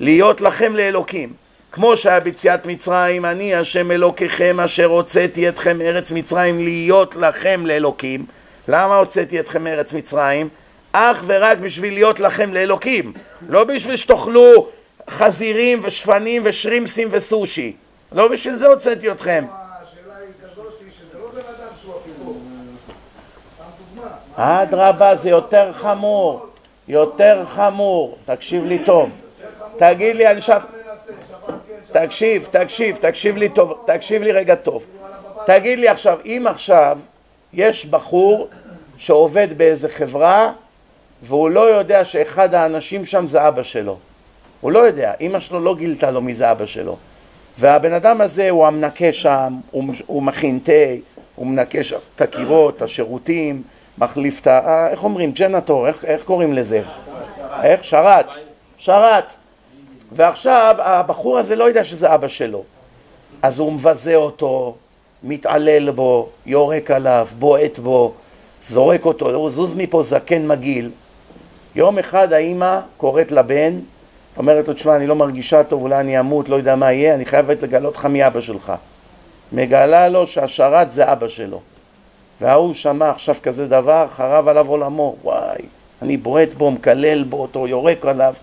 Speaker 1: להיות לכם לאלוקים. כמו שהיה ביציאת מצרים, אני השם אלוקיכם אשר הוצאתי אתכם מארץ מצרים להיות לכם לאלוקים. למה הוצאתי אתכם מארץ מצרים? אך ורק בשביל להיות לכם לאלוקים, לא בשביל שתאכלו חזירים ושפנים ושרימסים וסושי. לא בשביל זה הוצאתי אתכם.
Speaker 4: השאלה היא כזאת, שזה לא בן אדם שהוא הפיתוח. סתם דוגמה.
Speaker 1: אדרבה, זה יותר חמור. יותר חמור. תקשיב לי טוב. תגיד לי, אני עכשיו... תקשיב, תקשיב, תקשיב לי טוב, תקשיב לי רגע טוב. תגיד לי עכשיו, אם עכשיו יש בחור שעובד באיזה חברה והוא לא יודע שאחד האנשים שם זה אבא שלו. הוא לא יודע, אמא שלו לא גילתה לו מי זה אבא שלו. והבן אדם הזה הוא המנקה שם, הוא, הוא מכין תה, הוא מנקה שם את הקירות, השירותים, מחליף את ה... אה, איך אומרים? ג'נטור, איך, איך קוראים לזה? איך? שרת. שרת. ועכשיו הבחור הזה לא יודע שזה אבא שלו. אז הוא מבזה אותו, מתעלל בו, יורק עליו, בועט בו, זורק אותו, הוא זוז מפה זקן מגעיל. יום אחד האימא קוראת לבן, אומרת לו, תשמע, אני לא מרגישה טוב, אולי אני אמות, לא יודע מה יהיה, אני חייבת לגלות לך מי אבא שלך. מגלה לו שהשרת זה אבא שלו. וההוא שמע עכשיו כזה דבר, חרב עליו עולמו, וואי, אני בועט בו, מקלל בו אותו, יורק עליו.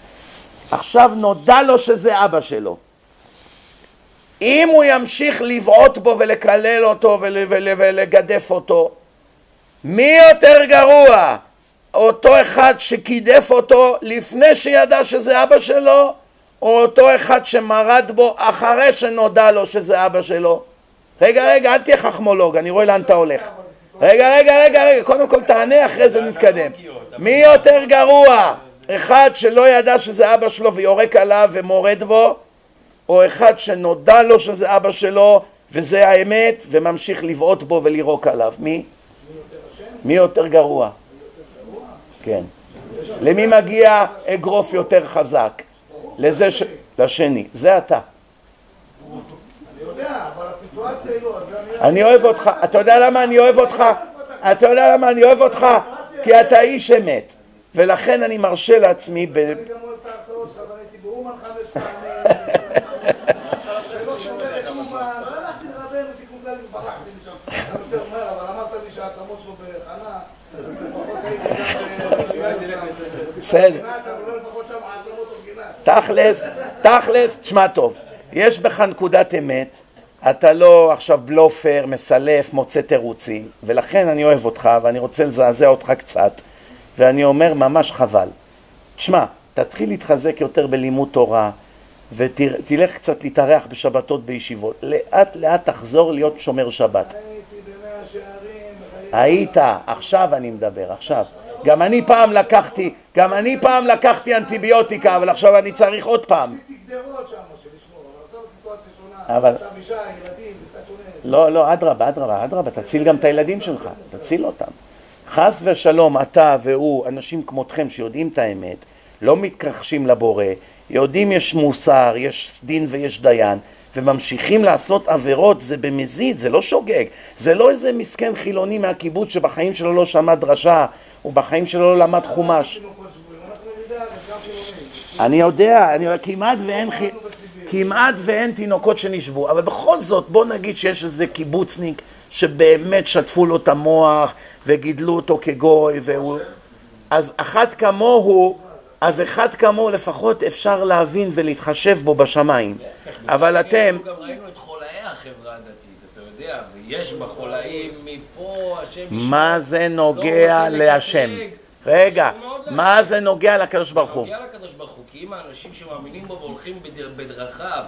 Speaker 1: עכשיו נודע לו שזה אבא שלו. אם הוא ימשיך לבעוט בו ולקלל אותו ול, ול, ולגדף אותו, מי יותר גרוע? אותו אחד שקידף אותו לפני שידע שזה אבא שלו, או אותו אחד שמרד בו אחרי שנודע לו שזה אבא שלו? רגע, רגע, אל תהיה חכמולוג, אני רואה לאן אתה הולך. רגע, רגע, רגע, רגע, קודם כל תענה, אחרי זה נתקדם. מי יותר גרוע? אחד שלא ידע שזה אבא שלו ויורק עליו ומורד בו, או אחד שנודע לו שזה אבא שלו וזה האמת וממשיך לבעוט בו ולירוק עליו. מי? מי יותר גרוע? כן. למי מגיע אגרוף יותר חזק? לזה ש... לשני. זה אתה.
Speaker 4: אני יודע, אבל אני...
Speaker 1: אוהב אותך. אתה יודע למה אני אוהב אותך? אתה יודע למה אני אוהב אותך? כי אתה איש אמת. ולכן אני מרשה לעצמי.
Speaker 4: אני גם אוהב את ההרצאות שלך, ואני הייתי באומן חמש פעמים. אבל.
Speaker 1: בסדר. תכלס, תכלס, תשמע טוב, יש בך נקודת אמת, אתה לא עכשיו בלופר, מסלף, מוצא תירוצים, ולכן אני אוהב אותך ואני רוצה לזעזע אותך קצת, ואני אומר ממש חבל. תשמע, תתחיל להתחזק יותר בלימוד תורה, ותלך קצת להתארח בשבתות בישיבות. לאט לאט תחזור להיות שומר שבת.
Speaker 4: הייתי במאה שערים,
Speaker 1: היית, עכשיו אני מדבר, עכשיו. גם אני פעם לקחתי, גם אני פעם לקחתי אנטיביוטיקה, אבל עכשיו אני צריך עוד פעם.
Speaker 4: עשיתי גדרות שם של לשמור, אבל עכשיו הסיטואציה שונה.
Speaker 1: אבל-. לא, לא, אדרבה, אדרבה, אדרבה, תציל גם את הילדים שלך, תציל אותם. חס ושלום, אתה והוא, אנשים כמותכם שיודעים את האמת, לא מתכחשים לבורא, יודעים יש מוסר, יש דין ויש דיין, וממשיכים לעשות עבירות, זה במזיד, זה לא שוגג. זה לא איזה מסכן חילוני מהקיבוץ שבחיים שלו לא שמע דרשה, או בחיים שלו לא למד חומש.
Speaker 4: חילונים.
Speaker 1: אני יודע, אני יודע, כמעט ואין, חי- כמעט ואין תינוקות שנשבו, אבל בכל זאת בוא נגיד שיש איזה קיבוצניק שבאמת שטפו לו את המוח וגידלו אותו כגוי והוא... אז אחד כמוהו, אז אחד כמוהו לפחות אפשר להבין ולהתחשב בו בשמיים. אבל אתם,
Speaker 3: גם ראינו את חולאי החברה הדתית, יודע, ויש בחולאים מפה, השם.
Speaker 1: מה זה
Speaker 3: לא
Speaker 1: נוגע
Speaker 3: רוצה
Speaker 1: להשם? רגע, מה. זה נוגע לקדוש ברוך הוא?
Speaker 3: נוגע לקדוש ברוך הוא, כי אם האנשים שמאמינים בו והולכים בדר- בדרכיו,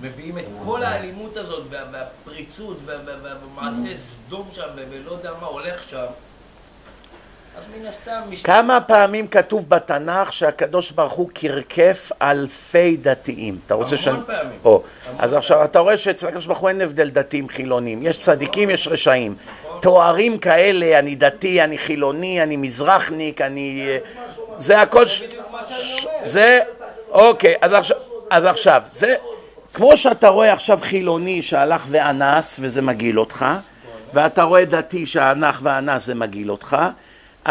Speaker 3: מביאים את כל האלימות הזאת, וה- והפריצות, וה- וה- והמעשה סדום שם, ולא יודע מה הולך שם, אז מן הסתם... מש-
Speaker 1: כמה פעמים כתוב בתנ"ך שהקדוש ברוך הוא קרקף אלפי דתיים? אתה רוצה
Speaker 3: המון
Speaker 1: שאני...
Speaker 3: פעמים.
Speaker 1: או, אז עכשיו אתה רואה שאצל הקדוש ברוך הוא אין הבדל דתיים חילונים, יש צדיקים, יש רשעים. תוארים כאלה, אני דתי, אני חילוני, אני מזרחניק, אני... זה הכל... ש-
Speaker 3: בדיוק מה שאני
Speaker 1: ש-
Speaker 3: אומר.
Speaker 1: זה... אוקיי, אז עכשיו, אז עכשיו, זה, כמו שאתה רואה עכשיו חילוני שהלך ואנס וזה מגעיל אותך, ואתה רואה דתי שהנח ואנס זה מגעיל אותך,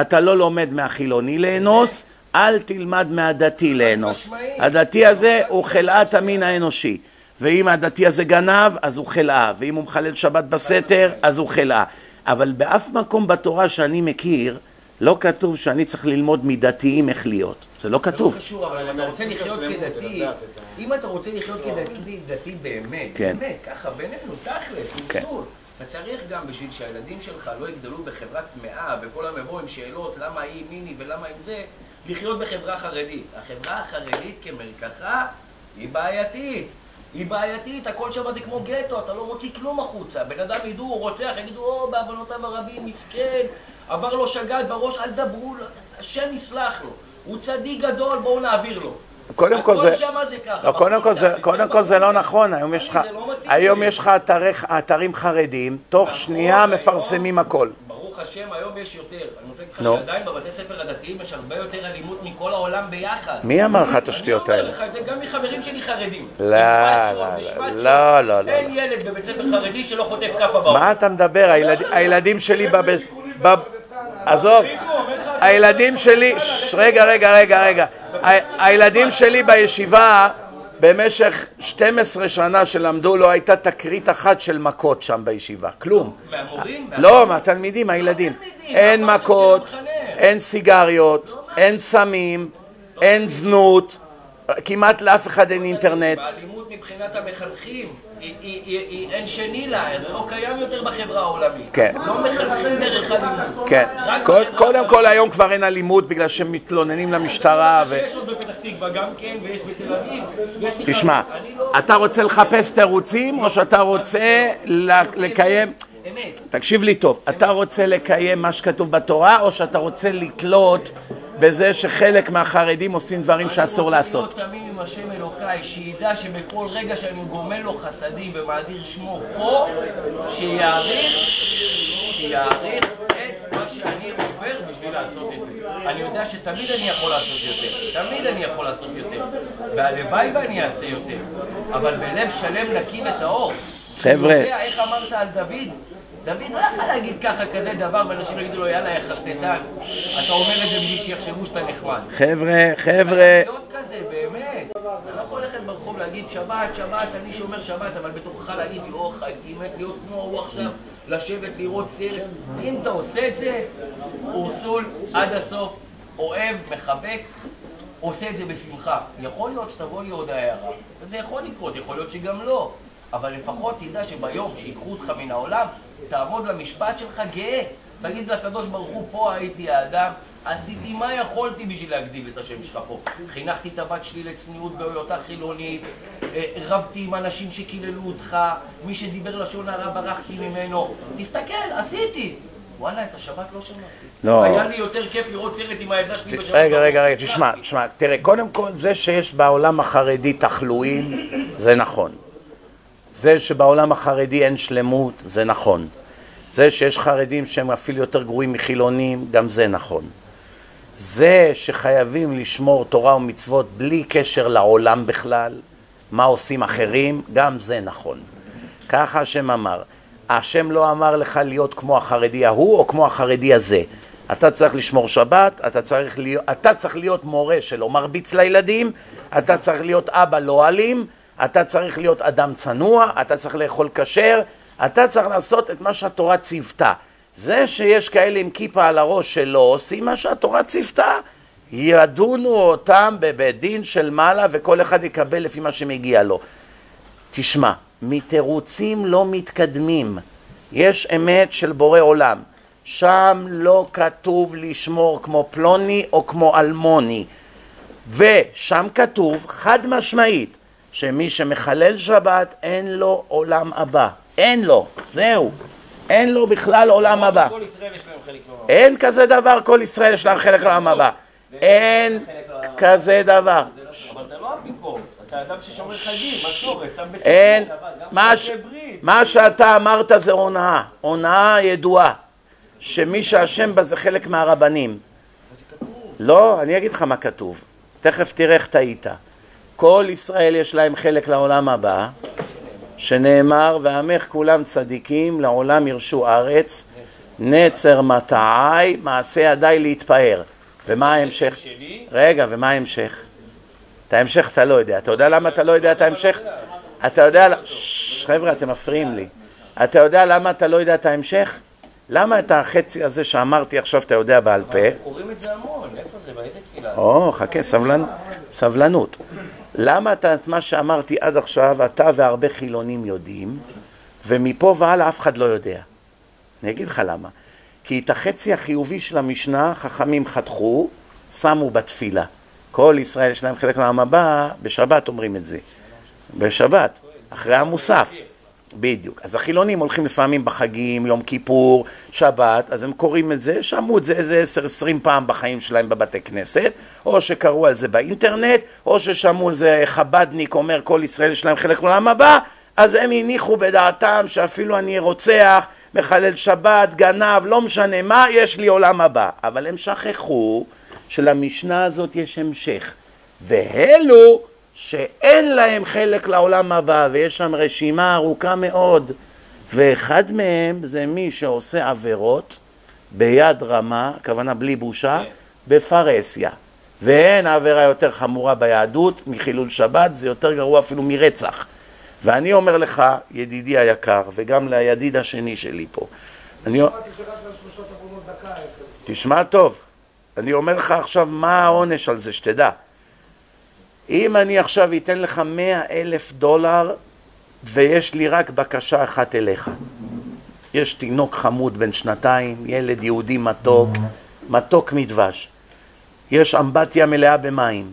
Speaker 1: אתה לא לומד מהחילוני לאנוס, אל תלמד מהדתי לאנוס. הדתי הזה הוא חלאת המין האנושי. ואם הדתי הזה גנב, אז הוא חלאה, ואם הוא מחלל שבת בסתר, אז הוא חלאה. אבל באף מקום בתורה שאני מכיר, לא כתוב שאני צריך ללמוד מדתיים איך להיות. זה לא
Speaker 3: לא
Speaker 1: כתוב.
Speaker 3: קשור, אבל אם אתה רוצה לחיות כדתי, אם אתה רוצה לחיות כדתי דתי באמת,
Speaker 1: כן.
Speaker 3: באמת, ככה בינינו, תכלס,
Speaker 1: כן.
Speaker 3: אתה צריך גם בשביל שהילדים שלך לא יגדלו בחברה טמאה, וכל היום יבואו עם שאלות למה היא מיני ולמה עם זה, לחיות בחברה חרדית. החברה החרדית כמרקחה היא בעייתית. היא בעייתית, הכל שם זה כמו גטו, אתה לא מוציא כלום החוצה. בן אדם ידעו, הוא רוצח, יגידו, או, בעוונותיו הרבים, מסכן, עבר לו שגת בראש, אל תדברו, השם יסלח לו. הוא צדיק גדול, בואו נעביר לו.
Speaker 1: קודם כל זה,
Speaker 3: שמה זה ככה.
Speaker 1: לא, קודם כל זה, קודם כל זה לא נכון, היום יש לך,
Speaker 3: לא
Speaker 1: היום. יש לך אתרי- אתרים חרדים, תוך
Speaker 3: נכון,
Speaker 1: שנייה מפרסמים הכל.
Speaker 3: ברוך השם, היום יש יותר. אני רוצה להגיד לך. שעדיין בבתי ספר הדתיים יש הרבה יותר אלימות מכל העולם ביחד.
Speaker 1: מי אמר לך את השטויות
Speaker 3: אני
Speaker 1: האלה?
Speaker 3: אומר לך את זה גם מחברים שלי חרדים.
Speaker 1: לא, לא, לא. לא, לא, לא.
Speaker 3: אין ילד בבית ספר חרדי שלא חוטף כאפה באור.
Speaker 1: מה אתה מדבר? הילד- הילדים שלי בב... עזוב, הילדים שלי, רגע, רגע, רגע, רגע. הילדים שלי בישיבה במשך 12 שנה שלמדו לא הייתה תקרית אחת של מכות שם בישיבה, כלום.
Speaker 3: מהמורים?
Speaker 1: לא, מהתלמידים, הילדים.
Speaker 3: מהתלמידים,
Speaker 1: אין מכות. אין סיגריות, אין סמים, אין זנות, כמעט לאף אחד אין אינטרנט.
Speaker 3: מבחינת המחנכים, היא- היא- היא- היא- אין שני לה, זה לא קיים יותר בחברה העולמית.
Speaker 1: כן.
Speaker 3: לא מחנכים דרך אלימות.
Speaker 1: כן, קודם כל. היום כבר אין אלימות בגלל שהם מתלוננים למשטרה ו...
Speaker 3: יש עוד בפתח תקווה גם כן, ויש בתל אביב.
Speaker 1: תשמע,
Speaker 3: לא-
Speaker 1: אתה רוצה לחפש תירוצים או שאתה רוצה ל- לקיים...
Speaker 3: אמת.
Speaker 1: תקשיב לי טוב, אתה רוצה לקיים מה שכתוב בתורה או שאתה רוצה לתלות בזה שחלק מהחרדים עושים דברים שאסור לעשות?
Speaker 3: אני רוצה להיות תמים עם השם אלוקיי, שידע שבכל רגע שאני גומל לו חסדים ומאדיר שמו פה, שיעריך, שיעריך את מה שאני עובר בשביל לעשות את זה. אני יודע שתמיד אני יכול לעשות יותר, תמיד אני יכול לעשות יותר, והלוואי ואני אעשה יותר, אבל בלב שלם נקי וטהור.
Speaker 1: חבר'ה.
Speaker 3: אתה יודע איך אמרת על דוד? דוד לא יכול להגיד ככה כזה דבר ואנשים יגידו לו יאללה יא חרטטן אתה אומר את זה בשביל שיחשבו שאתה נחמד
Speaker 1: חבר'ה, חבר'ה,
Speaker 3: כזה, באמת. אתה לא יכול ללכת ברחוב להגיד שבת, שבת, אני שומר שבת, אבל בתוכך להגיד, יואו, הייתי מת להיות כמו ההוא עכשיו, לשבת, לראות סרט. אם אתה עושה את זה, אורסול עד הסוף, אוהב, מחבק, עושה את זה בשמחה. יכול להיות שתבוא לי עוד הערה, וזה יכול לקרות, יכול להיות שגם לא. אבל לפחות תדע שביום שיקחו אותך מן העולם, תעמוד למשפט שלך גאה. תגיד לקדוש ברוך הוא, פה הייתי האדם, עשיתי מה יכולתי בשביל להגדיל את השם שלך פה. חינכתי את הבת שלי לצניעות בהיותה חילונית, אה, רבתי עם אנשים שקיללו אותך, מי שדיבר לשון הרע ברחתי ממנו. תסתכל, עשיתי. וואלה, את השבת לא שמעתי.
Speaker 1: לא.
Speaker 3: היה לי יותר כיף לראות סרט עם הילדה שלי בשבת.
Speaker 1: רגע, רגע, רגע. תשמע, תשמע, תראה, קודם כל זה שיש בעולם החרדי תחלואים, זה נכון. זה שבעולם החרדי אין שלמות, זה נכון. זה שיש חרדים שהם אפילו יותר גרועים מחילונים, גם זה נכון. זה שחייבים לשמור תורה ומצוות בלי קשר לעולם בכלל, מה עושים אחרים, גם זה נכון. ככה השם אמר. השם לא אמר לך להיות כמו החרדי ההוא או כמו החרדי הזה. אתה צריך לשמור שבת, אתה צריך להיות, אתה צריך להיות מורה שלא מרביץ לילדים, אתה צריך להיות אבא לא אלים, אתה צריך להיות אדם צנוע, אתה צריך לאכול כשר, אתה צריך לעשות את מה שהתורה ציוותה. זה שיש כאלה עם כיפה על הראש שלא עושים מה שהתורה ציוותה, ידונו אותם בבית דין של מעלה וכל אחד יקבל לפי מה שמגיע לו. תשמע, מתירוצים לא מתקדמים. יש אמת של בורא עולם. שם לא כתוב לשמור כמו פלוני או כמו אלמוני. ושם כתוב חד משמעית שמי שמחלל שבת אין לו עולם הבא. אין לו, זהו. אין לו בכלל עולם הבא. אין כזה דבר, כל ישראל יש להם חלק לעולם הבא. אין כזה דבר.
Speaker 3: אבל אתה לא אפיקורס, אתה אדם ששומר חגים, מסורת, שבת, גם. ברית.
Speaker 1: מה שאתה אמרת זה הונאה, הונאה ידועה, שמי שאשם בה זה חלק מהרבנים. לא, אני אגיד לך מה כתוב, תכף תראה איך טעית. כל ישראל יש להם חלק לעולם הבא, שנאמר, ועמך כולם צדיקים, לעולם ירשו ארץ, נצר מטעי, מעשה ידיי להתפאר. ומה ההמשך? רגע, ומה ההמשך? את ההמשך אתה לא יודע. אתה יודע למה אתה לא יודע את ההמשך? אתה יודע... חבר'ה, אתם מפריעים לי. אתה יודע למה אתה לא יודע את ההמשך? למה את החצי הזה שאמרתי עכשיו אתה יודע בעל פה?
Speaker 3: קוראים את זה המון, איפה זה? באיזה תפילה?
Speaker 1: או, חכה, סבלנ... סבלנות. למה אתה, את מה שאמרתי עד עכשיו, אתה והרבה חילונים יודעים, ומפה והלאה אף אחד לא יודע? אני אגיד לך למה. כי את החצי החיובי של המשנה, חכמים חתכו, שמו בתפילה. כל ישראל יש להם חלק לעם הבא, בשבת אומרים את זה. בשבת, אחרי המוסף. בדיוק. אז החילונים הולכים לפעמים בחגים, יום כיפור, שבת, אז הם קוראים את זה, שמעו את זה איזה עשר עשרים פעם בחיים שלהם בבתי כנסת, או שקראו על זה באינטרנט, או ששמעו איזה חבדניק אומר כל ישראל יש להם חלק לעולם הבא, אז הם הניחו בדעתם שאפילו אני רוצח, מחלל שבת, גנב, לא משנה מה, יש לי עולם הבא. אבל הם שכחו שלמשנה הזאת יש המשך. ואלו שאין להם חלק לעולם הבא, ויש שם רשימה ארוכה מאוד, ואחד מהם זה מי שעושה עבירות ביד רמה, הכוונה בלי בושה, בפרהסיה. ואין עבירה יותר חמורה ביהדות מחילול שבת, זה יותר גרוע אפילו מרצח. ואני אומר לך, ידידי היקר, וגם לידיד השני שלי פה, אני...
Speaker 5: כזה.
Speaker 1: תשמע טוב, אני אומר לך עכשיו מה העונש על זה, שתדע. אם אני עכשיו אתן לך מאה אלף דולר ויש לי רק בקשה אחת אליך. יש תינוק חמוד בן שנתיים, ילד יהודי מתוק, מתוק מדבש. יש אמבטיה מלאה במים.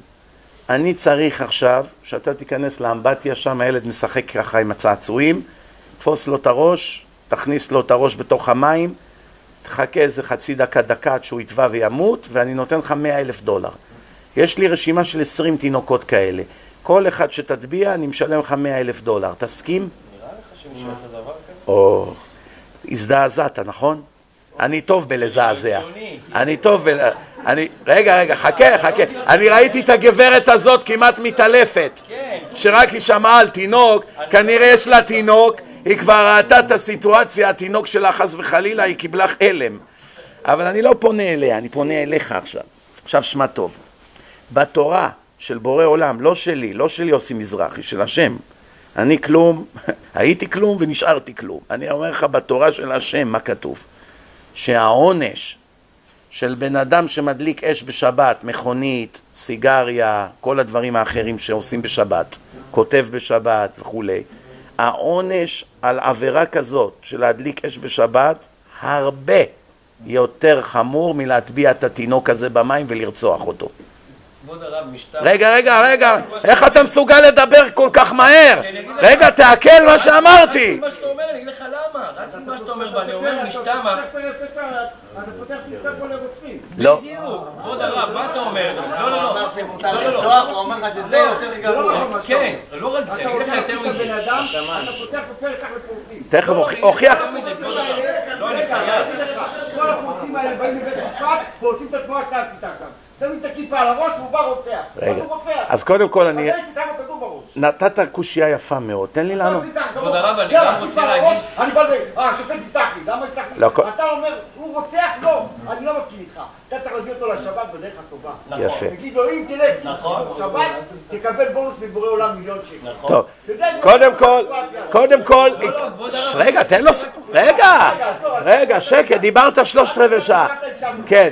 Speaker 1: אני צריך עכשיו שאתה תיכנס לאמבטיה, שם הילד משחק ככה עם הצעצועים, תפוס לו את הראש, תכניס לו את הראש בתוך המים, תחכה איזה חצי דקה, דקה עד שהוא יטבע וימות, ואני נותן לך מאה אלף דולר. יש לי רשימה של עשרים תינוקות כאלה. כל אחד שתטביע, אני משלם לך מאה אלף דולר. תסכים?
Speaker 3: נראה לך שמישהו יעשה דבר כזה?
Speaker 1: או... הזדעזעת, נכון? אני טוב בלזעזע. אני טוב ב... אני... רגע, רגע, חכה, חכה. אני ראיתי את הגברת הזאת כמעט מתעלפת.
Speaker 3: כן.
Speaker 1: שרק היא שמעה על תינוק, כנראה יש לה תינוק, היא כבר ראתה את הסיטואציה, התינוק שלה חס וחלילה, היא קיבלה הלם. אבל אני לא פונה אליה, אני פונה אליך עכשיו. עכשיו שמע טוב. בתורה של בורא עולם, לא שלי, לא של יוסי מזרחי, של השם. אני כלום, הייתי כלום ונשארתי כלום. אני אומר לך בתורה של השם מה כתוב. שהעונש של בן אדם שמדליק אש בשבת, מכונית, סיגריה, כל הדברים האחרים שעושים בשבת, כותב בשבת וכולי, העונש על עבירה כזאת של להדליק אש בשבת הרבה יותר חמור מלהטביע את התינוק הזה במים ולרצוח אותו.
Speaker 3: כבוד הרב, משטר...
Speaker 1: רגע, רגע, רגע, איך אתה מסוגל לדבר כל כך מהר? רגע, תעכל מה שאמרתי.
Speaker 3: רצתי מה שאתה אומר, אני אגיד לך למה. רצתי מה שאתה אומר, ואני אומר, משתמה...
Speaker 5: אתה פותח פרצה פה לרוצחים.
Speaker 1: לא.
Speaker 3: בדיוק. כבוד הרב, מה אתה אומר? לא, לא, לא. לא, לא, לא.
Speaker 6: הוא אומר לך שזה יותר גרוע.
Speaker 3: כן, לא רק זה, אני
Speaker 5: אתה
Speaker 3: אגיד לך יותר מזה.
Speaker 5: אתה פותח פה פרצה לפורצים.
Speaker 1: תכף הוכיח.
Speaker 3: לא,
Speaker 5: כל הפורצים האלה באים לבית משפט ועושים את התנועה שאתה עשית עכשיו. שמים את הכיפה על הראש והוא בא רוצח.
Speaker 1: רגע.
Speaker 5: אז הוא רוצח.
Speaker 1: אז קודם כל אני...
Speaker 5: אז הייתי שם לו כדור בראש.
Speaker 1: נתת קושייה יפה מאוד, תן לי לענות.
Speaker 3: כבוד הרב, אני גם רוצה להגיד-
Speaker 5: אני בא ל... אה, השופט יסלח לי, למה יסלח לי?
Speaker 1: לא, כל-
Speaker 5: אתה אומר, הוא רוצח? לא, אני לא מסכים איתך. אתה צריך להביא אותו לשבת בדרך הטובה.
Speaker 3: נכון.
Speaker 1: יפה.
Speaker 5: תגיד לו, אם תלך, אם
Speaker 3: נכון.
Speaker 5: שבת, תקבל בונוס מבורא עולם מיליון שקל.
Speaker 3: נכון.
Speaker 1: טוב, קודם כל? קודם כל,
Speaker 3: לא, לא, הרב.
Speaker 1: רגע, תן לו, רגע, רגע, שקט, דיברת שלושת רבעי שעה. כן,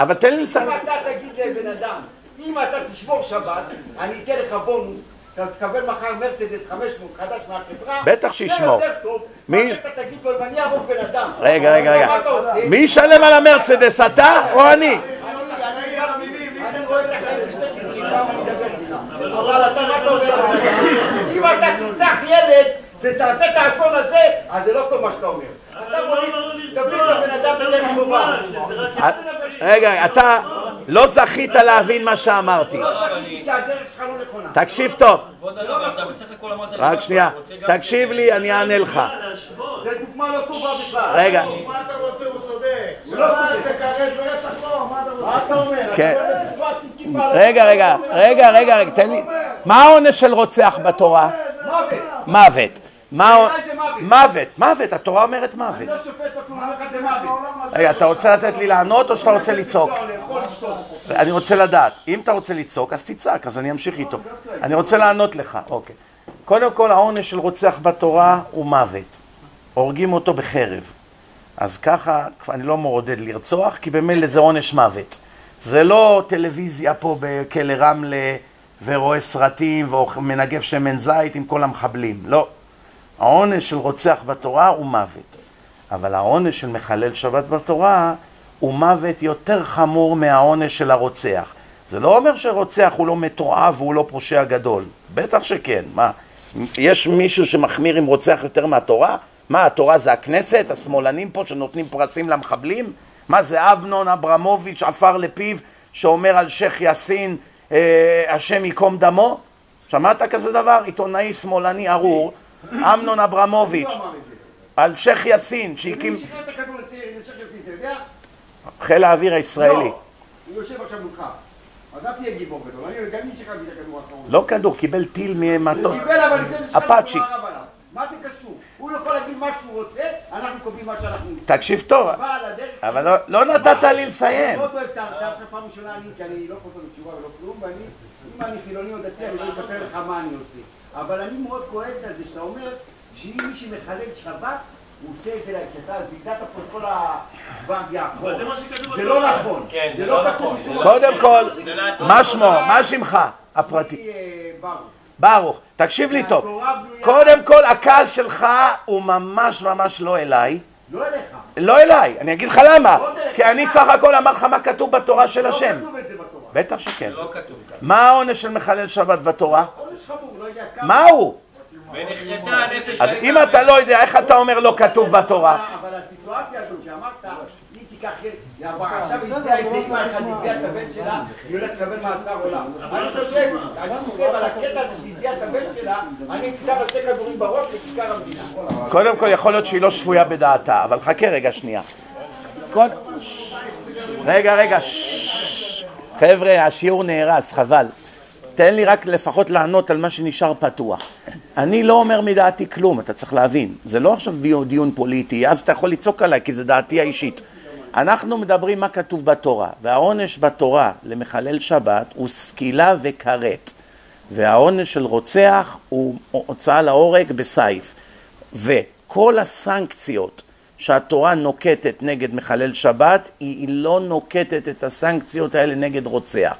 Speaker 1: אבל תן לי לסיים.
Speaker 5: אם אתה תגיד לבן אדם, אם אתה תשמור שבת, אני אתן לך בונוס, אתה תקבל מחר מרצדס 500 חדש מהחברה,
Speaker 1: בטח שישמור.
Speaker 5: זה יותר טוב,
Speaker 1: מי-
Speaker 5: מי... אתה תגיד לו, אם אני אהרוג בן אדם,
Speaker 1: רגע, רגע, רגע.
Speaker 5: מה?
Speaker 1: מי ישלם על המרצדס, אתה או אני?
Speaker 5: אבל אתה, מה אתה אומר? אם אתה תרצח ילד ותעשה את האסון הזה, אז זה לא טוב מה שאתה אומר. אתה מוליך, תביא את הבן אדם בדרך טובה.
Speaker 1: רגע, אתה לא זכית להבין מה שאמרתי.
Speaker 5: לא זכיתי כי הדרך שלך לא נכונה.
Speaker 1: תקשיב טוב, רק שנייה, תקשיב לי, אני אענה לך.
Speaker 5: זה דוגמה לא טובה בכלל.
Speaker 1: רגע,
Speaker 4: מה אתה רוצה? הוא צודק.
Speaker 5: הוא לא צודק.
Speaker 4: לא, מה אתה
Speaker 5: אומר?
Speaker 1: כן. רגע. רגע, רגע, רגע, תן לי, מה העונש של רוצח בתורה? מוות. מה
Speaker 5: מוות.
Speaker 1: מוות, מוות, התורה אומרת מוות.
Speaker 5: אני לא שופט בכלום, אני אומר לך זה מוות.
Speaker 1: רגע, אתה רוצה לתת לי לענות או שאתה רוצה לצעוק? אני רוצה לדעת. אם אתה רוצה לצעוק, אז תצעק, אז אני אמשיך איתו. אני רוצה לענות לך, אוקיי. קודם כל, העונש של רוצח בתורה הוא מוות. הורגים אותו בחרב. אז ככה, אני לא מעודד לרצוח, כי במילא זה עונש מוות. זה לא טלוויזיה פה בכלא רמלה, ורואה סרטים ומנגב שמן זית עם כל המחבלים. לא. העונש של רוצח בתורה הוא מוות. אבל העונש של מחלל שבת בתורה הוא מוות יותר חמור מהעונש של הרוצח. זה לא אומר שרוצח הוא לא מתועב והוא לא פושע גדול. בטח שכן. מה, יש מישהו שמחמיר עם רוצח יותר מהתורה? מה, התורה זה הכנסת? השמאלנים פה שנותנים פרסים למחבלים? מה זה אמנון אברמוביץ' עפר לפיו שאומר על שייח' יאסין אה, השם ייקום דמו? שמעת כזה דבר? עיתונאי שמאלני ארור, אמנון אברמוביץ'. על שייח' יאסין שהקים
Speaker 5: מי שחרר את הכדור לשייח' יאסין, אתה יודע?
Speaker 1: חיל האוויר הישראלי.
Speaker 5: לא. הוא יושב עכשיו מולך. אז אל תהיה גיבור גדול. אני גם שחררתי את הכדור האחרון.
Speaker 1: לא כדור, קיבל טיל ממטוס.
Speaker 5: הוא קיבל אבל לפני זה שחררתי. מה זה קשור? הוא יכול להגיד מה שהוא רוצה, אנחנו קובעים מה שאנחנו עושים.
Speaker 1: תקשיב טוב,
Speaker 5: אבל
Speaker 1: לא- לא נתת לי לסיים.
Speaker 5: אני מאוד אוהב את ההרצאה שלך פעם ראשונה, אני, כי אני לא חוזר בתשובה ולא כלום, ואני, אם אני חילוני או דתי, אני לא אספר לך מה אני עושה. אבל אני מאוד כועס על זה שאתה אומר, שאם מי שמחלל שבת, הוא עושה את זה, כי אתה זיזת פה את כל הוואגיה האחרונה.
Speaker 3: זה מה שכתוב
Speaker 5: זה
Speaker 3: בתורה.
Speaker 5: לא נכון.
Speaker 3: כן,
Speaker 5: זה לא כתוב
Speaker 3: נכון. זה
Speaker 5: מקום.
Speaker 1: קודם כל,
Speaker 3: לא התורה.
Speaker 1: מה שמו? מה שמך הפרטי?
Speaker 5: אה, ברוך.
Speaker 1: ברוך, תקשיב לי טוב. קודם כל, הכעס שלך הוא ממש ממש לא אליי.
Speaker 5: לא אליך.
Speaker 1: לא אליי, אני אגיד לך למה. כי אני סך הכל אמר לך מה כתוב בתורה של
Speaker 5: לא
Speaker 1: השם.
Speaker 5: זה.
Speaker 1: בטח שכן.
Speaker 3: לא כתוב ככה.
Speaker 1: מה העונש של מחלל שבת בתורה?
Speaker 5: עונש חמור, לא יודע כמה.
Speaker 1: מה הוא?
Speaker 3: ונחרטה הנפש
Speaker 1: אז אם אתה לא יודע, איך אתה אומר לא כתוב בתורה?
Speaker 5: אבל הסיטואציה הזאת שאמרת, אם תיקח עכשיו היא הביאה איזה אימא אחת, הביאה את הבן שלה, היא הולכת לקבל מאסר עולם. אני חושב, אני חושב על הקטע הזה שהיא הביאה את הבן שלה, אני שם לה שתי כדורים בראש לכיכר המדינה.
Speaker 1: קודם כל, יכול להיות שהיא לא שפויה בדעתה, אבל חכה רגע שנייה. רגע, רגע, ששש. חבר'ה, השיעור נהרס, חבל. תן לי רק לפחות לענות על מה שנשאר פתוח. אני לא אומר מדעתי כלום, אתה צריך להבין. זה לא עכשיו דיון פוליטי, אז אתה יכול לצעוק עליי, כי זה דעתי האישית. אנחנו מדברים מה כתוב בתורה, והעונש בתורה למחלל שבת הוא סקילה וכרת. והעונש של רוצח הוא הוצאה להורג בסייף. וכל הסנקציות שהתורה נוקטת נגד מחלל שבת, היא לא נוקטת את הסנקציות האלה נגד רוצח.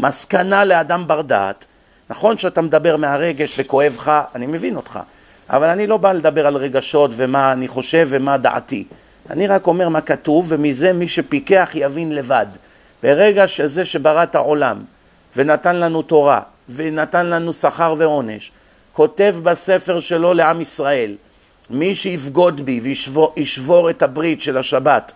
Speaker 1: מסקנה לאדם בר דעת, נכון שאתה מדבר מהרגש וכואב לך, אני מבין אותך, אבל אני לא בא לדבר על רגשות ומה אני חושב ומה דעתי. אני רק אומר מה כתוב, ומזה מי שפיקח יבין לבד. ברגע שזה שברא את העולם ונתן לנו תורה ונתן לנו שכר ועונש, כותב בספר שלו לעם ישראל, מי שיבגוד בי וישבור ישבור את הברית של השבת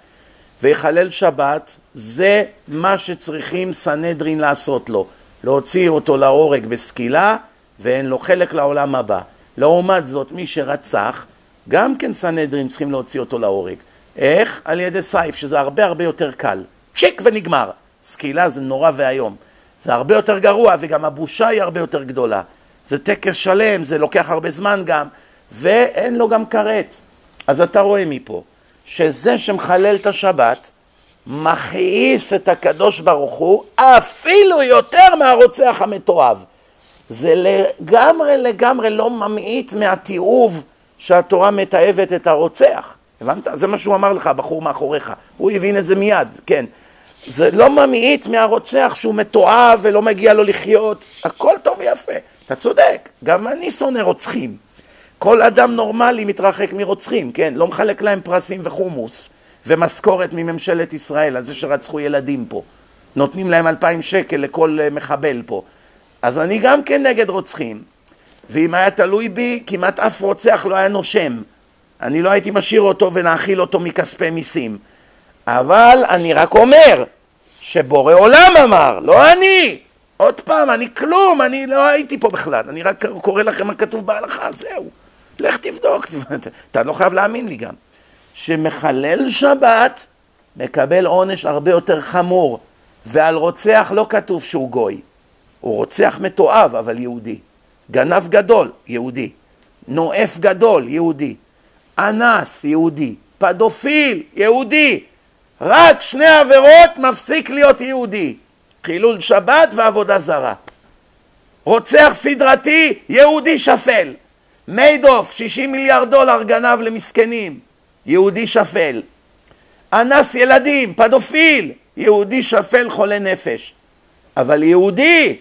Speaker 1: ויחלל שבת, זה מה שצריכים סנהדרין לעשות לו, להוציא אותו להורג בסקילה ואין לו חלק לעולם הבא. לעומת זאת, מי שרצח, גם כן סנהדרין צריכים להוציא אותו להורג. איך? על ידי סייף, שזה הרבה הרבה יותר קל. צ'יק ונגמר. סקילה זה נורא ואיום. זה הרבה יותר גרוע, וגם הבושה היא הרבה יותר גדולה. זה טקס שלם, זה לוקח הרבה זמן גם, ואין לו גם כרת. אז אתה רואה מפה, שזה שמחלל את השבת, מכעיס את הקדוש ברוך הוא אפילו יותר מהרוצח המתועב. זה לגמרי לגמרי לא ממעיט מהתיעוב שהתורה מתעבת את הרוצח. הבנת? זה מה שהוא אמר לך, הבחור מאחוריך. הוא הבין את זה מיד, כן. זה לא ממעיט מהרוצח שהוא מתועב ולא מגיע לו לחיות. הכל טוב ויפה. אתה צודק, גם אני שונא רוצחים. כל אדם נורמלי מתרחק מרוצחים, כן? לא מחלק להם פרסים וחומוס ומשכורת מממשלת ישראל על זה שרצחו ילדים פה. נותנים להם אלפיים שקל לכל אה, מחבל פה. אז אני גם כן נגד רוצחים. ואם היה תלוי בי, כמעט אף רוצח לא היה נושם. אני לא הייתי משאיר אותו ונאכיל אותו מכספי מיסים. אבל אני רק אומר שבורא עולם אמר, לא אני. עוד פעם, אני כלום, אני לא הייתי פה בכלל. אני רק קורא לכם מה כתוב בהלכה, זהו. לך תבדוק, אתה לא חייב להאמין לי גם. שמחלל שבת מקבל עונש הרבה יותר חמור, ועל רוצח לא כתוב שהוא גוי. הוא רוצח מתועב, אבל יהודי. גנב גדול, יהודי. נואף גדול, יהודי. אנס, יהודי. פדופיל, יהודי. רק שני עבירות מפסיק להיות יהודי. חילול שבת ועבודה זרה. רוצח סדרתי, יהודי שפל. מיידוף, 60 מיליארד דולר גנב למסכנים, יהודי שפל. אנס ילדים, פדופיל, יהודי שפל חולה נפש. אבל יהודי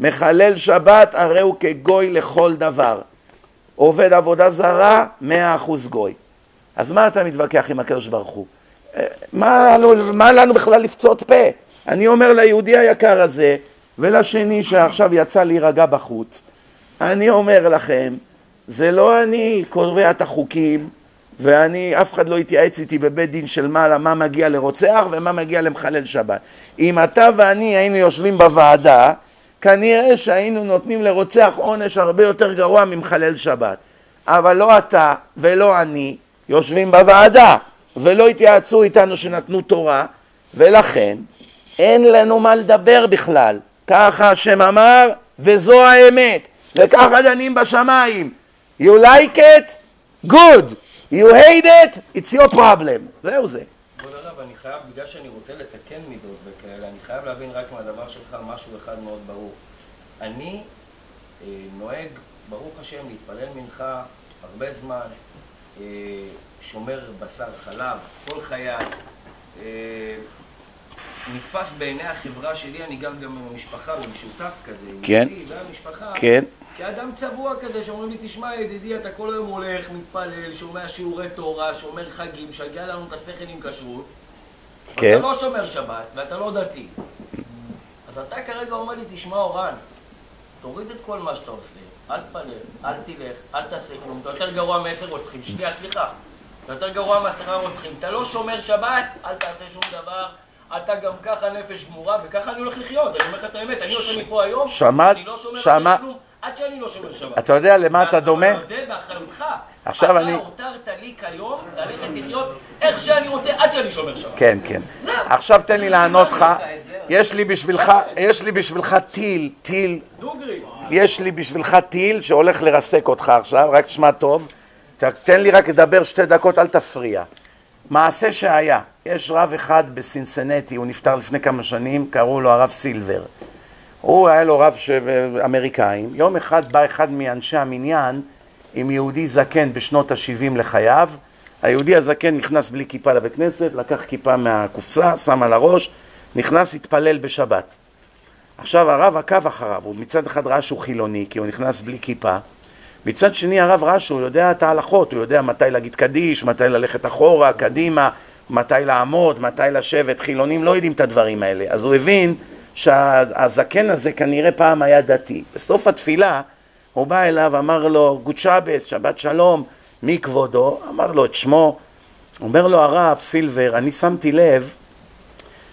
Speaker 1: מחלל שבת הרי הוא כגוי לכל דבר. עובד עבודה זרה, מאה אחוז גוי. אז מה אתה מתווכח עם הקדוש ברוך הוא? אה, מה, מה לנו בכלל לפצות פה? אני אומר ליהודי היקר הזה ולשני שעכשיו יצא להירגע בחוץ, אני אומר לכם, זה לא אני קובע את החוקים ואני, אף אחד לא התייעץ איתי בבית דין של מעלה מה מגיע לרוצח ומה מגיע למחלל שבת. אם אתה ואני היינו יושבים בוועדה, כנראה שהיינו נותנים לרוצח עונש הרבה יותר גרוע ממחלל שבת. אבל לא אתה ולא אני יושבים בוועדה ולא התייעצו איתנו שנתנו תורה ולכן אין לנו מה לדבר בכלל. ככה השם אמר וזו האמת וככה דנים בשמיים. You like it? Good. You hate it? It's your problem. זהו זה.
Speaker 3: כבוד הרב, אני חייב, בגלל שאני רוצה לתקן מידות וכאלה, אני חייב להבין רק מהדבר שלך משהו אחד מאוד ברור. אני אה, נוהג, ברוך השם, להתפלל מנחה הרבה זמן, אה, שומר בשר חלב כל חיי. אה, נתפס בעיני החברה שלי, אני גם גם עם המשפחה, במשותף כזה,
Speaker 1: כן.
Speaker 3: עם אשתי והמשפחה.
Speaker 1: כן.
Speaker 3: כאדם צבוע כזה, שאומרים לי, תשמע ידידי, אתה כל היום הולך, מתפלל, שומע שיעורי תורה, שומר חגים, שגע לנו את השכל עם כשרות.
Speaker 1: כן.
Speaker 3: אתה לא שומר שבת, ואתה לא דתי. אז אתה כרגע אומר לי, תשמע אורן, תוריד את כל מה שאתה עושה, אל תפלל, אל תלך, אל תעשה כלום, אתה יותר גרוע מעשר רוצחים. שנייה, סליחה. אתה יותר גרוע מעשרה רוצחים. אתה לא שומר שבת, אל תעשה שום דבר. אתה גם ככה נפש גמורה, וככה אני הולך לחיות. אני אומר לך את האמת, אני יוצא מפה היום,
Speaker 1: שמעת-
Speaker 3: אני לא שומר
Speaker 1: שמע-
Speaker 3: כלום, עד שאני לא שומר שבת.
Speaker 1: אתה יודע למה אתה דומה?
Speaker 3: זה באחריותך.
Speaker 1: עכשיו אני-
Speaker 3: אתה הותרת לי כיום ללכת לחיות איך שאני רוצה, עד שאני שומר שבת.
Speaker 1: כן, כן. עכשיו תן לי לענות לך. יש לי בשבילך, יש לי בשבילך טיל, טיל,
Speaker 3: דוגרי.
Speaker 1: יש לי בשבילך טיל שהולך לרסק אותך עכשיו, רק תשמע טוב. תן לי רק לדבר שתי דקות, אל תפריע. מעשה שהיה, יש רב אחד בסינסנטי, הוא נפטר לפני כמה שנים, קראו לו הרב סילבר. הוא היה לו רב ש... אמריקאים. יום אחד בא אחד מאנשי המניין עם יהודי זקן בשנות ה-70 לחייו. היהודי הזקן נכנס בלי כיפה לבית כנסת, לקח כיפה מהקופסה, שם על הראש, נכנס, התפלל בשבת. עכשיו הרב עקב אחריו, הוא מצד אחד ראה שהוא חילוני, כי הוא נכנס בלי כיפה, מצד שני הרב ראה שהוא יודע את ההלכות, הוא יודע מתי להגיד קדיש, מתי ללכת אחורה, קדימה, מתי לעמוד, מתי לשבת, חילונים לא יודעים את הדברים האלה, אז הוא הבין שהזקן הזה כנראה פעם היה דתי. בסוף התפילה הוא בא אליו, אמר לו, גוד שבס, שבת שלום, מי כבודו? אמר לו את שמו, אומר לו הרב סילבר, אני שמתי לב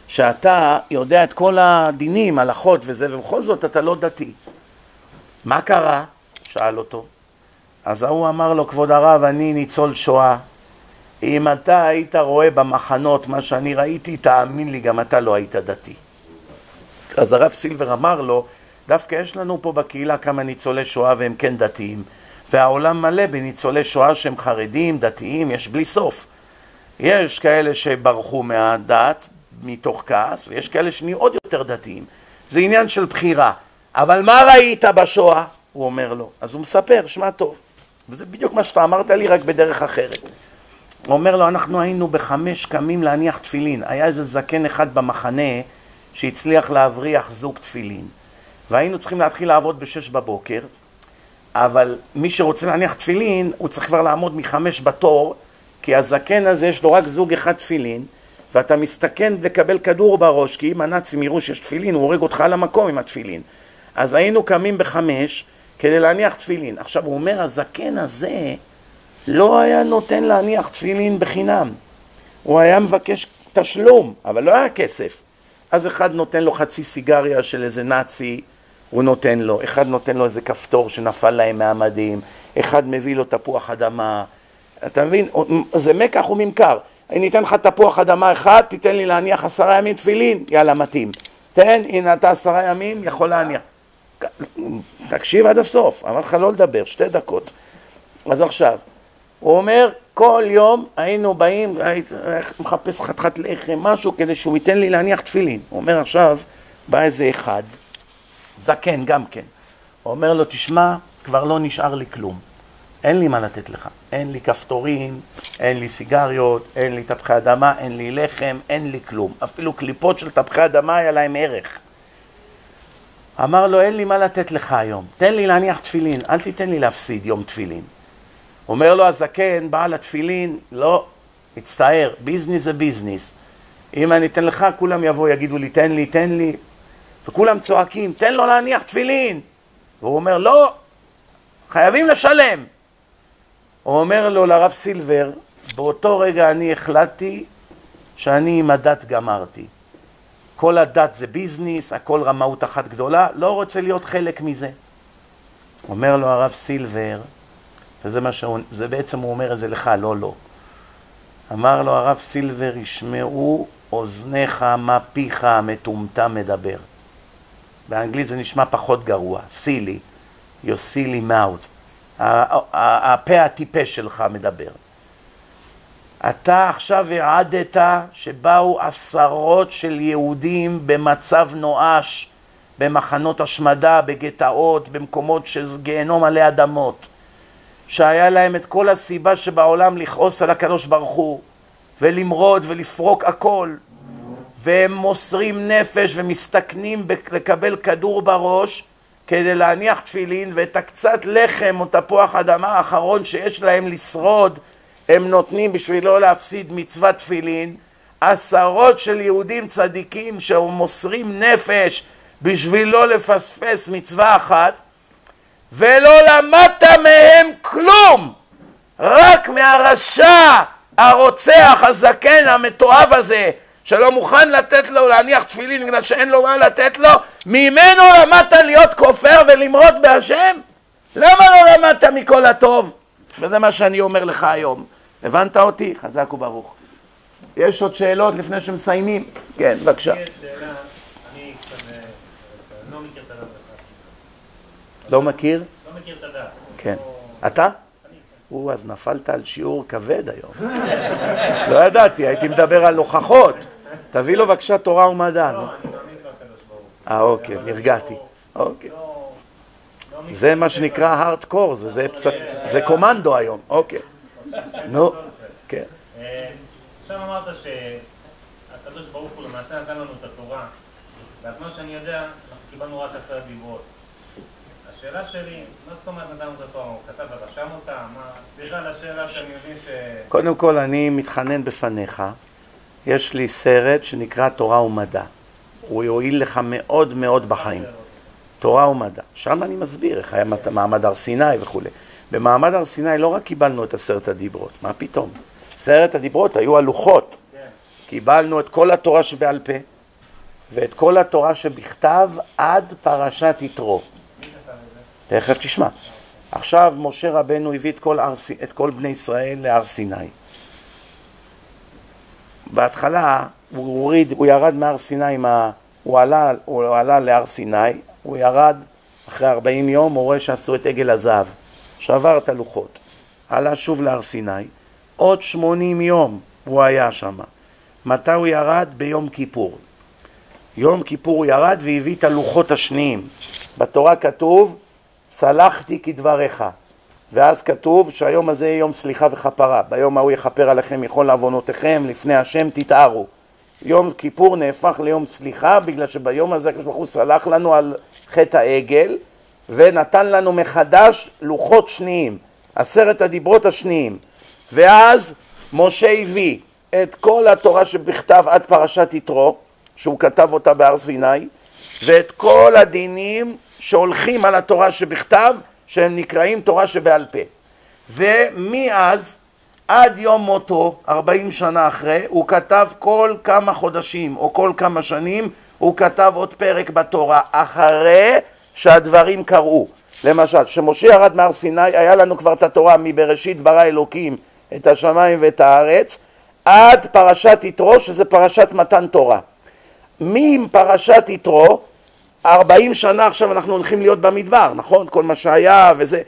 Speaker 1: שאתה יודע את כל הדינים, הלכות וזה, ובכל זאת אתה לא דתי. מה קרה? שאל אותו. אז ההוא אמר לו, כבוד הרב, אני ניצול שואה. אם אתה היית רואה במחנות מה שאני ראיתי, תאמין לי, גם אתה לא היית דתי. אז הרב סילבר אמר לו, דווקא יש לנו פה בקהילה כמה ניצולי שואה והם כן דתיים, והעולם מלא בניצולי שואה שהם חרדים, דתיים, יש בלי סוף. יש כאלה שברחו מהדת מתוך כעס, ויש כאלה שנהיו עוד יותר דתיים. זה עניין של בחירה. אבל מה ראית בשואה? הוא אומר לו. אז הוא מספר, שמע טוב. וזה בדיוק מה שאתה אמרת לי, רק בדרך אחרת. הוא אומר לו, אנחנו היינו בחמש קמים להניח תפילין. היה איזה זקן אחד במחנה שהצליח להבריח זוג תפילין. והיינו צריכים להתחיל לעבוד בשש בבוקר, אבל מי שרוצה להניח תפילין, הוא צריך כבר לעמוד מחמש בתור, כי הזקן הזה יש לו רק זוג אחד תפילין, ואתה מסתכן לקבל כדור בראש, כי אם הנאצים יראו שיש תפילין, הוא הורג אותך על המקום עם התפילין. אז היינו קמים בחמש כדי להניח תפילין. עכשיו, הוא אומר, הזקן הזה לא היה נותן להניח תפילין בחינם. הוא היה מבקש תשלום, אבל לא היה כסף. אז אחד נותן לו חצי סיגריה של איזה נאצי, הוא נותן לו, אחד נותן לו איזה כפתור שנפל להם מהמדים, אחד מביא לו תפוח אדמה, אתה מבין? זה מקח וממכר. אני אתן לך תפוח אדמה אחד, תיתן לי להניח עשרה ימים תפילין, יאללה מתאים. תן, הנה אתה עשרה ימים, יכול להניח. תקשיב עד הסוף, אמר לך לא לדבר, שתי דקות. אז עכשיו, הוא אומר, כל יום היינו באים, מחפש חתיכת לחם, משהו, כדי שהוא ייתן לי להניח תפילין. הוא אומר עכשיו, בא איזה אחד, זקן גם כן. הוא אומר לו, תשמע, כבר לא נשאר לי כלום. אין לי מה לתת לך. אין לי כפתורים, אין לי סיגריות, אין לי תפוחי אדמה, אין לי לחם, אין לי כלום. אפילו קליפות של תפוחי אדמה היה להם ערך. אמר לו, אין לי מה לתת לך היום. תן לי להניח תפילין, אל תיתן לי להפסיד יום תפילין. אומר לו הזקן, בעל התפילין, לא, מצטער, ביזנס זה ביזנס. אם אני אתן לך, כולם יבואו, יגידו לי, תן לי, תן לי. וכולם צועקים, תן לו להניח תפילין. והוא אומר, לא, חייבים לשלם. הוא אומר לו לרב סילבר, באותו רגע אני החלטתי שאני עם הדת גמרתי. כל הדת זה ביזנס, הכל רמאות אחת גדולה, לא רוצה להיות חלק מזה. אומר לו הרב סילבר, וזה מה שהוא, זה בעצם הוא אומר את זה לך, לא. לא. אמר לו הרב סילבר, ישמעו אוזניך מה פיך המטומטם מדבר. באנגלית זה נשמע פחות גרוע, סילי, your silly mouth. הפה הטיפש שלך מדבר. אתה עכשיו העדת שבאו עשרות של יהודים במצב נואש, במחנות השמדה, בגטאות, במקומות של גיהנום עלי אדמות, שהיה להם את כל הסיבה שבעולם לכעוס על הקדוש ברוך הוא, ולמרוד ולפרוק הכל, והם מוסרים נפש ומסתכנים לקבל כדור בראש, כדי להניח תפילין ואת הקצת לחם או תפוח אדמה האחרון שיש להם לשרוד הם נותנים בשביל לא להפסיד מצוות תפילין. עשרות של יהודים צדיקים שמוסרים נפש בשביל לא לפספס מצווה אחת ולא למדת מהם כלום רק מהרשע הרוצח הזקן המתועב הזה שלא מוכן לתת לו להניח תפילין בגלל שאין לו מה לתת לו, ממנו למדת להיות כופר ולמרוד בהשם? למה לא למדת מכל הטוב? וזה מה שאני אומר לך היום. הבנת אותי? חזק וברוך. יש עוד שאלות לפני שמסיימים? כן, בבקשה. לא מכיר?
Speaker 7: לא מכיר את הדת.
Speaker 1: כן. אתה? הוא, אז נפלת על שיעור כבד היום. לא ידעתי, הייתי מדבר על הוכחות. תביא לו בבקשה תורה ומדע.
Speaker 7: לא, אני מאמין בקדוש ברוך.
Speaker 1: אה, אוקיי, נרגעתי. אוקיי.
Speaker 7: לא- לא
Speaker 1: זה מה שנקרא הארדקור, זה קומנדו היום, אוקיי. נו, כן.
Speaker 7: אה, עכשיו אמרת שהקדוש ברוך הוא למעשה נתן לנו את התורה, ואת מה שאני יודע, אנחנו קיבלנו רק עשרת דיברות. השאלה שלי, מה זאת אומרת נתן התורה? הוא כתב ורשם אותה? מה... סליחה על השאלה שאני מבין ש...
Speaker 1: קודם כל, אני מתחנן בפניך. יש לי סרט שנקרא תורה ומדע. הוא יועיל לך מאוד מאוד בחיים. תורה ומדע. שם אני מסביר איך היה מעמד הר סיני וכולי. במעמד הר סיני לא רק קיבלנו את עשרת הדיברות, מה פתאום? עשרת הדיברות היו הלוחות. קיבלנו את כל התורה שבעל פה ואת כל התורה שבכתב עד פרשת יתרו. תכף תשמע. עכשיו משה רבנו הביא את כל, הר, את כל בני ישראל להר סיני. בהתחלה הוא הוריד, הוא ירד מהר סיני, מה, הוא, עלה, הוא עלה להר סיני, הוא ירד אחרי 40 יום, הוא רואה שעשו את עגל הזהב, שבר את הלוחות, עלה שוב להר סיני, עוד 80 יום הוא היה שם. מתי הוא ירד? ביום כיפור. יום כיפור הוא ירד והביא את הלוחות השניים. בתורה כתוב, סלחתי כדבריך. ואז כתוב שהיום הזה יהיה יום סליחה וכפרה. ביום ההוא יכפר עליכם מכל עוונותיכם, לפני השם תתארו. יום כיפור נהפך ליום סליחה, בגלל שביום הזה הקדוש ברוך הוא סלח לנו על חטא העגל, ונתן לנו מחדש לוחות שניים, עשרת הדיברות השניים. ואז משה הביא את כל התורה שבכתב עד פרשת יתרו, שהוא כתב אותה בהר סיני, ואת כל הדינים שהולכים על התורה שבכתב, שהם נקראים תורה שבעל פה. ומאז עד יום מותו, 40 שנה אחרי, הוא כתב כל כמה חודשים או כל כמה שנים, הוא כתב עוד פרק בתורה, אחרי שהדברים קרו. למשל, כשמשה ירד מהר סיני, היה לנו כבר את התורה מבראשית ברא אלוקים את השמיים ואת הארץ, עד פרשת יתרו, שזה פרשת מתן תורה. מפרשת יתרו 40 שנה עכשיו אנחנו הולכים להיות במדבר, נכון? כל מה שהיה וזה.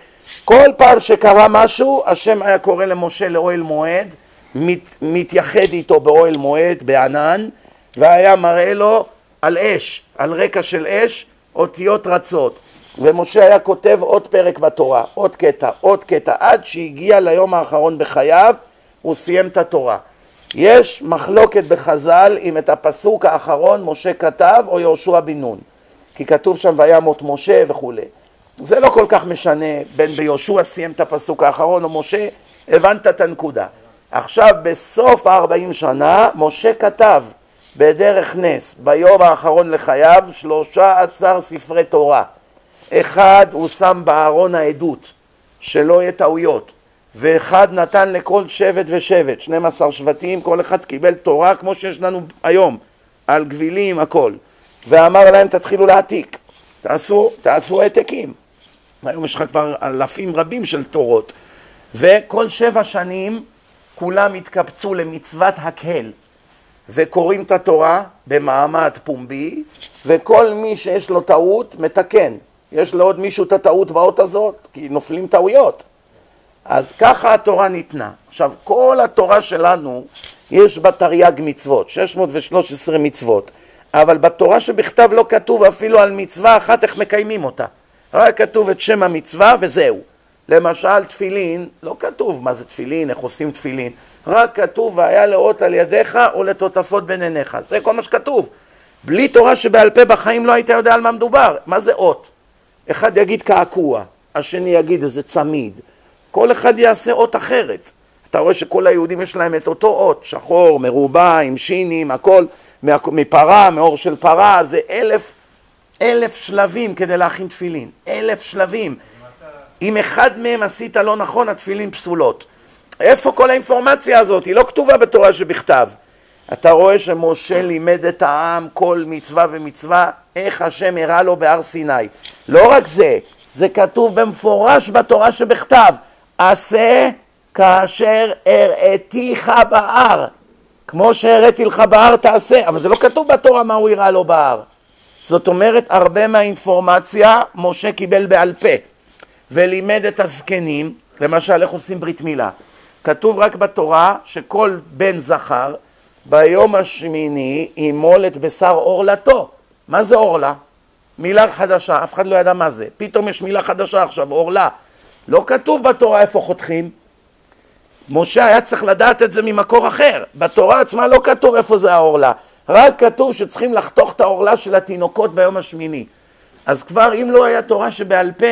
Speaker 1: כל פעם שקרה משהו, השם היה קורא למשה לאוהל מועד, מת, מתייחד איתו באוהל מועד, בענן, והיה מראה לו על אש, על רקע של אש, אותיות רצות. ומשה היה כותב עוד פרק בתורה, עוד קטע, עוד קטע, עד שהגיע ליום האחרון בחייו, הוא סיים את התורה. יש מחלוקת בחז"ל אם את הפסוק האחרון משה כתב או יהושע בן נון, כי כתוב שם וימות משה וכולי. זה לא כל כך משנה בין ביהושע סיים את הפסוק האחרון או משה, הבנת את הנקודה. עכשיו בסוף הארבעים שנה משה כתב בדרך נס ביום האחרון לחייו שלושה עשר ספרי תורה. אחד הוא שם בארון העדות, שלא יהיה טעויות, ואחד נתן לכל שבט ושבט, 12 שבטים, כל אחד קיבל תורה כמו שיש לנו היום, על גבילים, הכל. ואמר להם תתחילו להעתיק, תעשו, תעשו העתקים. היום יש לך כבר אלפים רבים של תורות. וכל שבע שנים כולם התקבצו למצוות הקהל וקוראים את התורה במעמד פומבי וכל מי שיש לו טעות מתקן. יש לעוד מישהו את הטעות באות הזאת, כי נופלים טעויות. אז ככה התורה ניתנה. עכשיו, כל התורה שלנו, יש בה תרי"ג מצוות, 613 מצוות, אבל בתורה שבכתב לא כתוב אפילו על מצווה אחת איך מקיימים אותה. רק כתוב את שם המצווה וזהו. למשל תפילין, לא כתוב מה זה תפילין, איך עושים תפילין, רק כתוב והיה לאות על ידיך או לטוטפות בין עיניך, זה כל מה שכתוב. בלי תורה שבעל פה בחיים לא היית יודע על מה מדובר, מה זה אות? אחד יגיד קעקוע, השני יגיד איזה צמיד, כל אחד יעשה אות אחרת. אתה רואה שכל היהודים יש להם את אותו אות, שחור, מרובע, עם שינים, הכל, מפרה, מאור של פרה, זה אלף, אלף שלבים כדי להכין תפילין, אלף שלבים. אם אחד מהם עשית לא נכון, התפילין פסולות. איפה כל האינפורמציה הזאת? היא לא כתובה בתורה שבכתב. אתה רואה שמשה לימד את העם כל מצווה ומצווה, איך השם הראה לו בהר סיני. לא רק זה, זה כתוב במפורש בתורה שבכתב, עשה כאשר הראתיך בהר. כמו שהראיתי לך בהר תעשה, אבל זה לא כתוב בתורה מה הוא הראה לו בהר. זאת אומרת, הרבה מהאינפורמציה משה קיבל בעל פה, ולימד את הזקנים, למשל איך עושים ברית מילה. כתוב רק בתורה שכל בן זכר ביום השמיני ימול את בשר עורלתו. מה זה עורלה? מילה חדשה, אף אחד לא ידע מה זה. פתאום יש מילה חדשה עכשיו, עורלה. לא כתוב בתורה איפה חותכים. משה היה צריך לדעת את זה ממקור אחר. בתורה עצמה לא כתוב איפה זה העורלה. רק כתוב שצריכים לחתוך את העורלה של התינוקות ביום השמיני. אז כבר אם לא היה תורה שבעל פה,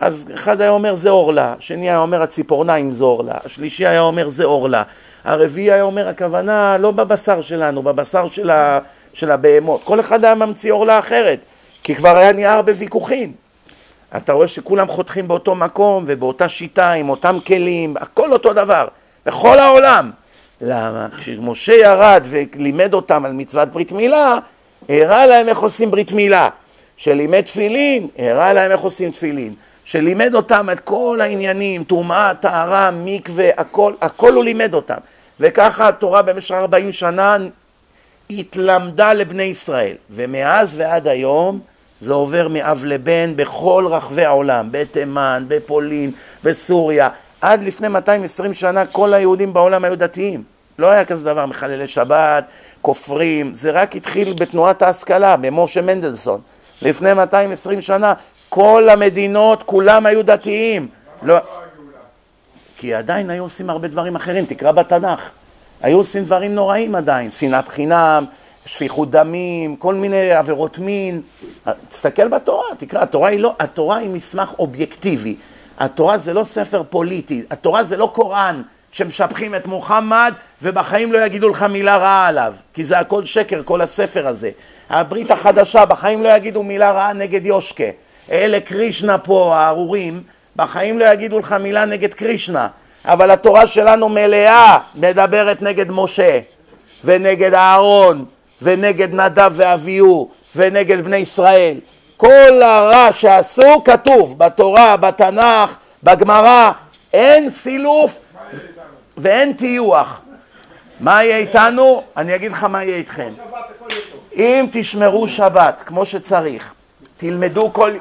Speaker 1: אז אחד היה אומר זה עורלה, השני היה אומר הציפורניים זה עורלה, השלישי היה אומר זה עורלה, הרביעי היה אומר הכוונה לא בבשר שלנו, בבשר של, ה, של הבהמות. כל אחד היה ממציא עורלה אחרת, כי כבר היה נהיה הרבה ויכוחים. אתה רואה שכולם חותכים באותו מקום ובאותה שיטה עם אותם כלים, הכל אותו דבר, בכל העולם. למה? כשמשה ירד ולימד אותם על מצוות ברית מילה, הראה להם איך עושים ברית מילה. שלימד תפילין, הראה להם איך עושים תפילין. שלימד אותם את כל העניינים, טומאה, טהרה, מקווה, הכל, הכל הוא לימד אותם. וככה התורה במשך 40 שנה התלמדה לבני ישראל. ומאז ועד היום זה עובר מאב לבן בכל רחבי העולם, בתימן, בפולין, בסוריה. עד לפני 220 שנה כל היהודים בעולם היו דתיים. לא היה כזה דבר, מחללי שבת, כופרים, זה רק התחיל בתנועת ההשכלה, במשה מנדלסון. לפני 220 שנה כל המדינות, כולם היו דתיים. לא... כי עדיין היו עושים הרבה דברים אחרים, תקרא בתנ"ך. היו עושים דברים נוראים עדיין, שנאת חינם, שפיכות דמים, כל מיני עבירות מין. תסתכל בתורה, תקרא, התורה היא, לא, התורה היא מסמך אובייקטיבי. התורה זה לא ספר פוליטי, התורה זה לא קוראן שמשבחים את מוחמד ובחיים לא יגידו לך מילה רעה עליו, כי זה הכל שקר, כל הספר הזה. הברית החדשה, בחיים לא יגידו מילה רעה נגד יושקה. אלה קרישנה פה, הארורים, בחיים לא יגידו לך מילה נגד קרישנה, אבל התורה שלנו מלאה מדברת נגד משה, ונגד אהרון, ונגד נדב ואביהו, ונגד בני ישראל. כל הרע שעשו כתוב בתורה, בתנ"ך, בגמרא, אין סילוף ואין טיוח. מה יהיה איתנו? אני אגיד לך מה יהיה איתכם. אם תשמרו שבת כמו שצריך, תלמדו כל...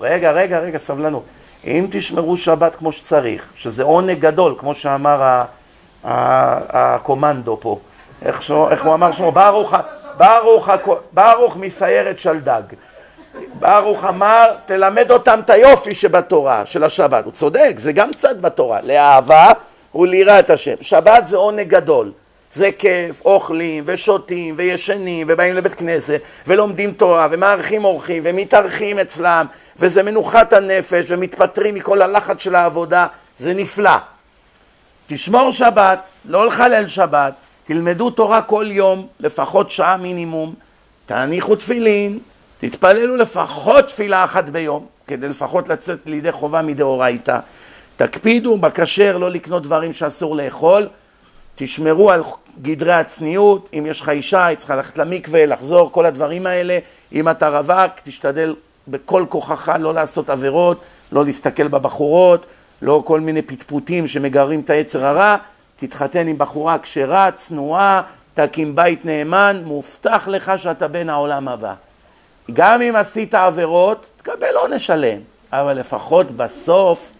Speaker 1: רגע, רגע, רגע, סבלנות. אם תשמרו שבת כמו שצריך, שזה עונג גדול, כמו שאמר הקומנדו פה, איך, הוא אמר שמו? ברוך מסיירת שלדג. ברוך אמר, תלמד אותם את היופי שבתורה, של השבת. הוא צודק, זה גם קצת בתורה. לאהבה וליראת השם. שבת זה עונג גדול. זה כיף, אוכלים ושותים וישנים ובאים לבית כנסת ולומדים תורה ומארחים אורחים ומתארחים אצלם וזה מנוחת הנפש ומתפטרים מכל הלחץ של העבודה, זה נפלא. תשמור שבת, לא לחלל שבת, תלמדו תורה כל יום, לפחות שעה מינימום, תניחו תפילין, תתפללו לפחות תפילה אחת ביום, כדי לפחות לצאת לידי חובה מדאורייתא. תקפידו בכשר לא לקנות דברים שאסור לאכול, תשמרו על גדרי הצניעות, אם יש לך אישה, היא צריכה ללכת למקווה, לחזור, כל הדברים האלה. אם אתה רווק, תשתדל בכל כוחך לא לעשות עבירות, לא להסתכל בבחורות, לא כל מיני פטפוטים שמגרים את היצר הרע. תתחתן עם בחורה כשרה, צנועה, תקים בית נאמן, מובטח לך שאתה בן העולם הבא. גם אם עשית עבירות, תקבל עונש עליהן, אבל לפחות בסוף,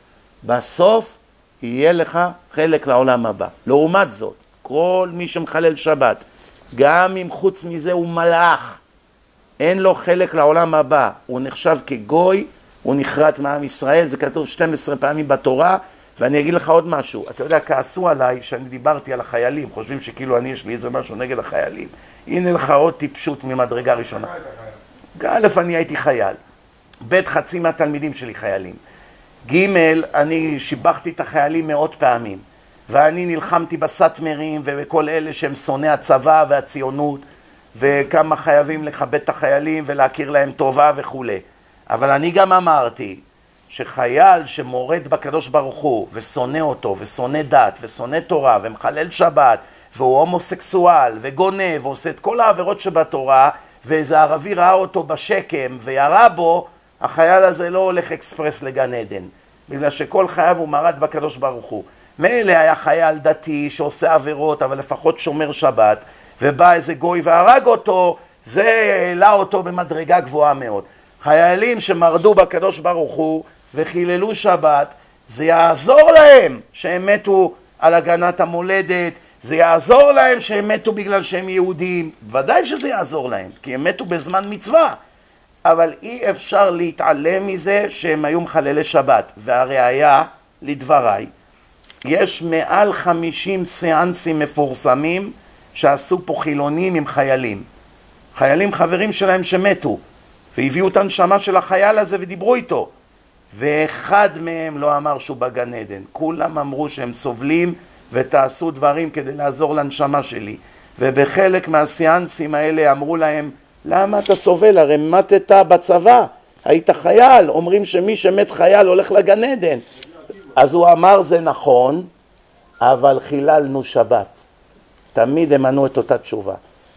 Speaker 1: בסוף יהיה לך חלק לעולם הבא. לעומת זאת, כל מי שמחלל שבת, גם אם חוץ מזה הוא מלאך, אין לו חלק לעולם הבא, הוא נחשב כגוי, הוא נחרט מעם ישראל, זה כתוב 12 פעמים בתורה, ואני אגיד לך עוד משהו, אתה יודע, כעסו עליי שאני דיברתי על החיילים, חושבים שכאילו אני יש לי איזה משהו נגד החיילים. הנה לך עוד טיפשות ממדרגה ראשונה. א', אני הייתי חייל, ב', חצי מהתלמידים שלי חיילים. ג', אני שיבחתי את החיילים מאות פעמים, ואני נלחמתי בסאטמרים ובכל אלה שהם שונאי הצבא והציונות, וכמה חייבים לכבד את החיילים ולהכיר להם טובה וכולי. אבל אני גם אמרתי שחייל שמורד בקדוש ברוך הוא ושונא אותו ושונא דת ושונא תורה ומחלל שבת והוא הומוסקסואל וגונב ועושה את כל העבירות שבתורה ואיזה ערבי ראה אותו בשקם וירה בו, החייל הזה לא הולך אקספרס לגן עדן, בגלל שכל חייו הוא מרד בקדוש ברוך הוא. מילא היה חייל דתי שעושה עבירות, אבל לפחות שומר שבת, ובא איזה גוי והרג אותו, זה העלה אותו במדרגה גבוהה מאוד. חיילים שמרדו בקדוש ברוך הוא וחיללו שבת, זה יעזור להם שהם מתו על הגנת המולדת, זה יעזור להם שהם מתו בגלל שהם יהודים, ודאי שזה יעזור להם, כי הם מתו בזמן מצווה, אבל אי אפשר להתעלם מזה שהם היו מחללי שבת, והראיה לדבריי, יש מעל חמישים סיאנסים מפורסמים שעשו פה חילונים עם חיילים. חיילים חברים שלהם שמתו, והביאו את הנשמה של החייל הזה ודיברו איתו. ואחד מהם לא אמר שהוא בגן עדן. כולם אמרו שהם סובלים ותעשו דברים כדי לעזור לנשמה שלי. ובחלק מהסיאנסים האלה אמרו להם, למה אתה סובל? הרי מתת בצבא, היית חייל, אומרים שמי שמת חייל הולך לגן עדן. אז הוא אמר זה נכון, אבל חיללנו שבת. תמיד הם ענו את אותה תשובה.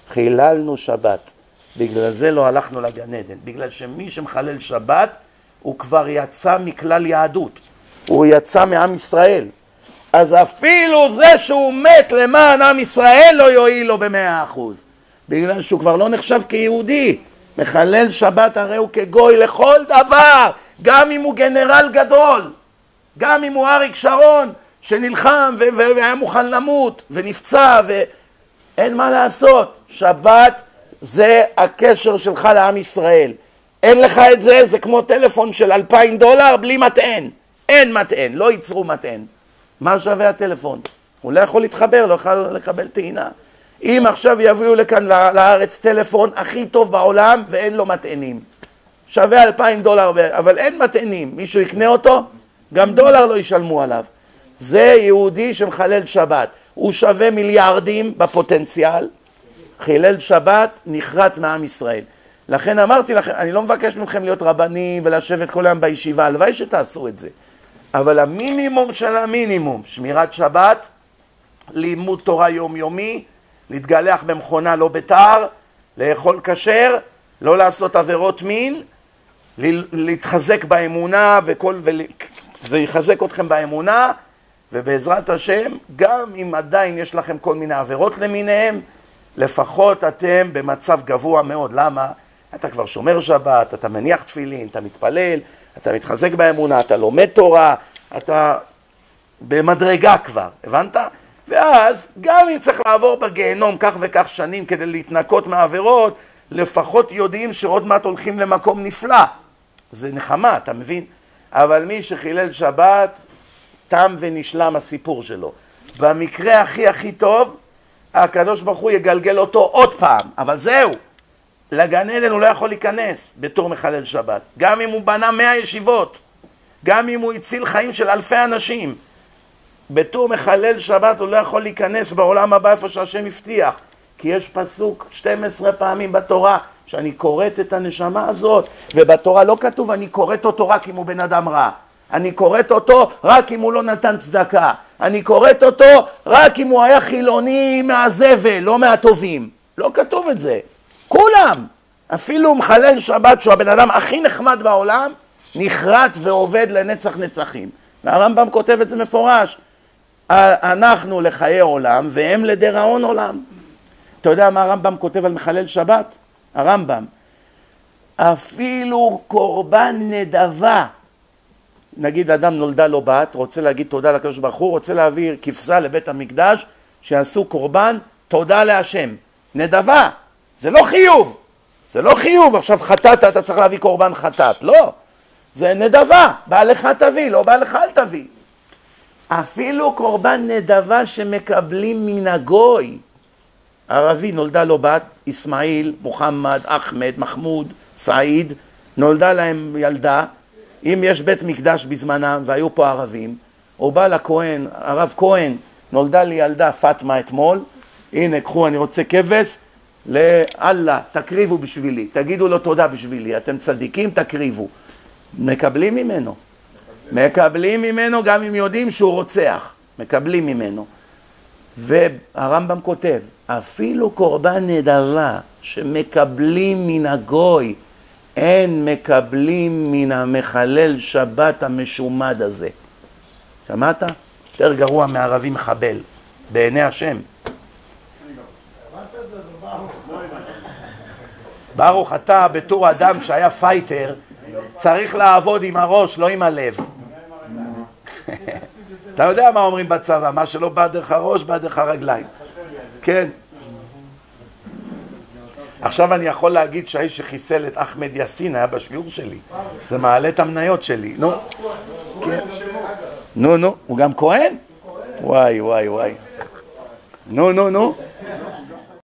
Speaker 1: חיללנו שבת. בגלל זה לא הלכנו לגן עדן. בגלל שמי שמחלל שבת, הוא כבר יצא מכלל יהדות. הוא יצא מעם ישראל. אז אפילו זה שהוא מת למען עם ישראל לא יועיל לו במאה אחוז. בגלל שהוא כבר לא נחשב כיהודי. מחלל שבת הרי הוא כגוי לכל דבר, גם אם הוא גנרל גדול. גם אם הוא אריק שרון שנלחם והיה מוכן למות ונפצע ואין מה לעשות, שבת זה הקשר שלך לעם ישראל. אין לך את זה, זה כמו טלפון של אלפיים דולר בלי מטען. אין מטען, לא ייצרו מטען. מה שווה הטלפון? הוא לא יכול להתחבר, לא יכול לקבל טעינה. אם עכשיו יביאו לכאן לארץ טלפון הכי טוב בעולם ואין לו מטענים. שווה אלפיים דולר, אבל אין מטענים. מישהו יקנה אותו? גם דולר לא ישלמו עליו. זה יהודי שמחלל שבת. הוא שווה מיליארדים בפוטנציאל, חילל שבת, נחרט מעם ישראל. לכן אמרתי לכם, אני לא מבקש מכם להיות רבנים ולשבת כל היום בישיבה, הלוואי שתעשו את זה. אבל המינימום של המינימום, שמירת שבת, לימוד תורה יומיומי, להתגלח במכונה לא בתער, לאכול כשר, לא לעשות עבירות מין, להתחזק באמונה וכל, זה יחזק אתכם באמונה, ובעזרת השם, גם אם עדיין יש לכם כל מיני עבירות למיניהם, לפחות אתם במצב גבוה מאוד. למה? אתה כבר שומר שבת, אתה מניח תפילין, אתה מתפלל, אתה מתחזק באמונה, אתה לומד תורה, אתה במדרגה כבר, הבנת? ואז גם אם צריך לעבור בגיהנום כך וכך שנים כדי להתנקות מהעבירות, לפחות יודעים שעוד מעט הולכים למקום נפלא. זה נחמה, אתה מבין? אבל מי שחילל שבת, תם ונשלם הסיפור שלו. במקרה הכי הכי טוב, הקדוש ברוך הוא יגלגל אותו עוד פעם, אבל זהו, לגן עדן הוא לא יכול להיכנס בתור מחלל שבת. גם אם הוא בנה מאה ישיבות, גם אם הוא הציל חיים של אלפי אנשים, בתור מחלל שבת הוא לא יכול להיכנס בעולם הבא איפה שהשם הבטיח. כי יש פסוק 12 פעמים בתורה שאני כורת את הנשמה הזאת, ובתורה לא כתוב אני כורת אותו רק אם הוא בן אדם רע. אני כורת אותו רק אם הוא לא נתן צדקה. אני כורת אותו רק אם הוא היה חילוני מהזבל, לא מהטובים. לא כתוב את זה. כולם, אפילו מחלל שבת שהוא הבן אדם הכי נחמד בעולם, נחרט ועובד לנצח נצחים. והרמב"ם כותב את זה מפורש. אנחנו לחיי עולם והם לדיראון עולם. אתה יודע מה הרמב"ם כותב על מחלל שבת? הרמב"ם, אפילו קורבן נדבה, נגיד אדם נולדה לו בת, רוצה להגיד תודה לקדוש ברוך הוא, רוצה להעביר כבשה לבית המקדש, שיעשו קורבן, תודה להשם. נדבה, זה לא חיוב, זה לא חיוב, עכשיו חטאת, אתה צריך להביא קורבן חטאת, לא, זה נדבה, בא לך תביא, לא בא לך אל תביא. אפילו קורבן נדבה שמקבלים מן הגוי, ערבי נולדה לו בת, אסמאעיל, מוחמד, אחמד, מחמוד, סעיד, נולדה להם ילדה, אם יש בית מקדש בזמנם והיו פה ערבים, הוא בא לכהן, הרב כהן, נולדה לי ילדה פאטמה אתמול, הנה קחו אני רוצה כבש, לאללה, תקריבו בשבילי, תגידו לו תודה בשבילי, אתם צדיקים, תקריבו. מקבלים ממנו, מקבלים ממנו גם אם יודעים שהוא רוצח, מקבלים ממנו. והרמב"ם כותב, אפילו קורבן נדבה שמקבלים מן הגוי, אין מקבלים מן המחלל שבת המשומד הזה. שמעת? יותר גרוע מערבי מחבל, בעיני השם. ברוך אתה בתור אדם שהיה fighter, צריך לעבוד עם הראש, לא עם הלב. אתה יודע מה אומרים בצבא, מה שלא בא דרך הראש, בא דרך הרגליים. כן. עכשיו אני יכול להגיד שהאיש שחיסל את אחמד יאסין היה בשיעור שלי. זה מעלה את המניות שלי. נו. כן. נו, נו. הוא גם כהן? וואי, וואי, וואי. נו, נו, נו.